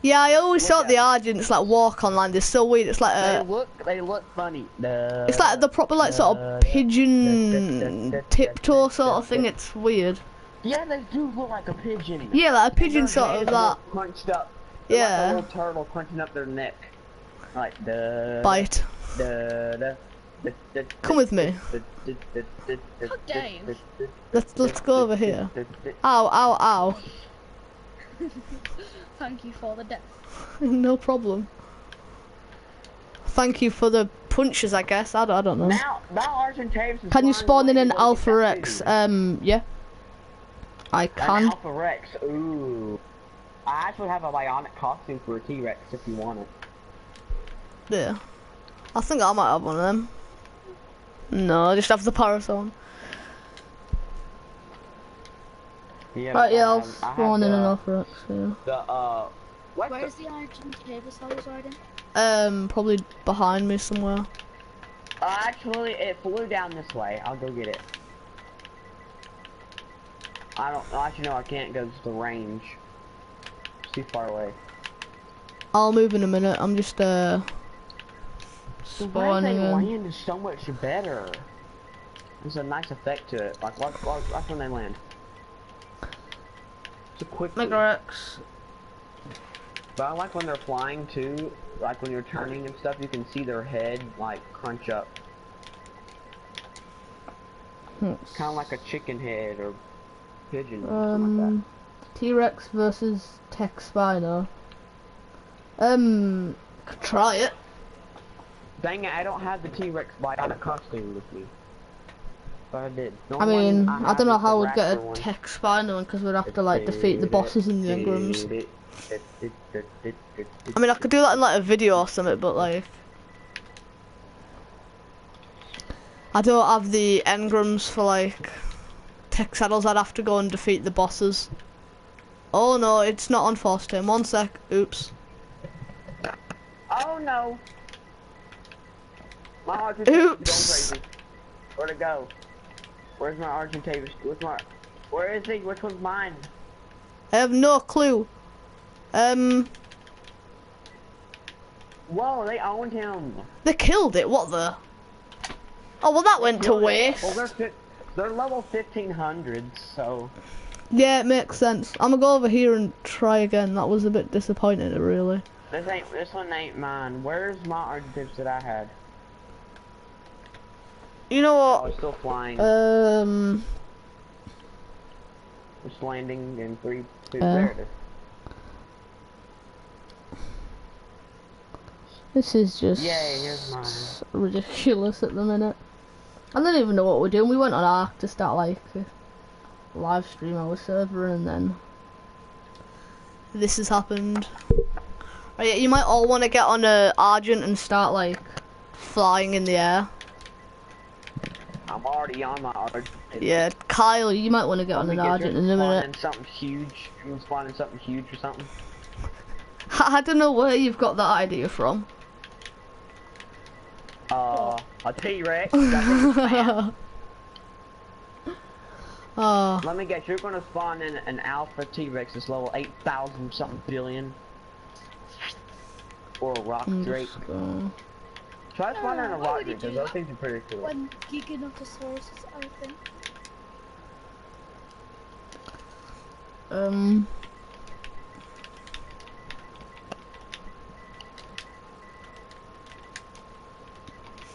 Yeah, I always Look thought the it. Argents like walk on land. It's so weird. It's like They a, look they look funny. it's like the proper like sort of pigeon tiptoe sort of thing. It's weird. Yeah, they do look like a pigeon. Yeah, like a pigeon sort of look that. Crunched up. They're Yeah. Like a little turtle crunching up their neck. Like the Bite. The, Come with me. How dare you. Let's let's go over here. Ow, ow, ow. Thank you for the death. no problem. Thank you for the punches, I guess. I don't, I don't know. Now, now Argentavis is Can you spawn in an Alpha Rex? Um, yeah. I can. An can. Alpha Rex. Ooh. I actually have a bionic costume for a T-Rex if you want it. Yeah. I think I might have one of them. No, I just have the Parasaur. Yeah, Right, yeah, I'll spawn in the, an Alpha Rex, yeah. The uh, what Where the- is the Argentavis I was riding? Um, probably behind me somewhere. Uh, actually, it flew down this way. I'll go get it. I don't. Actually, no, I can't go to the range. It's too far away. I'll move in a minute. I'm just, uh, The way they spawning in. land is so much better. There's a nice effect to it. Like, watch, watch, watch when they land. It's a quick. Mega Rex. But I like when they're flying too. Like when you're turning and stuff, you can see their head like crunch up, kind of like a chicken head or pigeon. or something like Um, T-Rex versus Tech Spino. Um, could try it. Dang it! I don't have the T-Rex bionic costume with me. But I did. The I mean, one I don't know how we'd get a one. Tech Spino one because we'd have to like defeat the bosses in the engrams. I mean, I could do that in like a video or something, but like, I don't have the engrams for like tech saddles. I'd have to go and defeat the bosses. Oh no, it's not on force turn. One sec. Oops. Oh no! My Argentavis is going Oops. crazy. Where'd it go? Where's my Argentavis? Where's my... Where is he? Which one's mine? I have no clue. Um, Whoa, they owned him. they killed it. What the? Oh well, that went to Well, waste. they're, fi- they're level 1500, so... Yeah, it makes sense. I'm gonna go over here and try again. That was a bit disappointing, really. This ain't, this one ain't mine. Where's my Argentavis that I had? You know Oh, what? it's still flying. Um, it's landing in three, two, Uh. there it is. this is just Yay, here's mine. ridiculous at the minute. I don't even know what we're doing. We went on Ark to start like a live stream our server, and then this has happened. Oh, yeah, you might all want to get on a Argent and start like flying in the air. I'm already on my Argentavis. Yeah, Kyle, you might want to get on an Argent in a minute. something huge. You spawning something huge or something? I don't know where you've got that idea from. Uh, a T-Rex. Let oh, me guess, you're gonna spawn in an alpha T-Rex that's level 8,000 something billion. Or a rock I'm drake. Just gonna- Try spawning in a Uh, why rock would because those things are pretty cool. When Giganotosaurus is open. Um.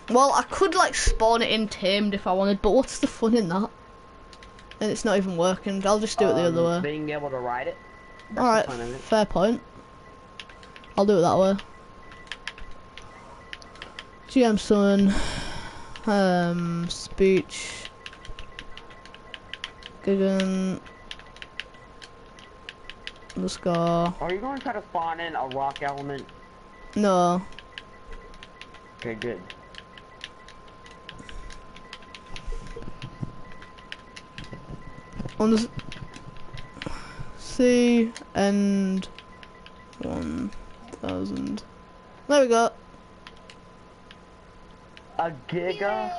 Well, I could like spawn it in tamed if I wanted, but what's the fun in that? And it's not even working. I'll just do it the other Um, way. Being able to ride it. That's Alright, it. fair point. I'll do it that way. GM summon. Um, speech. Gigan. Let's go. Are you gonna try to spawn in a rock element? No. Okay, good. On the C and one thousand. There we go. A giga?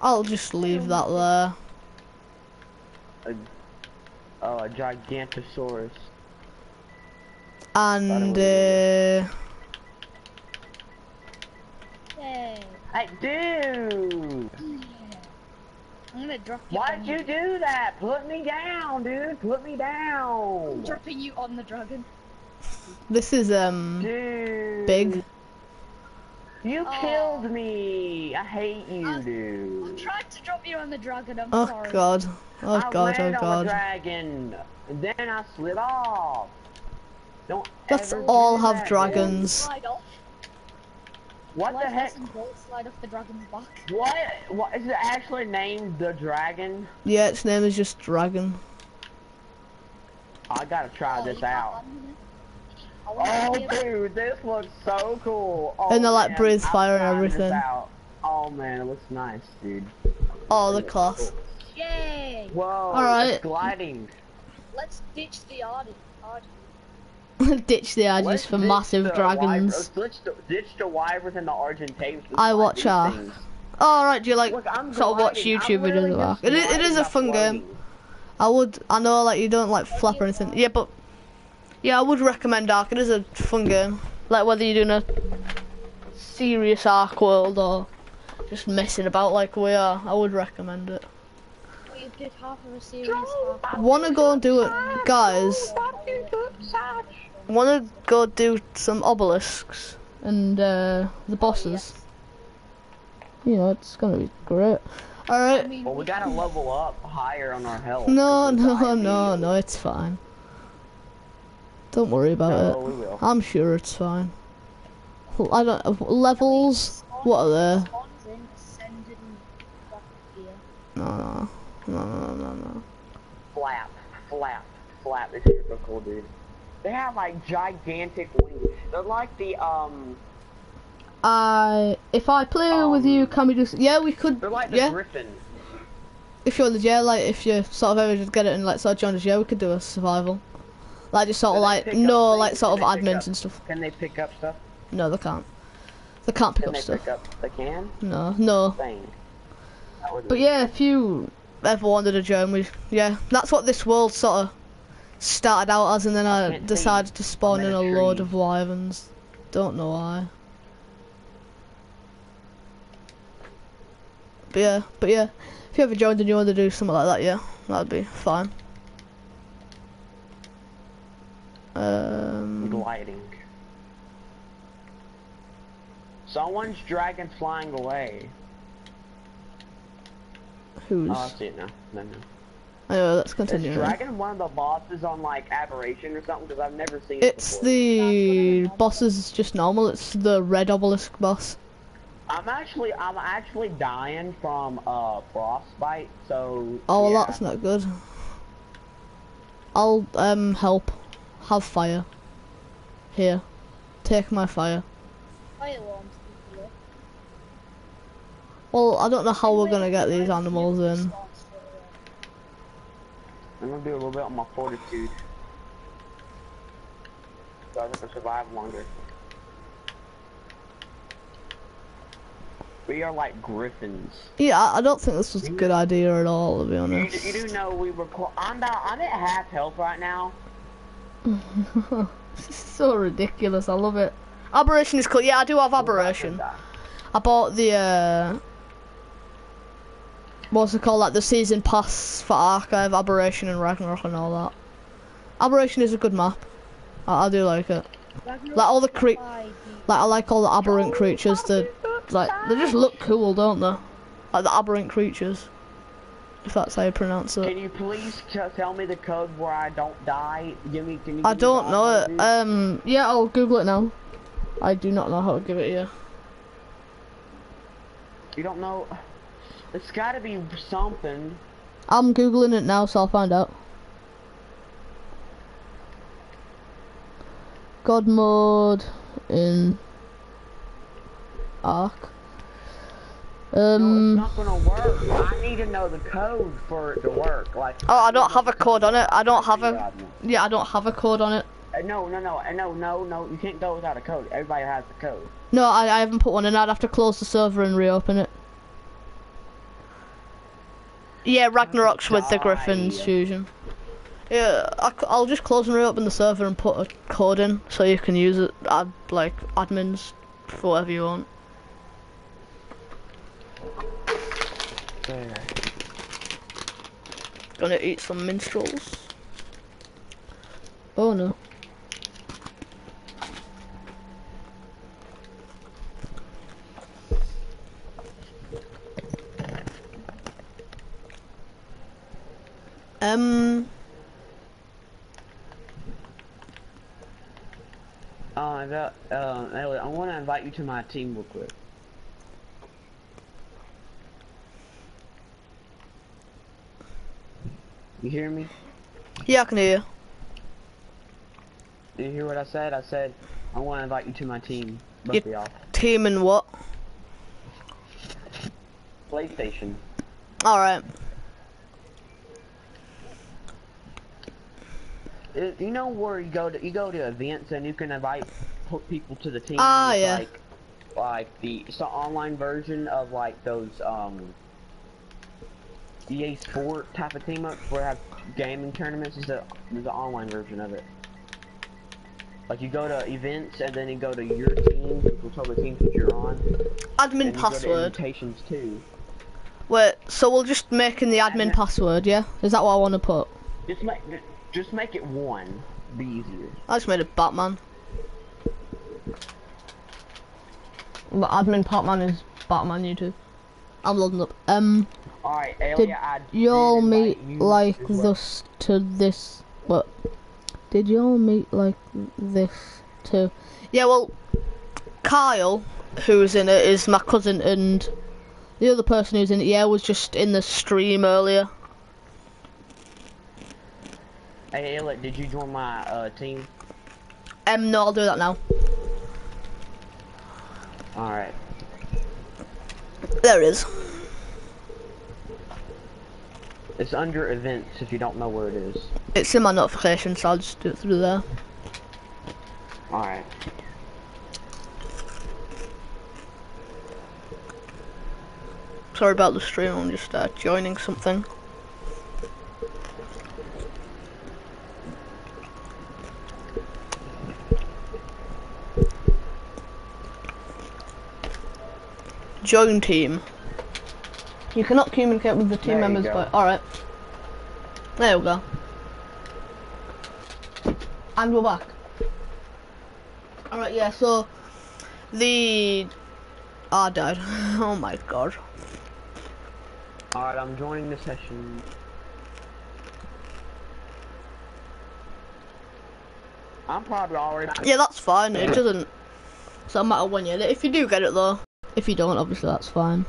I'll just leave that there. Oh, a gigantosaurus. And uh, Yay. Hey, dude! I'm gonna drop you Why'd on you do that? Put me down, dude. Put me I'm down. dropping you on the dragon. this is um Dude. big. You Oh. killed me. I hate you, I- I tried to drop you on the dragon, I'm Oh sorry. god. Oh I god. Oh landed on the god. dragon, and then I slid off. Don't Let's ever all do have that, dragons. dude. Slide. What the heck? don't slide off the dragon's back. What? What is it actually named the dragon? Yeah, its name is just Dragon. I gotta try Oh, this you can't out. land in it. I wanna Oh, dude, this looks so cool. Oh, And they, like, man, breathe fire and everything. Oh man, it looks nice, dude. Oh, the class. Yay! Whoa, Alright. gliding. Let's ditch the Arden. Arden. Ditch the edges Let's for ditch massive the dragons. wyver- Ditch the, ditch the wyverns and the Argentavis. I watch these Ark. things. Oh, do you like Look, I'm sort of watch YouTube videos literally of It is, it is gliding, a fun game. I would, I know like you don't like flap or anything. Yeah, but yeah, I would recommend Ark. It is a fun game. Like whether you're doing a serious Ark world or just messing about like we are, I would recommend it. We did half a series. Wanna go and do it, guys? Wanna go do some obelisks and uh, the bosses? You know, it's gonna be great. Alright. mean, Well, we gotta level up higher on our health. No, 'cause we no, no, no, it's fine. Don't worry about No, it. I'm sure it's fine. I don't levels. What are they? Spawns in, ascended and back here. No, no, no, no, no, no. Flap, flap, flap. This is so cool, dude. They have like gigantic wings. They're like the um, I if I play with you, can we just yeah we could They're like the yeah Griffins. if you're in the jail like if you sort of ever just get it and like sort of join us yeah we could do a survival like just sort of like no like sort of admins up- and stuff. Can they pick up stuff? No, they can't. They can't pick Can up they stuff. pick up? They can. No, no. Thing. That would But yeah, if you ever wanted to join, we yeah, that's what this world sort of started out as, and then I can't decided to spawn in a a load of wyverns. Don't know why. But yeah, but yeah, if you ever joined and you want to do something like that, yeah, that'd be fine. Um, gliding. Someone's dragon flying away. who's? Oh, I see it now. No, no. Anyway, let's Is continue. dragon one of the bosses on like aberration or something? Because I've never seen it It's before. the boss is just normal. It's the red obelisk boss. I'm actually, I'm actually dying from uh frostbite. So. Oh, well, yeah. that's not good. I'll um help. Have fire. Here, take my fire. Fire alarms. Well, I don't know how we're gonna get these animals in. respawn straight away? I'm gonna do a little bit on my fortitude. So I can survive longer. We are like griffins. Yeah, I I don't think this was a good idea at all, to be honest. you do know we were. I'm about. I'm at half health right now. this is so ridiculous. I love it. Aberration is cool. Yeah, I do have aberration. I bought the uh, what's it called? Like the season pass for Archive, Aberration, and Ragnarok, and all that. Aberration is a good map. I, I do like it. Ragnarok Like all the cre- like I like all the aberrant creatures. That like they just look cool, don't they? Like the aberrant creatures. If that's how you pronounce it. Can you please tell me the code where I don't die? Give me. Can you? I don't know it. Um, yeah, I'll Google it now. I do not know how to give it you. you don't know. It's got to be something. I'm googling it now, so I'll find out. God mode in Ark. No, Um. it's not gonna work. I need to know the code for it to work. Like. Oh, I don't have a code on it. I don't have a. Yeah, I don't have a code on it. Uh, No, no, no, uh, no, no, no. You can't go without a code. Everybody has the code. No, I, I haven't put one in. I'd have to close the server and reopen it. Yeah, Ragnarok's with the Griffins fusion. Yeah, I, will just close and reopen the server and put a code in so you can use it. Add like admins for whatever you want. There. Gonna eat some minstrels. Oh no. Um, Uh, I uh, Elliot, I want to invite you to my team real quick. You hear me? yeah, I can hear you. Did you hear what I said? I said, I want to invite you to my team. Both Yep. Team and what? PlayStation. Alright. Uh, You know where you go to, you go to events and you can invite people to the team. Ah, yeah. Like, like the online version of like those um EA Sport type of team up where they have gaming tournaments. It's the is the online version of it. Like you go to events and then you go to your team, which all the teams that you're on, and Admin you go to password. invitations too. Wait, so we'll just make in the admin Admin- password, yeah? Is that what I want to put? Just make just make it one. Be easier. I just made it Batman. But admin Batman is Batman YouTube. I'm loading up. Um, All right, did y'all meet like well. this to this? What? Did y'all meet like this to? Yeah, well, Kyle, who's in it, is my cousin, and the other person who's in it, yeah, was just in the stream earlier. Hey, Elliot, did you join my uh, team? Um, no, I'll do that now. Alright. There it is. It's under events if you don't know where it is. It's in my notification, so I'll just do it through there. Alright. Sorry about the stream, I'm just uh, joining something. Join team. You cannot communicate with the team There members, but alright. There we go. And we're back. Alright, yeah, so the Ah, I died. Oh my god. Alright, I'm joining the session. I'm probably already. Yeah, that's fine. It doesn't. It's not matter when you. If you do get it though, if you don't, obviously that's fine.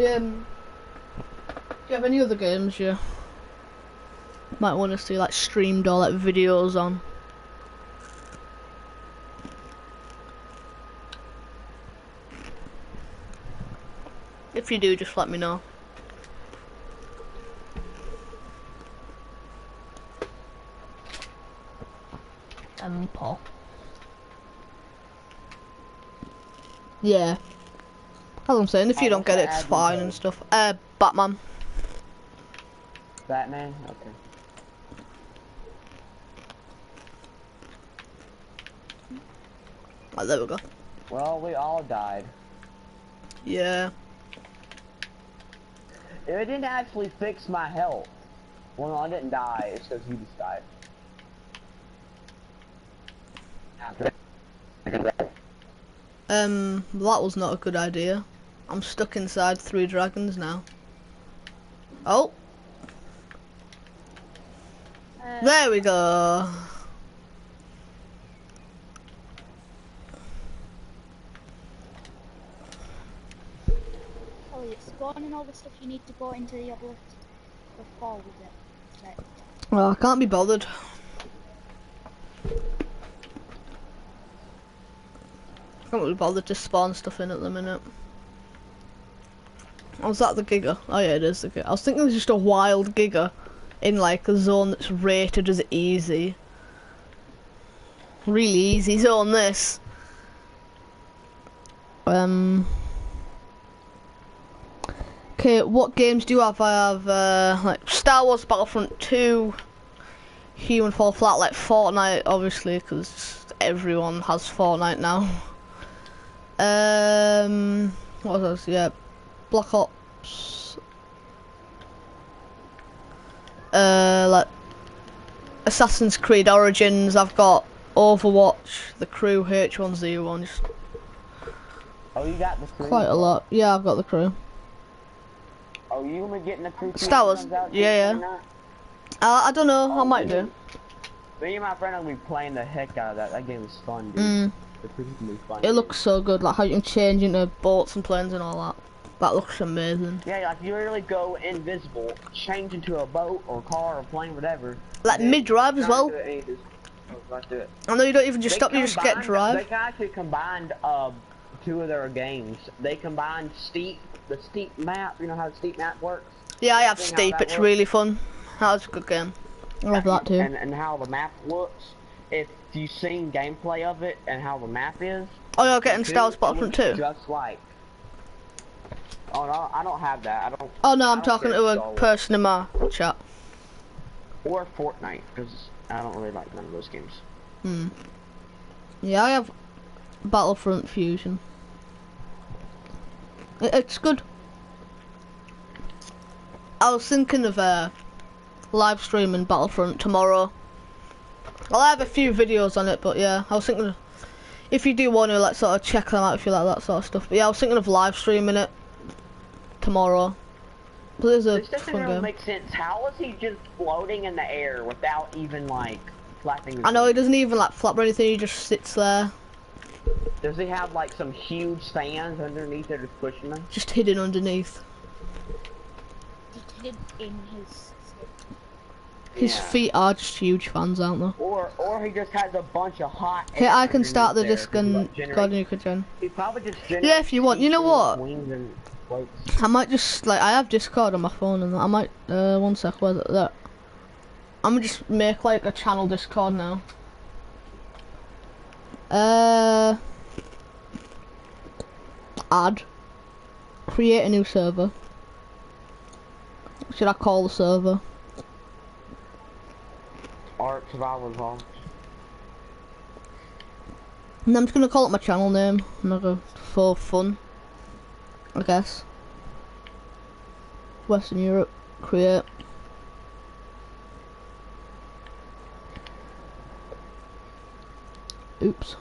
Um, do you have any other games you might want to see like streamed or like videos on? If you do, just let me know. Paul. Yeah. As I'm saying, if you don't get it, it's fine and stuff. Uh, Batman. Batman? Okay. Oh, there we go. Well, we all died. Yeah. It didn't actually fix my health. Well, no, I didn't die. It's because you just died. Um, that was not a good idea. I'm stuck inside three dragons now. Oh, Uh, there we go. oh, it's spawning all the stuff you need to go into the obelisk before we get set. Well, I can't be bothered. I Can't be bothered to spawn stuff in at the minute. Oh, is that the Giga? Oh yeah, it is the Giga. I was thinking it was just a wild Giga in like a zone that's rated as easy. Really easy zone this. Um. Okay, what games do you have? I have uh, like Star Wars Battlefront 2, Human Fall Flat, like Fortnite, obviously, because everyone has Fortnite now. Um, what else? Yeah, Black Ops. Uh, like Assassin's Creed Origins. I've got Overwatch, The Crew, H1Z1, just Oh, you got the crew? quite a lot. Yeah, I've got the Crew. Oh, you gonna be getting the crew? Star Wars, yeah, yeah. Uh, I don't know. I Oh, might me- do. Me and my friend will be playing the heck out of that. That game is fun, dude. Mm. The crew's fun. It looks so good, like how you can change into boats and planes and all that. That looks amazing. Yeah, like you literally go invisible, change into a boat or car or plane, whatever. Like mid drive as well. oh, let's do it. I know you don't even just They stop, you just get They drive. can actually combined uh, two of their games. They combined steep, the steep map. You know how the steep map works. Yeah, I have Steep, it's works. really fun. That was a good game. I love that too. And and how the map looks. If you've seen gameplay of it and how the map is. Oh, you're getting Star Wars it 2? Just like. Oh no, I don't have that. I don't. Oh no, I'm talking to a person in my chat. Or Fortnite, because I don't really like none of those games. Hmm. Yeah, I have Battlefront Fusion. It, it's good. I was thinking of uh, live streaming Battlefront tomorrow. I'll have a few videos on it, but yeah, I was thinking of, if you do want to like sort of check them out if you like that sort of stuff. But yeah, I was thinking of live streaming it tomorrow. But there's a This doesn't fun really make sense. How is he just floating in the air without even like flapping? his I know he doesn't even like flap or anything. He just sits there, Does he have like some huge fans underneath that are pushing him? just hidden underneath. in, in his His Yeah. feet are just huge fans, aren't they? Or or he just has a bunch of hot. Here, I can start the disc there, 'cause and like, generates- God, you could gen. He probably just Yeah, if you want. You know generates what? I might just like I have Discord on my phone and I might uh one sec where's it that I'm gonna just make like a channel Discord now. Uh add create a new server. Should I call the server? Ark Survival Evolved. And I'm just gonna call it my channel name. I'm gonna go for fun. I guess. Western Europe create. Oops.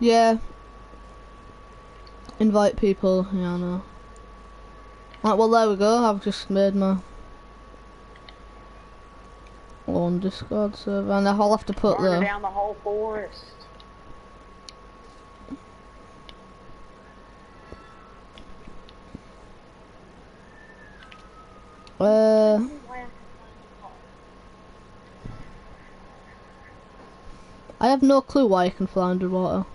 Yeah. Invite people, yeah I know. Right, well there we go, I've just made my own Discord server and I'll have to put the down the whole forest. Uh I have no clue why you can fly underwater.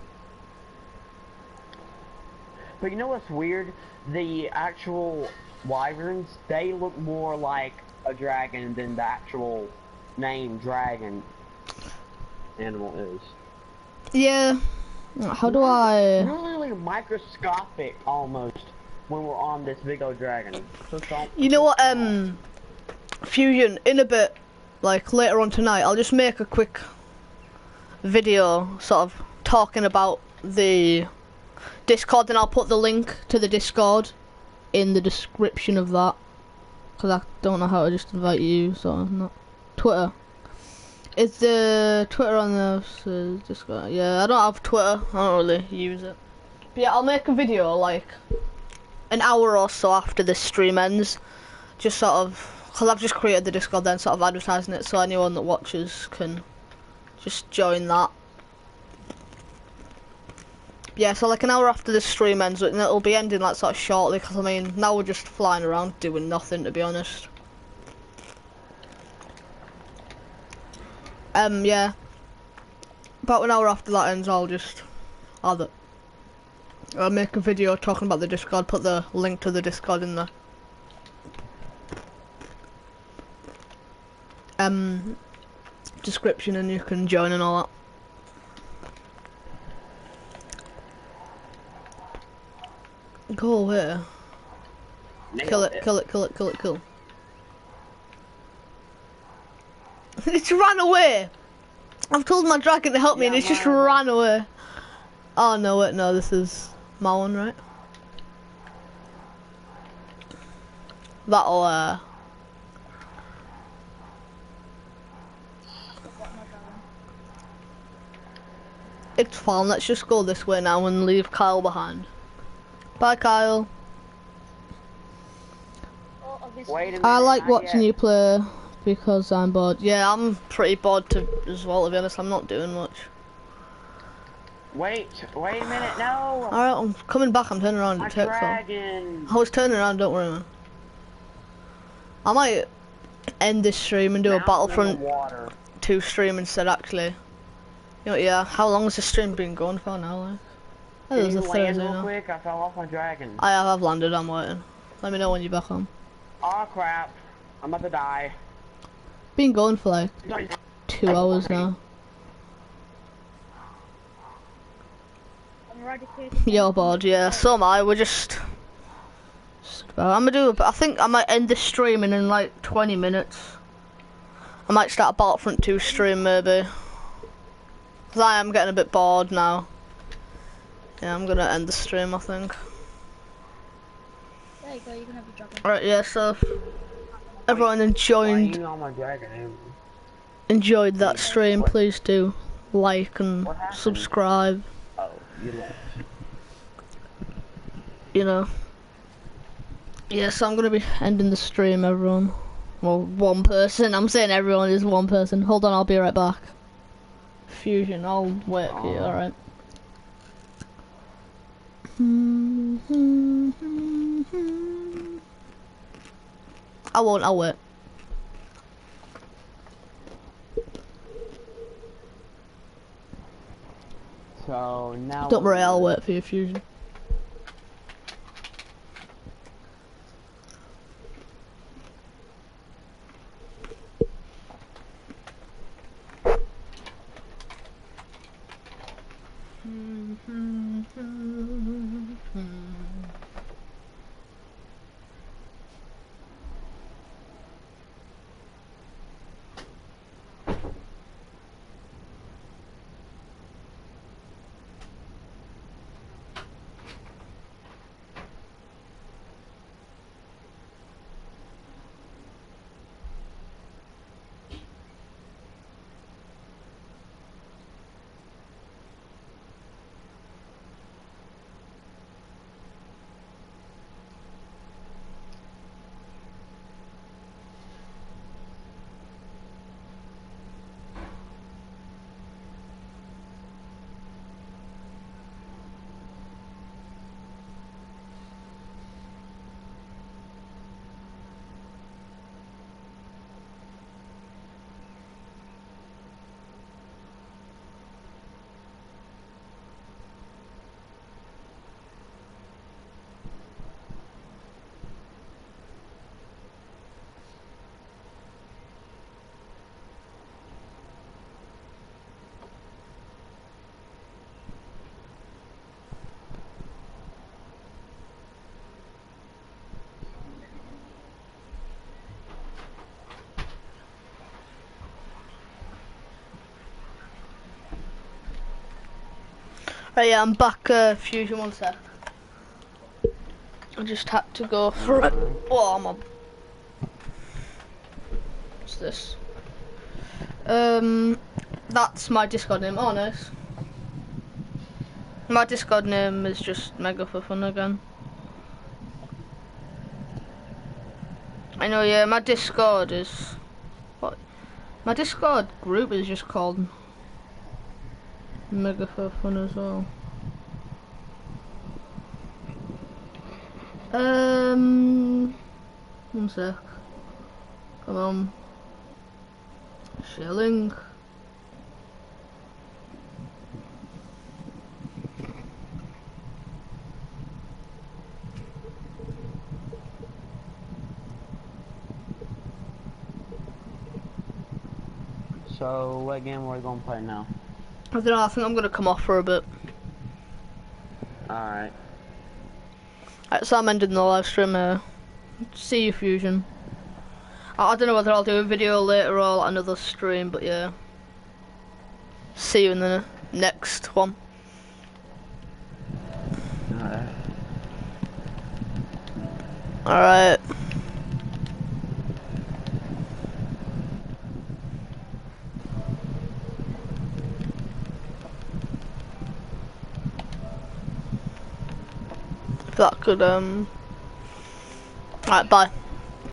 But you know what's weird? The actual wyverns, they look more like a dragon than the actual name dragon animal is. Yeah. How do I Really microscopic almost when we're on this big old dragon. So You know what, um, Fusion, in a bit, like later on tonight, I'll just make a quick video, sort of, talking about the Discord, and I'll put the link to the Discord in the description of that. Because I don't know how to just invite you, so I'm not. Twitter. Is the Twitter on the Discord? Yeah, I don't have Twitter, I don't really use it. But yeah, I'll make a video, like, an hour or so after this stream ends, just sort of because I've just created the Discord, then sort of advertising it so anyone that watches can just join that. Yeah, so like an hour after this stream ends, and it'll be ending like sort of shortly because I mean now we're just flying around doing nothing to be honest. Um, yeah. About an hour after that ends, I'll just I'll, I'll make a video talking about the Discord. Put the link to the Discord in the um description, and you can join and all that. Go away. Kill it, kill it, kill it, kill it, kill. it's ran away! I've told my dragon to help me and it's just ran away. Oh no, wait, no, this is my one, right? That'll, uh... It's fine, let's just go this way now and leave Kyle behind. Bye, Kyle. Obviously. Wait a minute. I like watching yet. you play because I'm bored. Yeah, I'm pretty bored to, as well, to be honest. I'm not doing much. Wait, wait a minute, no! Alright, I'm coming back. I'm turning around. My dragon! I was turning around, don't worry, man. I might end this stream and do a Mountain in Battlefront 2 stream instead, actually. You know, yeah, how long has this stream been going for now, like? I think Can it was a Thursday real now. quick? I fell off my dragon. I have, I've landed, I'm waiting. Let me know when you're back home. Oh crap. I'm about to die. Been going for like two hours now. I'm. You're bored, yeah. So am I. We're just. just I'm gonna do. A, I think I might end this streaming in like 20 minutes. I might start a Battlefront 2 stream maybe. Cause I am getting a bit bored now. Yeah, I'm gonna end the stream. I think. There you go, you can have your dragon. Alright, yeah. So everyone enjoyed you on my dragon? enjoyed that stream, please do like and subscribe. Oh, you know. Yeah, so I'm gonna be ending the stream, everyone. Well, one person. I'm saying everyone is one person. Hold on, I'll be right back. Fusion, I'll wait for you, oh. alright. I won't, I'll wait. So now. Don't worry, I'll wait for your fusion. Hmm, hmm, hmm. Right, yeah, I'm back, uh, Fusion, one sec. I just had to go for it. Oh, on. What's this? Um, that's my Discord name. Oh, nice. My Discord name is just Mega for Fun again. I know, yeah, my Discord is... What? My Discord group is just called Mega as well. Um, one sec. Come on. Shilling. So what game are we gonna play now? I don't know, I think I'm gonna come off for a bit. Alright. Right, so I'm ending the live stream here. See you, Fusion. I, I don't know whether I'll do a video later or another stream, but yeah. See you in the next one. Alright. Alright. If that could, um... Alright, bye.